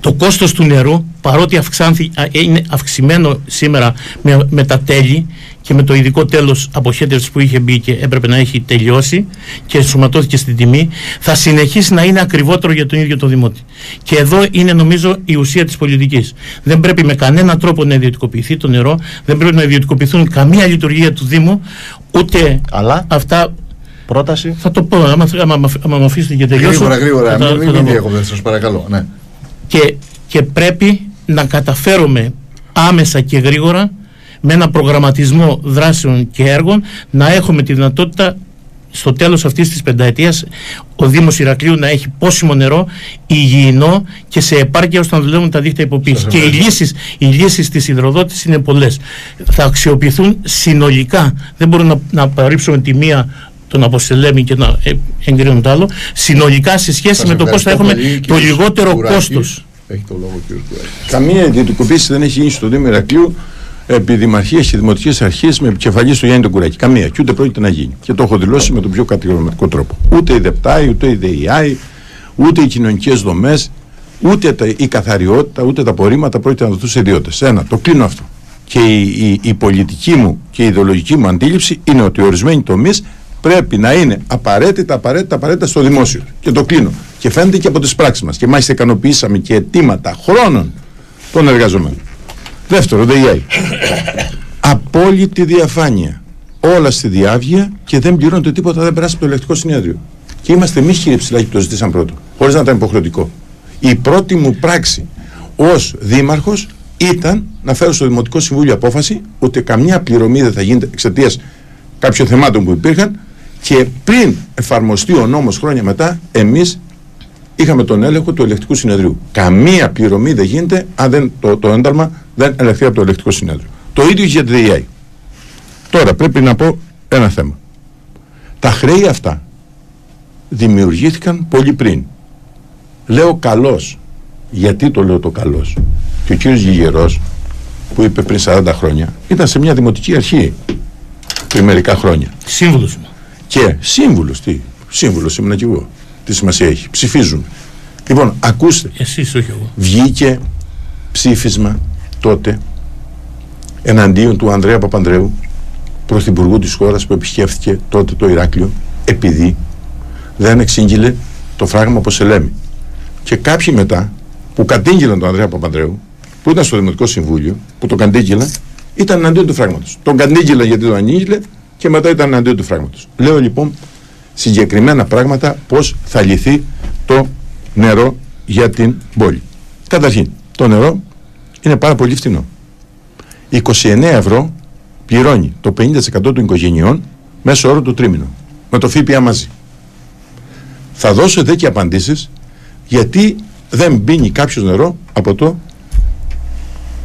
Speaker 2: το κόστος του νερού, παρότι αυξάνθη, α, είναι αυξημένο σήμερα με, με τα τέλη και με το ειδικό τέλος αποχέτευσης που είχε μπει και έπρεπε να έχει τελειώσει και ενσωματώθηκε στην τιμή, θα συνεχίσει να είναι ακριβότερο για τον ίδιο το Δημότη. Και εδώ είναι νομίζω η ουσία της πολιτικής. Δεν πρέπει με κανένα τρόπο να ιδιωτικοποιηθεί το νερό, δεν πρέπει να ιδιωτικοποιηθούν καμία λειτουργία του Δήμου, ούτε
Speaker 4: Αλλά
Speaker 2: αυτά
Speaker 4: πρόταση.
Speaker 2: θα το πω, άμα, άμα, άμα, άμα με αφήσετε και τελειώσω.
Speaker 1: Γρήγορα, γρήγορα.
Speaker 2: θα τα-
Speaker 1: Μην,
Speaker 2: θα
Speaker 1: μην,
Speaker 2: τα
Speaker 1: μην
Speaker 2: πω
Speaker 1: διέκοπτε, σας παρακαλώ. Ναι.
Speaker 2: και, και πρέπει να καταφέρουμε άμεσα και γρήγορα με ένα προγραμματισμό δράσεων και έργων να έχουμε τη δυνατότητα στο τέλος αυτής της πενταετίας ο Δήμος Ηρακλείου να έχει πόσιμο νερό υγιεινό και σε επάρκεια ώστε να δουλεύουν τα δίκτυα υποποίησης.
Speaker 1: Σας
Speaker 2: Και οι
Speaker 1: ευχαριστώ.
Speaker 2: λύσεις, οι λύσεις της υδροδότησης είναι πολλές. Θα αξιοποιηθούν συνολικά. Δεν μπορούμε να, να παρήψουμε τη μία τον Αποστελέμι και να ε, εγκρίνουμε το άλλο. Συνολικά σε σχέση
Speaker 1: Σας
Speaker 2: με το πώς θα
Speaker 1: ευχαριστώ
Speaker 2: έχουμε
Speaker 1: πολύ,
Speaker 2: το
Speaker 1: κύριος
Speaker 2: λιγότερο
Speaker 1: Κουράκης.
Speaker 2: κόστος.
Speaker 1: Έχει το λόγο, κύριος Κουράκης.
Speaker 3: Καμία ιδιωτικοποίηση δεν έχει γίνει στο Δήμο Ηρακλείου επί Δημαρχίας και Δημοτικής Αρχής με επικεφαλή του Γιάννη τον Κουράκη. Καμία. Και ούτε πρόκειται να γίνει. Και το έχω δηλώσει με τον πιο κατηγορηματικό τρόπο. Ούτε η ΔΕΠΤΑΗ, ούτε η ΔΕΙΑΗ, ούτε οι κοινωνικές δομές, ούτε τα, η καθαριότητα, ούτε τα απορρίμματα πρόκειται να δοθούν σε ιδιώτες. Ένα, το κλείνω αυτό. Και η, η, η πολιτική μου και η ιδεολογική μου αντίληψη είναι ότι ορισμένοι τομείς πρέπει να είναι απαραίτητα, απαραίτητα, απαραίτητα στο δημόσιο. Και το κλείνω. Και φαίνεται και από τις πράξεις μας. Και μάλιστα ικανοποιήσαμε και αιτήματα χρόνων των εργαζομένων. Δεύτερο, ΔΕΙΑΗ. Απόλυτη διαφάνεια. Όλα στη διάβγεια και δεν πληρώνεται τίποτα, δεν περάσει από το ελεκτικό συνέδριο. Και είμαστε εμείς κύριε Ψηλάκη που το ζητήσαμε πρώτο, χωρίς να ήταν υποχρεωτικό. Η πρώτη μου πράξη ως δήμαρχος ήταν να φέρω στο Δημοτικό Συμβούλιο απόφαση ότι καμιά πληρωμή δεν θα γίνεται εξαιτίας κάποιων θεμάτων που υπήρχαν και πριν εφαρμοστεί ο νόμος χρόνια μετά, εμείς είχαμε τον έλεγχο του ελεκτικού συνεδρίου. Καμία πληρωμή δεν γίνεται αν δεν, το, το ένταλμα δεν ελεγχθεί από το ελεκτικό συνέδριο. Το ίδιο και για τη ΔΕΙΑΗ. Τώρα πρέπει να πω ένα θέμα. Τα χρέη αυτά δημιουργήθηκαν πολύ πριν. Λέω καλός. Γιατί το λέω το καλός; Και ο κύριος Γιγερός που είπε πριν 40 χρόνια ήταν σε μια δημοτική αρχή πριν μερικά χρόνια.
Speaker 2: Σύμβουλος μου.
Speaker 3: Και σύμβουλος, τι, σύμβουλος ήμουν κι εγώ. Τι σημασία έχει. Ψηφίζουμε. Λοιπόν, ακούστε,
Speaker 2: Εσείς όχι εγώ.
Speaker 3: βγήκε ψήφισμα τότε εναντίον του Ανδρέα Παπανδρέου, πρωθυπουργού της χώρας που επισκέφθηκε τότε το Ηράκλειο, επειδή δεν εξήγηλε το φράγμα από Σελέμι. Και κάποιοι μετά που κατήγγειλαν τον Ανδρέα Παπανδρέου, που ήταν στο Δημοτικό Συμβούλιο, που το κατήγγειλαν, ήταν εναντίον του φράγματος. Τον κατήγγειλαν γιατί τον ανήγγειλε και μετά ήταν εναντίον του φράγματος. Λέω λοιπόν συγκεκριμένα πράγματα πώς θα λυθεί το νερό για την πόλη. Καταρχήν, το νερό είναι πάρα πολύ φθηνό. 29 ευρώ πληρώνει το 50% των οικογενειών μέσω όρο του τρίμηνου. Με το ΦΠΑ μαζί. Θα δώσω εδώ και απαντήσεις γιατί δεν μπίνει κάποιος νερό από, το,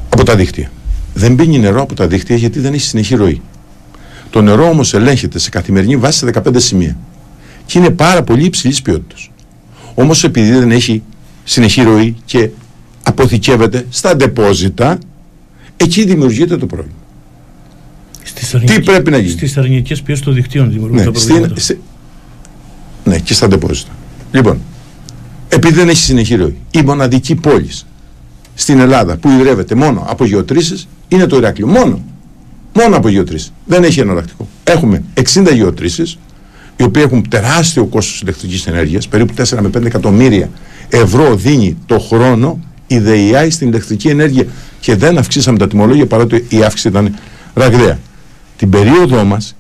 Speaker 3: από τα δίκτυα. Δεν μπίνει νερό από τα δίκτυα γιατί δεν έχει συνεχή ροή. Το νερό όμως ελέγχεται σε καθημερινή βάση σε 15 σημεία. Και είναι πάρα πολύ υψηλής ποιότητας. Όμως επειδή δεν έχει συνεχή ροή και αποθηκεύεται στα ντεπόζιτα, εκεί δημιουργείται το πρόβλημα.
Speaker 2: Στις
Speaker 3: Τι
Speaker 2: αρνητικές-
Speaker 3: πρέπει να γίνει;
Speaker 2: Στις αρνητικές ποιότητες των δικτύων δημιουργούν
Speaker 3: Ναι,
Speaker 2: τα
Speaker 3: στην-
Speaker 2: προβλήματα.
Speaker 3: σε- ναι, και στα ντεπόζιτα. Λοιπόν, επειδή δεν έχει συνεχή ροή, η μοναδική πόλη στην Ελλάδα που ιδρεύεται μόνο από γεωτρήσεις είναι το Ηράκλειο. Μόνο. Μόνο από γεωτρήσεις. Δεν έχει εναλλακτικό. Έχουμε 60 γεωτρήσεις, οι οποίοι έχουν τεράστιο κόστος ηλεκτρικής ενέργειας, περίπου 4 με 5 εκατομμύρια ευρώ δίνει το χρόνο η ΔΕΙΑΗ στην ηλεκτρική ενέργεια και δεν αυξήσαμε τα τιμολόγια παρότι η αύξηση ήταν ραγδαία. Την περίοδό μας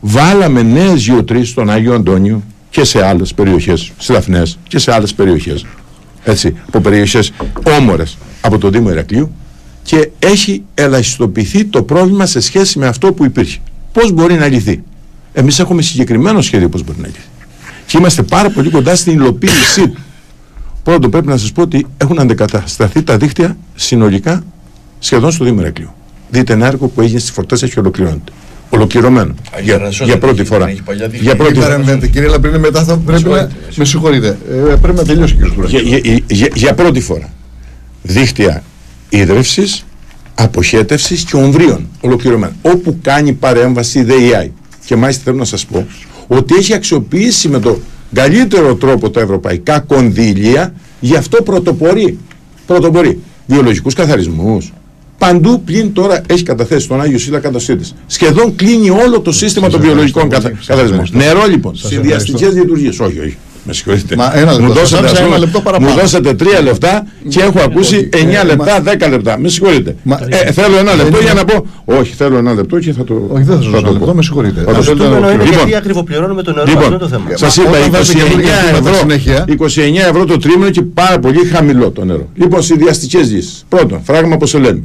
Speaker 3: βάλαμε νέες γεωτρήσεις στον Άγιο Αντώνιο και σε άλλες περιοχές, στις Δαφνές και σε άλλες περιοχές έτσι, από περιοχές όμορες από το Δήμο Ηρακλείου και έχει ελαχιστοποιηθεί το πρόβλημα σε σχέση με αυτό που υπήρχε. Πώς μπορεί να λυθεί; Εμείς έχουμε συγκεκριμένο σχέδιο πώς μπορεί να λυθεί. Και είμαστε πάρα πολύ κοντά στην υλοποίησή του. Πρώτον πρέπει να σας πω ότι έχουν αντεκατασταθεί τα δίκτυα συνολικά σχεδόν στο Δήμο Ηρακλείου. Δείτε ένα έργο που έγινε στις φορτές και ολοκληρώνεται. Ολοκληρωμένο. Για,
Speaker 5: Αγιαρασός
Speaker 3: για
Speaker 5: δεν
Speaker 3: πρώτη
Speaker 5: έχει-
Speaker 3: φορά.
Speaker 5: δεν έχει παλιά δίκτυα.
Speaker 3: Για πρώτη
Speaker 1: Μην
Speaker 3: φορά.
Speaker 1: παρεμβαίνετε, κύριε Λαπρίνη, μετά θα πρέπει να.
Speaker 5: συγχωρείτε,
Speaker 1: Με συγχωρείτε. Ε, πρέπει να τελειώσει ο κύριο
Speaker 3: για,
Speaker 1: Κουράκη.
Speaker 3: για, για, για πρώτη φορά δίχτυα ίδρυυσης, αποχέτευσης και ομβρίων ολοκληρωμένα. Όπου κάνει παρέμβαση η ΔΕΙΑΗ. Και μάλιστα θέλω να σας πω ότι έχει αξιοποιήσει με τον καλύτερο τρόπο τα ευρωπαϊκά κονδύλια γι' αυτό πρωτοπορεί. Πρωτοπορεί. Βιολογικούς καθαρισμούς. Παντού πλην τώρα έχει καταθέσει τον Άγιο Σύλλα καταστήτης. Σχεδόν κλείνει όλο το σύστημα των
Speaker 1: ευχαριστώ
Speaker 3: βιολογικών
Speaker 1: πολύ.
Speaker 3: καθα...
Speaker 1: Σας
Speaker 3: καθαρισμών.
Speaker 1: ευχαριστώ.
Speaker 3: Νερό λοιπόν,
Speaker 1: Σας
Speaker 3: συνδυαστικές
Speaker 1: ευχαριστώ.
Speaker 3: λειτουργίες. Όχι, όχι. Με συγχωρείτε.
Speaker 1: Μα ένα λεπτό.
Speaker 3: Μου
Speaker 1: Σας
Speaker 3: δώσατε,
Speaker 1: άφησα
Speaker 3: ας
Speaker 1: ένα
Speaker 3: πούμε,
Speaker 1: λεπτό παραπάνω.
Speaker 3: μου δώσατε τρία λεπτά και έχω ακούσει
Speaker 1: Ε,
Speaker 3: 9
Speaker 1: μα-
Speaker 3: λεπτά, 10 λεπτά. Με συγχωρείτε.
Speaker 1: Μα-
Speaker 3: Ε, θέλω ένα
Speaker 1: δεν
Speaker 3: λεπτό
Speaker 1: είναι-
Speaker 3: για να πω. Όχι, θέλω ένα λεπτό και θα το.
Speaker 1: Όχι, δεν θα σα
Speaker 3: το
Speaker 1: δώσω λεπτό,
Speaker 3: πω.
Speaker 1: με συγχωρείτε.
Speaker 3: το
Speaker 1: Αν
Speaker 3: ζητούμενο
Speaker 1: θέλετε να
Speaker 4: είναι
Speaker 1: ολοκληρώσω.
Speaker 3: Λοιπόν.
Speaker 4: γιατί ακριβοπληρώνουμε το νερό, αυτό είναι το θέμα.
Speaker 3: Λοιπόν, σας
Speaker 1: Μα
Speaker 3: είπα
Speaker 1: όταν θα
Speaker 3: 29
Speaker 1: δημιουργηθούμε τα
Speaker 3: ευρώ,
Speaker 1: συνέχεια.
Speaker 3: 29 ευρώ το τρίμηνο και πάρα πολύ χαμηλό το νερό. Λοιπόν, συνδυαστικές λύσεις. Πρώτον, φράγμα όπω σε λέμε.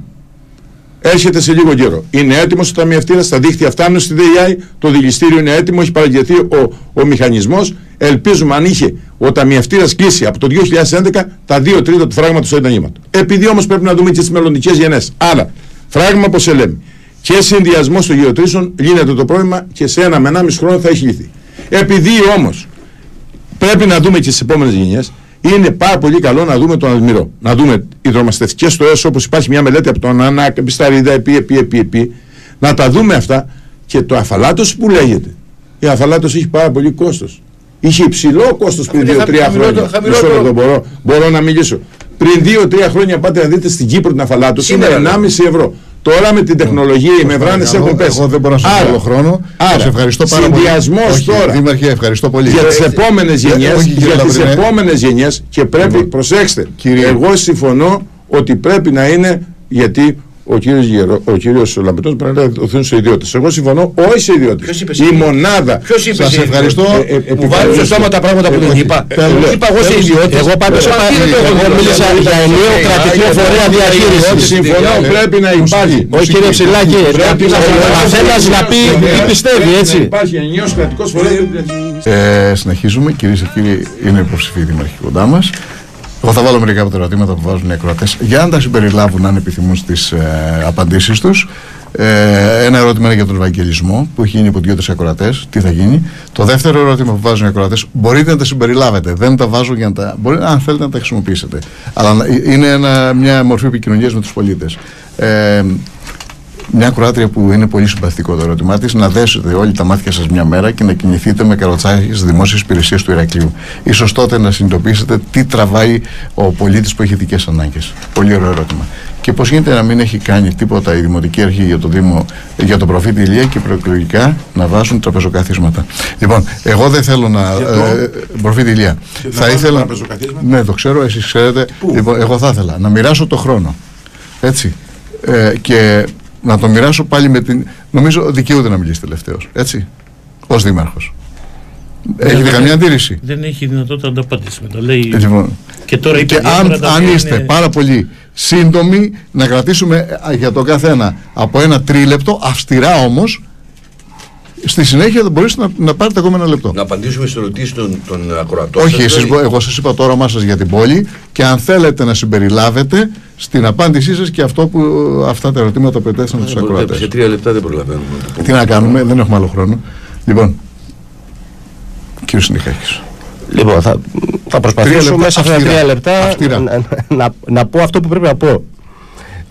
Speaker 3: Έρχεται σε λίγο καιρό. Είναι έτοιμος ο ταμιευτήρας, τα δίχτυα φτάνουν στη ΔΕΙΑΗ, το δηληστήριο είναι έτοιμο, έχει παραγγελθεί ο, ο μηχανισμός. Ελπίζουμε αν είχε ο ταμιευτήρας κλείσει από το 2011, τα δύο τρίτα του φράγματος θα ήταν γεμάτο. Επειδή όμως πρέπει να δούμε και τις μελλοντικές γενναίε. Άρα, φράγμα όπω σε λέμε. Και συνδυασμό των γεωτρήσεων λύνεται το πρόβλημα και σε ένα με ένα μισό χρόνο θα έχει λυθεί. Επειδή όμως πρέπει να δούμε και στι επόμενες γενιές. Είναι πάρα πολύ καλό να δούμε τον Αλμυρό. Να δούμε υδρομαστευτικέ στοέ όπως υπάρχει μια μελέτη από τον Ανάκ, Πισταρίδα, επί, επί, επί, επί. Να τα δούμε αυτά και το αφαλάτωση που λέγεται. Η αφαλάτωση έχει πάρα πολύ κόστος. Είχε υψηλό κόστος πριν
Speaker 5: είναι
Speaker 3: 2-3
Speaker 5: χαμηλότερο-
Speaker 3: χρόνια.
Speaker 5: χαμηλότερο.
Speaker 3: Μισό λεπτό, μπορώ, μπορώ να μιλήσω. Πριν 2-3 χρόνια πάτε να δείτε στην Κύπρο την αφαλάτωση. Είναι
Speaker 5: Σήμερα,
Speaker 3: 1,5 ευρώ. Τώρα με την τεχνολογία οι μεμβράνες
Speaker 1: παρακαλώ,
Speaker 3: έχουν πέσει.
Speaker 1: Εγώ δεν μπορώ να σας
Speaker 3: Άρα,
Speaker 1: δώσω χρόνο.
Speaker 3: άρα,
Speaker 1: Σας ευχαριστώ πάρα πολύ.
Speaker 3: συνδυασμός
Speaker 1: Όχι,
Speaker 3: τώρα.
Speaker 1: Δήμαρχε, ευχαριστώ πολύ.
Speaker 3: για τις
Speaker 1: Ε,
Speaker 3: επόμενες
Speaker 1: ε,
Speaker 3: γενιές.
Speaker 1: όχι, κύριε
Speaker 3: Για τις
Speaker 1: Λαμπρινέ.
Speaker 3: επόμενες γενιές και πρέπει,
Speaker 1: Λοιπόν,
Speaker 3: προσέξτε,
Speaker 1: κύριε-
Speaker 3: εγώ συμφωνώ ότι πρέπει να είναι γιατί ο κύριος, Γερο, ο κύριος Λαμπετός πρέπει να δοθούν σε ιδιώτες. Εγώ συμφωνώ, όχι σε ιδιώτες.
Speaker 5: Ποιος είπε
Speaker 3: Η
Speaker 5: σε
Speaker 3: μονάδα.
Speaker 5: Ποιος είπε
Speaker 1: Σας
Speaker 5: σε-
Speaker 1: ευχαριστώ.
Speaker 3: Ε, ε,
Speaker 5: Μου βάζει στο στόμα τα πράγματα που
Speaker 3: Ε,
Speaker 5: δεν
Speaker 3: όχι.
Speaker 5: είπα.
Speaker 3: Ε, λέω.
Speaker 5: Είπα εγώ σε ιδιώτες.
Speaker 4: Εγώ πάντως
Speaker 5: Ε,
Speaker 4: είπα-
Speaker 5: τι δεν το έχω
Speaker 4: εγώ
Speaker 5: δει.
Speaker 4: μίλησα για ενιαίο
Speaker 5: Ε,
Speaker 4: κρατικό
Speaker 5: ε,
Speaker 4: φορέα
Speaker 5: ε,
Speaker 4: διαχείρισης.
Speaker 3: Συμφωνώ, πρέπει να υπάρχει.
Speaker 4: Όχι κύριε Ψηλάκη,
Speaker 3: Πρέπει να
Speaker 4: ο καθένας να πει τι πιστεύει,
Speaker 3: Πρέπει να
Speaker 4: έτσι.
Speaker 3: υπάρχει ενιαίος κρατικός φορέας.
Speaker 1: Ε, συνεχίζουμε. Κυρίε και κύριοι, είναι υποψηφοί δήμαρχοι κοντά μα. Εγώ θα βάλω μερικά από τα ερωτήματα που βάζουν οι ακροατές για να τα συμπεριλάβουν αν επιθυμούν στις ε, απαντήσεις τους. Ε, ένα ερώτημα είναι για τον Ευαγγελισμό που έχει γίνει από δύο-τρει ακροατές. Τι θα γίνει; Το δεύτερο ερώτημα που βάζουν οι ακροατές μπορείτε να τα συμπεριλάβετε. Δεν τα βάζω για να τα. Μπορεί, αν θέλετε να τα χρησιμοποιήσετε. Αλλά να- είναι ένα, μια μορφή επικοινωνίας με τους πολίτες. Ε, μια κουράτρια που είναι πολύ συμπαθητικό το ερώτημά της, να δέσετε όλοι τα μάτια σας μια μέρα και να κινηθείτε με καροτσάκι στις δημόσιες υπηρεσίες του Ηρακλείου. σω τότε να συνειδητοποιήσετε τι τραβάει ο πολίτης που έχει ειδικέ ανάγκες. Πολύ ωραίο ερώτημα. Και πώς γίνεται να μην έχει κάνει τίποτα η Δημοτική Αρχή για το, Δήμο, για το προφήτη Ηλία και προεκλογικά να βάζουν τραπεζοκαθίσματα. Λοιπόν, εγώ δεν θέλω να. Ε, προφήτη Ηλία. Θα
Speaker 3: βάζουν
Speaker 1: ήθελα.
Speaker 3: τραπεζοκαθίσματα;
Speaker 1: Ναι, το ξέρω, εσείς ξέρετε. Λοιπόν, εγώ θα ήθελα να μοιράσω το χρόνο. Έτσι. Ε, και να το μοιράσω πάλι με την. Νομίζω δικαιούται να μιλήσει τελευταίος. Έτσι. Ω δήμαρχος. Έχετε
Speaker 2: δεν-
Speaker 1: καμία αντίρρηση;
Speaker 2: Δεν έχει δυνατότητα να τα απαντήσει μετά. Λέει,
Speaker 1: Έτσι, λοιπόν.
Speaker 2: και τώρα είπε
Speaker 1: Και
Speaker 2: διάφορα
Speaker 1: αν,
Speaker 2: τα
Speaker 1: αν
Speaker 2: οποία
Speaker 1: είστε
Speaker 2: είναι-
Speaker 1: πάρα πολύ σύντομοι, να κρατήσουμε ε, για το καθένα από ένα τρίλεπτο, αυστηρά όμως. Στη συνέχεια δεν μπορείτε να, να πάρετε ακόμα ένα λεπτό.
Speaker 5: Να απαντήσουμε στις ερωτήσεις των, των ακροατών.
Speaker 1: Όχι,
Speaker 5: σας,
Speaker 1: εσείς,
Speaker 5: δηλαδή.
Speaker 1: εγώ σας είπα το όνομά σας για την πόλη και αν θέλετε να συμπεριλάβετε στην απάντησή σας και αυτό που αυτά τα ερωτήματα που ετέθησαν στους ακροατές.
Speaker 5: Σε τρία λεπτά δεν προλαβαίνουμε. να το πούμε.
Speaker 1: Τι να κάνουμε, δεν έχουμε άλλο χρόνο. Λοιπόν, κύριος Συνεχάκης.
Speaker 4: Λοιπόν, θα, θα προσπαθήσω
Speaker 1: Τρία λεπτά,
Speaker 4: μέσα σε αυτά τα
Speaker 1: αυστηρά.
Speaker 4: τρία λεπτά
Speaker 1: Αυστηρά.
Speaker 4: να, να, να πω αυτό που πρέπει να πω.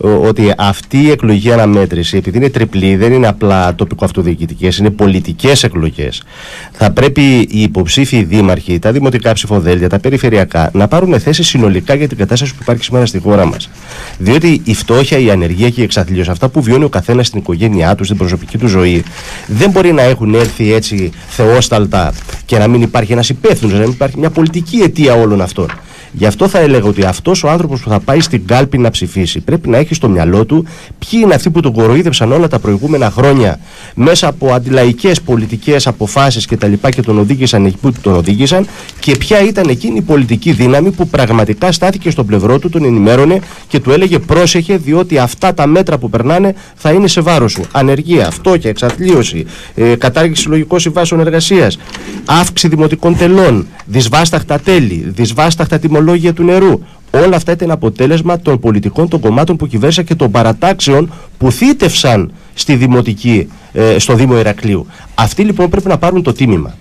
Speaker 4: Ο- Ότι αυτή η εκλογική αναμέτρηση, επειδή είναι τριπλή, δεν είναι απλά τοπικό αυτοδιοικητικές, είναι πολιτικές εκλογές. Θα πρέπει οι υποψήφοι δήμαρχοι, τα δημοτικά ψηφοδέλτια, τα περιφερειακά να πάρουν θέση συνολικά για την κατάσταση που υπάρχει σήμερα στη χώρα μας. Διότι η φτώχεια, η ανεργία και η εξαθλίωση, αυτά που βιώνει ο καθένας στην οικογένειά του, στην προσωπική του ζωή, δεν μπορεί να έχουν έρθει έτσι θεόσταλτα και να μην υπάρχει ένας υπεύθυνος, να μην υπάρχει μια πολιτική αιτία όλων αυτών. Γι' αυτό θα έλεγα ότι αυτός ο άνθρωπος που θα πάει στην κάλπη να ψηφίσει πρέπει να έχει στο μυαλό του ποιοι είναι αυτοί που τον κοροϊδεύσαν όλα τα προηγούμενα χρόνια μέσα από αντιλαϊκές πολιτικές αποφάσεις κτλ. Και, και τον οδήγησαν εκεί που τον οδήγησαν και ποια ήταν εκείνη η πολιτική δύναμη που πραγματικά στάθηκε στο πλευρό του, τον ενημέρωνε και του έλεγε πρόσεχε διότι αυτά τα μέτρα που περνάνε θα είναι σε βάρος σου. Ανεργία, φτώχεια, εξαθλίωση, ε, κατάργηση συλλογικών συμβάσεων εργασίας, αύξηση δημοτικών τελών, δυσβάσταχτα τέλη, δυσβάσταχτα τιμολόγια του νερού. Όλα αυτά ήταν αποτέλεσμα των πολιτικών των κομμάτων που κυβέρνησαν και των παρατάξεων που θύτευσαν στη δημοτική, ε, στο Δήμο Ηρακλείου. Αυτοί λοιπόν πρέπει να πάρουν το τίμημα.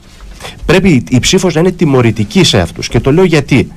Speaker 4: Πρέπει η ψήφος να είναι τιμωρητική σε αυτούς. Και το λέω γιατί.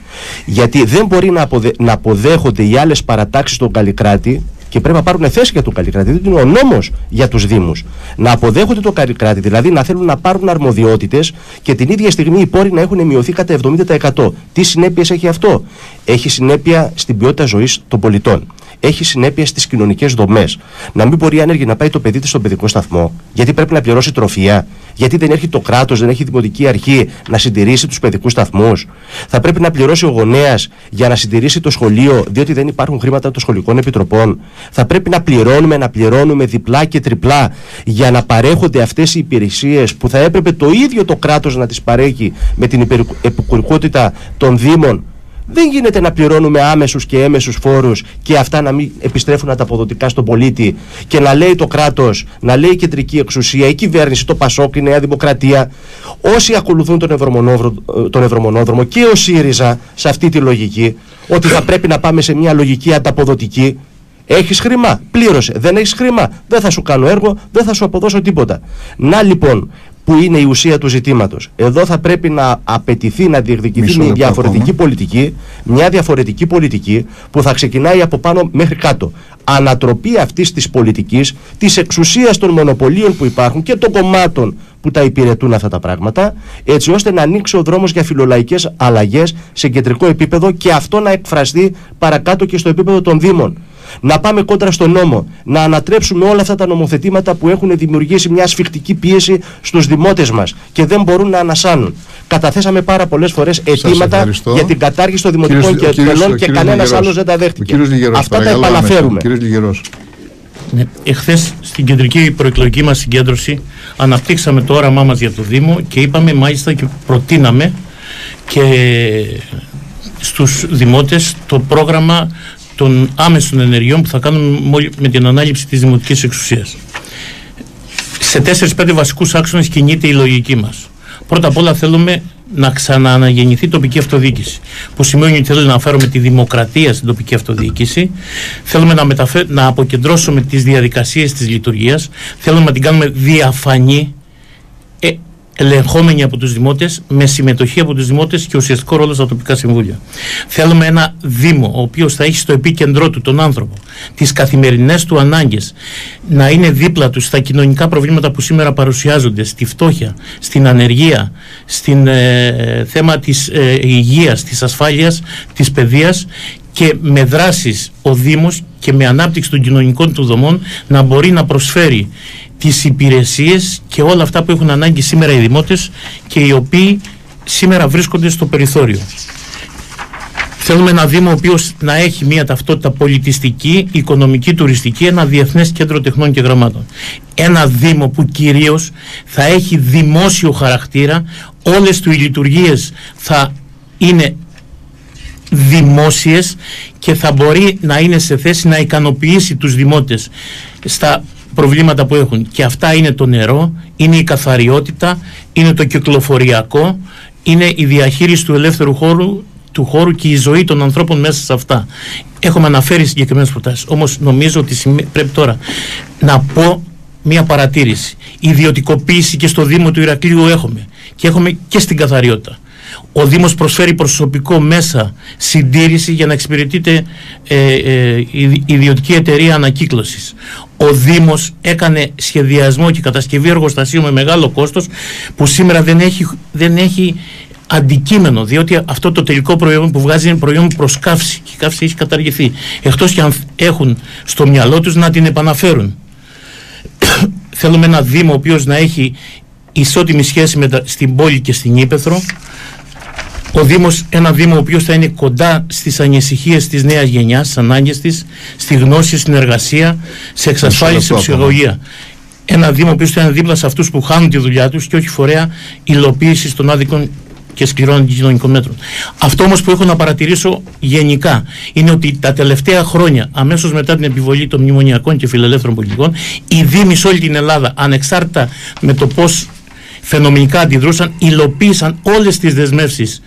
Speaker 4: Γιατί δεν μπορεί να, αποδε, να αποδέχονται οι άλλες παρατάξεις στον Καλλικράτη και πρέπει να πάρουν θέση για τον Καλλικράτη. Δεν είναι ο νόμος για τους Δήμους. Να αποδέχονται τον Καλλικράτη, δηλαδή να θέλουν να πάρουν αρμοδιότητες και την ίδια στιγμή οι πόροι να έχουν μειωθεί κατά 70%. Τι συνέπειες έχει αυτό, Έχει συνέπεια στην ποιότητα ζωής των πολιτών. Έχει συνέπεια στις κοινωνικές δομές. Να μην μπορεί άνεργη να πάει το παιδί της στον παιδικό σταθμό, γιατί πρέπει να πληρώσει τροφία, γιατί δεν έχει το κράτος, δεν έχει δημοτική αρχή να συντηρήσει τους παιδικούς σταθμούς. Θα πρέπει να πληρώσει ο γονέας για να συντηρήσει το σχολείο, διότι δεν υπάρχουν χρήματα των σχολικών επιτροπών. Θα πρέπει να πληρώνουμε, να πληρώνουμε διπλά και τριπλά για να παρέχονται αυτές οι υπηρεσίες που θα έπρεπε το ίδιο το κράτος να τις παρέχει με την υπερ- επικουρικότητα των Δήμων. Δεν γίνεται να πληρώνουμε άμεσους και έμεσους φόρους και αυτά να μην επιστρέφουν ανταποδοτικά στον πολίτη και να λέει το κράτος, να λέει η κεντρική εξουσία, η κυβέρνηση, το Πασόκ, η Νέα Δημοκρατία, όσοι ακολουθούν τον Ευρωμονόδρο- τον Ευρωμονόδρομο και ο ΣΥΡΙΖΑ σε αυτή τη λογική, ότι θα πρέπει να πάμε σε μια λογική ανταποδοτική. Έχεις χρήμα, πλήρωσε. Δεν έχεις χρήμα, δεν θα σου κάνω έργο, δεν θα σου αποδώσω τίποτα. Να λοιπόν που είναι η ουσία του ζητήματος. Εδώ θα πρέπει να απαιτηθεί να διεκδικηθεί
Speaker 1: Μισό
Speaker 4: μια
Speaker 1: λεπτό
Speaker 4: διαφορετική
Speaker 1: ακόμα.
Speaker 4: πολιτική, μια διαφορετική πολιτική που θα ξεκινάει από πάνω μέχρι κάτω. Ανατροπή αυτής της πολιτικής, της εξουσίας των μονοπωλίων που υπάρχουν και των κομμάτων που τα υπηρετούν αυτά τα πράγματα, έτσι ώστε να ανοίξει ο δρόμος για φιλολαϊκές αλλαγές σε κεντρικό επίπεδο και αυτό να εκφραστεί παρακάτω και στο επίπεδο των Δήμων. Να πάμε κόντρα στον νόμο, να ανατρέψουμε όλα αυτά τα νομοθετήματα που έχουν δημιουργήσει μια ασφιχτική πίεση στους δημότες μας και δεν μπορούν να ανασάνουν. Καταθέσαμε πάρα πολλές φορές αιτήματα
Speaker 1: ευχαριστώ.
Speaker 4: για την κατάργηση των δημοτικών
Speaker 1: Κύριος-
Speaker 4: και
Speaker 1: ο κύριος-
Speaker 4: τελών
Speaker 1: ο
Speaker 4: και
Speaker 1: κύριος
Speaker 4: κανένας
Speaker 1: Λιγερός.
Speaker 4: άλλος δεν τα
Speaker 1: Ο
Speaker 4: δέχτηκε.
Speaker 1: κύριος Λιγερός,
Speaker 4: Αυτά τα
Speaker 1: παρακαλώ,
Speaker 4: επαναφέρουμε.
Speaker 1: άμεσα. Κύριος Λιγερός.
Speaker 2: Ναι. Εχθές στην κεντρική προεκλογική μας συγκέντρωση αναπτύξαμε το όραμά μας για το Δήμο και είπαμε μάλιστα και προτείναμε και στους δημότες το πρόγραμμα των άμεσων ενεργειών που θα κάνουμε μόλι- με την ανάληψη της δημοτικής εξουσίας. Σε 4-5 βασικούς άξονες κινείται η λογική μας. Πρώτα απ' όλα θέλουμε να ξανααναγεννηθεί η τοπική αυτοδιοίκηση. Που σημαίνει ότι θέλουμε να φέρουμε τη δημοκρατία στην τοπική αυτοδιοίκηση. Θέλουμε να, μεταφέ... να αποκεντρώσουμε τις διαδικασίες της λειτουργίας. Θέλουμε να την κάνουμε διαφανή, ε, ελεγχόμενη από τους δημότες, με συμμετοχή από τους δημότες και ουσιαστικό ρόλο στα τοπικά συμβούλια. Θέλουμε ένα Δήμο, ο οποίος θα έχει στο επίκεντρό του τον άνθρωπο, τις καθημερινές του ανάγκες, να είναι δίπλα τους στα κοινωνικά προβλήματα που σήμερα παρουσιάζονται, στη φτώχεια, στην ανεργία, στην ε, θέμα της ε, υγείας, της ασφάλειας, της παιδείας και με δράσεις ο Δήμος και με ανάπτυξη των κοινωνικών του δομών να μπορεί να προσφέρει τις υπηρεσίες και όλα αυτά που έχουν ανάγκη σήμερα οι δημότες και οι οποίοι σήμερα βρίσκονται στο περιθώριο. Θέλουμε ένα Δήμο ο οποίος να έχει μια ταυτότητα πολιτιστική, οικονομική, τουριστική, ένα διεθνές κέντρο τεχνών και γραμμάτων. Ένα Δήμο που κυρίως θα έχει δημόσιο χαρακτήρα, όλες τους οι λειτουργίες θα είναι δημόσιες και θα μπορεί να είναι σε θέση να ικανοποιήσει τους δημότες στα προβλήματα που έχουν. Και αυτά είναι το νερό, είναι η καθαριότητα, είναι το κυκλοφοριακό, είναι η διαχείριση του ελεύθερου χώρου του χώρου και η ζωή των ανθρώπων μέσα σε αυτά. Έχουμε αναφέρει συγκεκριμένες προτάσεις. Όμως νομίζω ότι πρέπει τώρα να πω μία παρατήρηση. Ιδιωτικοποίηση και στο Δήμο του Ηρακλείου έχουμε. Και έχουμε και στην καθαριότητα. Ο Δήμος προσφέρει προσωπικό μέσα συντήρηση για να εξυπηρετείται ε, ε, ιδιωτική εταιρεία ανακύκλωσης. Ο Δήμος έκανε σχεδιασμό και κατασκευή εργοστασίου με μεγάλο κόστος που σήμερα δεν έχει, δεν έχει αντικείμενο, διότι αυτό το τελικό προϊόν που βγάζει είναι προϊόν προς καύση και η καύση έχει καταργηθεί. Εκτός και αν έχουν στο μυαλό τους να την επαναφέρουν. Θέλουμε ένα Δήμο ο οποίος να έχει ισότιμη σχέση με στην πόλη και στην Ήπεθρο ο Δήμος, ένα Δήμο ο οποίος θα είναι κοντά στις ανησυχίες της νέας γενιάς, στις ανάγκες της, στη γνώση, στην εργασία, σε εξασφάλιση, σε ψυχολογία. Ένα Δήμο ο οποίος θα είναι δίπλα σε αυτούς που χάνουν τη δουλειά τους και όχι φορέα υλοποίησης των άδικων και σκληρών κοινωνικών μέτρων. Αυτό όμως που έχω να παρατηρήσω γενικά είναι ότι τα τελευταία χρόνια, αμέσως μετά την επιβολή των μνημονιακών και φιλελεύθερων πολιτικών, οι Δήμοι σε όλη την Ελλάδα, ανεξάρτητα με το πώς φαινομενικά αντιδρούσαν, υλοποίησαν όλες τις δεσμεύσεις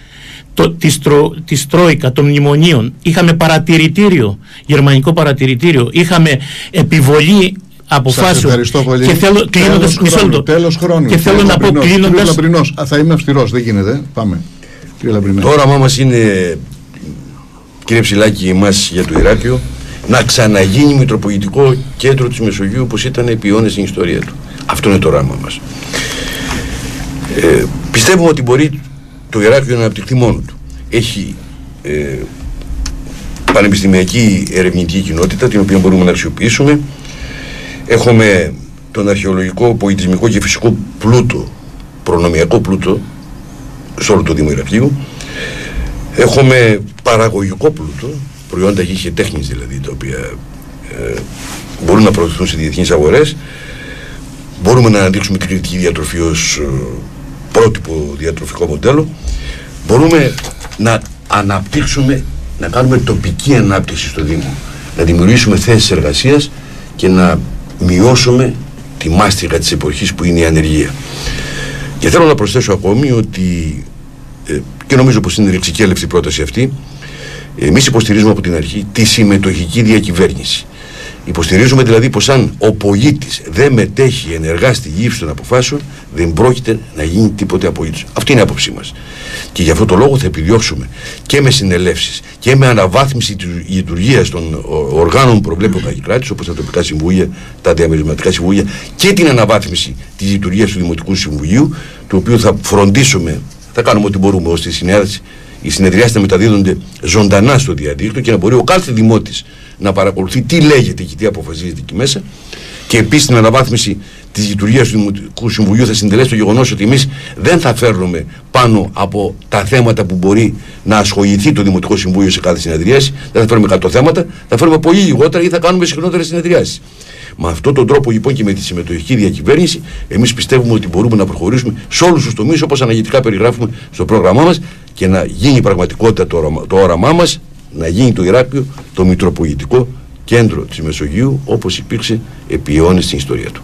Speaker 2: το, της, τρο, της Τρόικα των μνημονίων είχαμε παρατηρητήριο, γερμανικό παρατηρητήριο, είχαμε επιβολή αποφάσεων.
Speaker 1: Και
Speaker 2: θέλω κλείνοντας
Speaker 1: μισό Τέλος χρόνου.
Speaker 2: Και θέλω να πω κλείνοντας...
Speaker 1: Λαμπρινός, θα είμαι αυστηρός, δεν γίνεται. Πάμε.
Speaker 5: Κύριε Το όραμά μας είναι, κύριε Ψηλάκη, εμάς για το Ηράκλειο, να ξαναγίνει Μητροπολιτικό Κέντρο της Μεσογείου όπως ήταν επί αιώνες στην ιστορία του. Αυτό είναι το όραμά μας. Ε, πιστεύουμε ότι μπορεί το Ηράκλειο να αναπτυχθεί μόνο του. Έχει ε, πανεπιστημιακή ερευνητική κοινότητα την οποία μπορούμε να αξιοποιήσουμε. Έχουμε τον αρχαιολογικό, πολιτισμικό και φυσικό πλούτο, προνομιακό πλούτο σε όλο το Δήμο Ηρακλείου. Έχουμε παραγωγικό πλούτο, προϊόντα γη και τέχνης δηλαδή, τα οποία ε, μπορούν να προωθηθούν σε διεθνείς αγορές. Μπορούμε να αναδείξουμε την κριτική διατροφή ως ε, πρότυπο διατροφικό μοντέλο μπορούμε να αναπτύξουμε, να κάνουμε τοπική ανάπτυξη στο Δήμο. Να δημιουργήσουμε θέσεις εργασίας και να μειώσουμε τη μάστιγα της εποχής που είναι η ανεργία. Και θέλω να προσθέσω ακόμη ότι ε, και νομίζω πως είναι ρεξικέλευτη η πρόταση αυτή εμείς υποστηρίζουμε από την αρχή τη συμμετοχική διακυβέρνηση. Υποστηρίζουμε δηλαδή πως αν ο πολίτης δεν μετέχει ενεργά στη γύψη των αποφάσεων δεν πρόκειται να γίνει τίποτε απολύτως. Αυτή είναι η άποψή μας. Και γι' αυτό το λόγο θα επιδιώξουμε και με συνελεύσεις και με αναβάθμιση της λειτουργίας των οργάνων που προβλέπει ο Καγικράτης όπως τα τοπικά συμβούλια, τα διαμερισματικά συμβούλια και την αναβάθμιση της λειτουργίας του Δημοτικού Συμβουλίου το οποίο θα φροντίσουμε, θα κάνουμε ό,τι μπορούμε ώστε η συνέδραση οι συνεδριάσει να μεταδίδονται ζωντανά στο διαδίκτυο και να μπορεί ο κάθε δημότης να παρακολουθεί τι λέγεται και τι αποφασίζεται εκεί μέσα. Και επίσης την αναβάθμιση της λειτουργίας του Δημοτικού Συμβουλίου θα συντελέσει το γεγονός ότι εμείς δεν θα φέρνουμε πάνω από τα θέματα που μπορεί να ασχοληθεί το Δημοτικό Συμβούλιο σε κάθε συνεδρίαση. Δεν θα φέρουμε 100 θέματα, θα φέρουμε πολύ λιγότερα ή θα κάνουμε συχνότερες συνεδριάσεις. Με αυτόν τον τρόπο λοιπόν και με τη συμμετοχική διακυβέρνηση, εμείς πιστεύουμε ότι μπορούμε να προχωρήσουμε σε όλους τους τομείς όπως αναλυτικά περιγράφουμε στο πρόγραμμά μας και να γίνει πραγματικότητα το, όραμα, το όραμά μας, να γίνει το Ηράκλειο το Μητροπολιτικό κέντρο της Μεσογείου όπως υπήρξε επί αιώνες στην ιστορία του.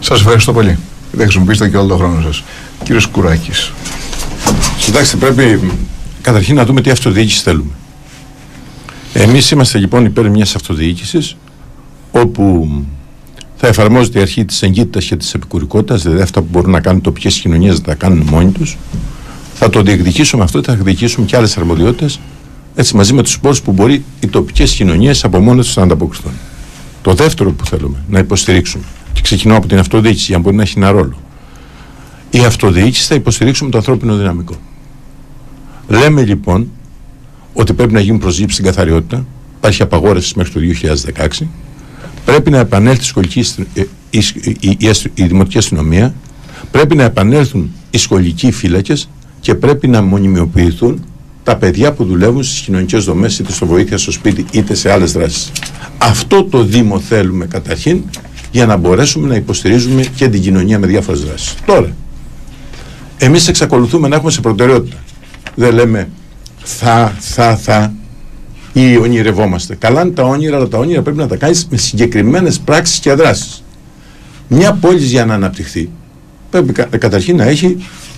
Speaker 1: Σας ευχαριστώ πολύ. Δεν χρησιμοποιήσετε και όλο τον χρόνο σας. Κύριος Κουράκης.
Speaker 3: Κοιτάξτε, πρέπει καταρχήν να δούμε τι αυτοδιοίκηση θέλουμε. Εμείς είμαστε λοιπόν υπέρ μιας αυτοδιοίκησης όπου θα εφαρμόζεται η αρχή της εγκύτητας και της επικουρικότητας, δηλαδή αυτά που μπορούν να κάνουν τοπικέ κοινωνίες να τα κάνουν μόνοι τους. Θα το διεκδικήσουμε αυτό και θα διεκδικήσουμε και άλλες αρμοδιότητες, έτσι μαζί με τους πόρου που μπορεί οι τοπικές κοινωνίες από μόνες τους να ανταποκριθούν. Το δεύτερο που θέλουμε να υποστηρίξουμε, και ξεκινώ από την αυτοδιοίκηση για να μπορεί να έχει ένα ρόλο. Η αυτοδιοίκηση θα υποστηρίξουμε το ανθρώπινο δυναμικό. Λέμε λοιπόν ότι πρέπει να γίνουν προσγύψει στην καθαριότητα. Υπάρχει απαγόρευση μέχρι το 2016 πρέπει να επανέλθει η, σχολική, ε, η, η, η, δημοτική αστυνομία, πρέπει να επανέλθουν οι σχολικοί φύλακες και πρέπει να μονιμιοποιηθούν τα παιδιά που δουλεύουν στις κοινωνικές δομές είτε στο βοήθεια στο σπίτι είτε σε άλλες δράσεις. Αυτό το Δήμο θέλουμε καταρχήν για να μπορέσουμε να υποστηρίζουμε και την κοινωνία με διάφορες δράσεις. Τώρα, εμείς εξακολουθούμε να έχουμε σε προτεραιότητα. Δεν λέμε θα, θα, θα, ή ονειρευόμαστε. Καλά είναι τα όνειρα, αλλά τα όνειρα πρέπει να τα κάνεις με συγκεκριμένες πράξεις και δράσει. Μια πόλη για να αναπτυχθεί πρέπει καταρχήν να έχει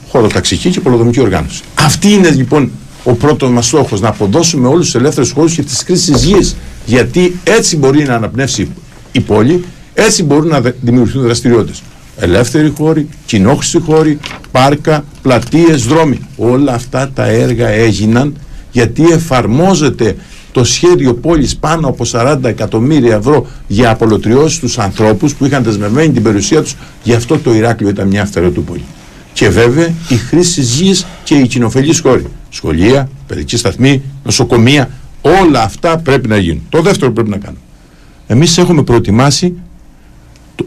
Speaker 3: χωροταξική και πολυδομική οργάνωση. Αυτή είναι λοιπόν ο πρώτος μας στόχος να αποδώσουμε όλους τους ελεύθερους χώρους και τις κρίσεις γης γιατί έτσι μπορεί να αναπνεύσει η πόλη έτσι μπορούν να δημιουργηθούν δραστηριότητες ελεύθεροι χώροι, κοινόχρηστοι χώροι, πάρκα, πλατείες, δρόμοι. Όλα αυτά τα έργα έγιναν γιατί εφαρμόζεται το σχέδιο πόλης πάνω από 40 εκατομμύρια ευρώ για απολωτριώσεις τους ανθρώπους που είχαν δεσμευμένη την περιουσία τους γι' αυτό το Ηράκλειο ήταν μια πόλη. Και βέβαια η χρήση γης και οι κοινοφελείς χώροι. Σχολεία, παιδική σταθμή, νοσοκομεία, όλα αυτά πρέπει να γίνουν. Το δεύτερο πρέπει να κάνουμε. Εμείς έχουμε προετοιμάσει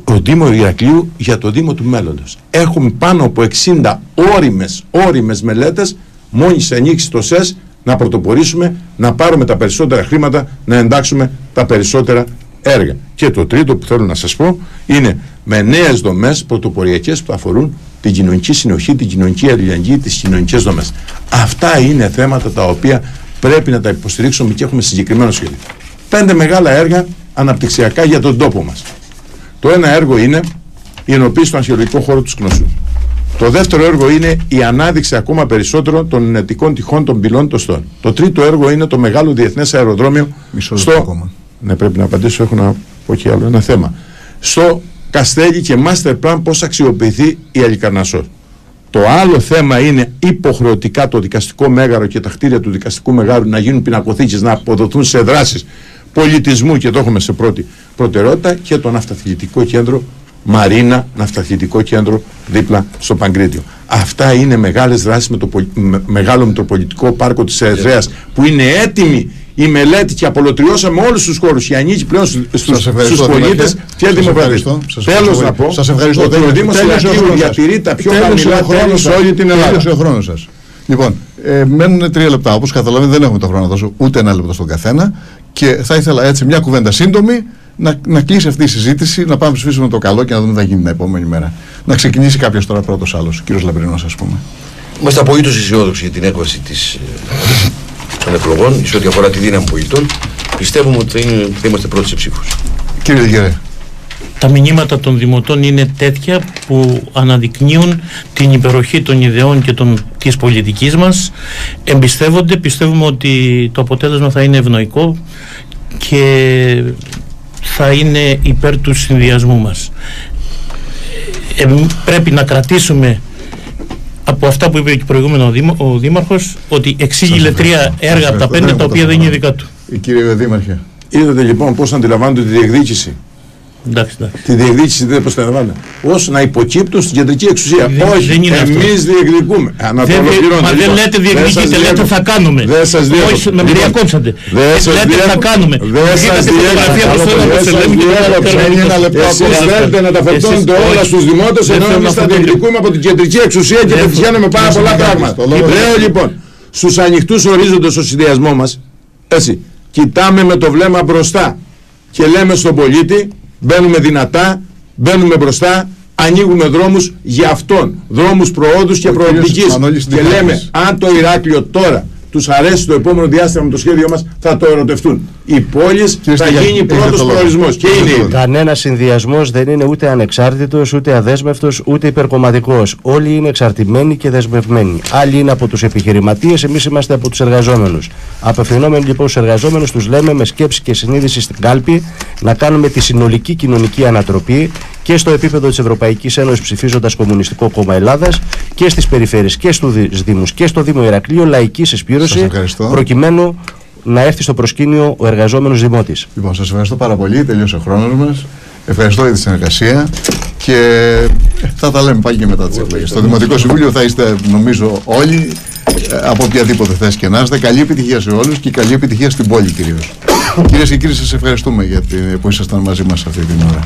Speaker 3: το Δήμο Ηρακλείου για το Δήμο του μέλλοντος. Έχουμε πάνω από 60 όριμες, όριμες μελέτες μόλις ανοίξει το ΣΕΣ να πρωτοπορήσουμε, να πάρουμε τα περισσότερα χρήματα, να εντάξουμε τα περισσότερα έργα. Και το τρίτο που θέλω να σας πω είναι με νέες δομές πρωτοποριακές που αφορούν την κοινωνική συνοχή, την κοινωνική αλληλεγγύη, τις κοινωνικές δομές. Αυτά είναι θέματα τα οποία πρέπει να τα υποστηρίξουμε και έχουμε συγκεκριμένο σχέδιο. Πέντε μεγάλα έργα αναπτυξιακά για τον τόπο μας. Το ένα έργο είναι η ενοποίηση του αρχαιολογικού χώρου του Σκνωσού. Το δεύτερο έργο είναι η ανάδειξη ακόμα περισσότερο των ενετικών τυχών των πυλών των στών. Το τρίτο έργο είναι το μεγάλο διεθνές αεροδρόμιο.
Speaker 1: Μισό
Speaker 3: στο...
Speaker 1: ακόμα.
Speaker 3: Ναι, πρέπει να απαντήσω, έχω να πω και άλλο ένα θέμα. Στο Καστέλι και Master Plan πώς αξιοποιηθεί η Αλικαρνασό. Το άλλο θέμα είναι υποχρεωτικά το δικαστικό μέγαρο και τα κτίρια του δικαστικού μεγάρου να γίνουν πινακοθήκες, να αποδοθούν σε δράσεις πολιτισμού και το έχουμε σε πρώτη προτεραιότητα και το ναυταθλητικό κέντρο Μαρίνα, ναυταθλητικό κέντρο δίπλα στο Παγκρίτιο. Αυτά είναι μεγάλες δράσεις με το μεγάλο Μητροπολιτικό Πάρκο της Ερυθρέας που είναι έτοιμη η μελέτη και απολωτριώσαμε όλους τους χώρους. Η ανήκει πλέον στους, στους πολίτες και δημοκρατία. Τέλος να πω
Speaker 1: σας ευχαριστώ.
Speaker 3: ότι ο Δήμος Ηρακλείου διατηρεί τα πιο χαμηλά τέλη σε όλη την Ελλάδα.
Speaker 1: Τέλειωσε ο χρόνος σας. Λοιπόν, ε, μένουν τρία λεπτά. Όπως καταλαβαίνετε δεν έχουμε το χρόνο να δώσω ούτε ένα λεπτό στον καθένα. Και θα ήθελα έτσι μια κουβέντα σύντομη να, να κλείσει αυτή η συζήτηση, να πάμε ψηφίσουμε το καλό και να δούμε τι θα γίνει την επόμενη μέρα. Να ξεκινήσει κάποιος τώρα πρώτος άλλος, κύριος Λαμπρινός, ας πούμε.
Speaker 5: Είμαστε απολύτως αισιόδοξοι για την έκβαση της, ε, των εκλογών σε ό,τι αφορά τη δύναμη πολιτών. Πιστεύουμε ότι θα, είναι, θα είμαστε πρώτοι σε ψήφους.
Speaker 1: Κύριε Γερέ.
Speaker 2: Τα μηνύματα των δημοτών είναι τέτοια που αναδεικνύουν την υπεροχή των ιδεών και των, της πολιτικής μας. Εμπιστεύονται, πιστεύουμε ότι το αποτέλεσμα θα είναι ευνοϊκό και θα είναι υπέρ του συνδυασμού μας. Ε, πρέπει να κρατήσουμε από αυτά που είπε και προηγούμενο ο Δήμαρχος ότι εξήγηλε τρία έργα από τα πέντε τα οποία δεν είναι δικά του.
Speaker 1: Κύριε Δήμαρχε.
Speaker 3: Είδατε λοιπόν πώς αντιλαμβάνονται τη διεκδίκηση.
Speaker 2: Εντάξει, εντάξει.
Speaker 3: Τη διεκδίκηση δεν προστατεύονται. Ω να υποκύπτουν στην κεντρική εξουσία.
Speaker 2: Δεν,
Speaker 3: Όχι, εμείς διεκδικούμε.
Speaker 2: Δεν, μα δεν λέτε διεκδικείτε, λέτε θα κάνουμε.
Speaker 3: Δεν σας διέκοψα.
Speaker 2: Όχι, με διακόψατε.
Speaker 3: Λέτε
Speaker 2: θα κάνουμε.
Speaker 3: Δεν σας διέκοψα. Εσείς θέλετε να τα φορτώνετε όλα στους δημότες ενώ εμείς τα διεκδικούμε από την κεντρική εξουσία και πετυχαίνουμε πάρα πολλά πράγματα. Λέω λοιπόν, στους ανοιχτούς ορίζοντες στο συνδυασμό μας, έτσι, κοιτάμε με το βλέμμα μπροστά και λέμε στον πολίτη μπαίνουμε δυνατά, μπαίνουμε μπροστά, ανοίγουμε δρόμους για αυτόν, δρόμους προόδους και προοπτικής. Και λέμε αν το Ηράκλειο τώρα τους αρέσει το επόμενο διάστημα με το σχέδιο μας θα το ερωτευτούν. Οι πόλεις θα γίνει πρώτος προορισμός και είναι ήδη.
Speaker 4: Κανένας συνδυασμός δεν είναι ούτε ανεξάρτητος, ούτε αδέσμευτος, ούτε υπερκομματικός. Όλοι είναι εξαρτημένοι και δεσμευμένοι. Άλλοι είναι από τους επιχειρηματίες, εμείς είμαστε από τους εργαζόμενους. Απευθυνόμενοι λοιπόν στους εργαζόμενους τους λέμε με σκέψη και συνείδηση στην κάλπη να κάνουμε τη συνολική κοινωνική ανατροπή και στο επίπεδο της Ευρωπαϊκής Ένωσης ψηφίζοντας Κομμουνιστικό Κόμμα Ελλάδας και στις περιφέρειες και στους Δήμους και στο Δήμο Ηρακλείο λαϊκή συσπήρωση προκειμένου να έρθει στο προσκήνιο ο εργαζόμενος δημότης.
Speaker 1: Λοιπόν, σας ευχαριστώ πάρα πολύ. Τελείωσε ο χρόνος μας. Ευχαριστώ για τη συνεργασία και θα τα λέμε πάλι και μετά τις εκλογές. Στο Δημοτικό Συμβούλιο θα είστε, νομίζω, όλοι ε, από οποιαδήποτε θέση και να είστε. Καλή επιτυχία σε όλους και καλή επιτυχία στην πόλη κυρίως. Κυρίες και κύριοι, σας ευχαριστούμε για που ήσασταν μαζί μας αυτή την ώρα.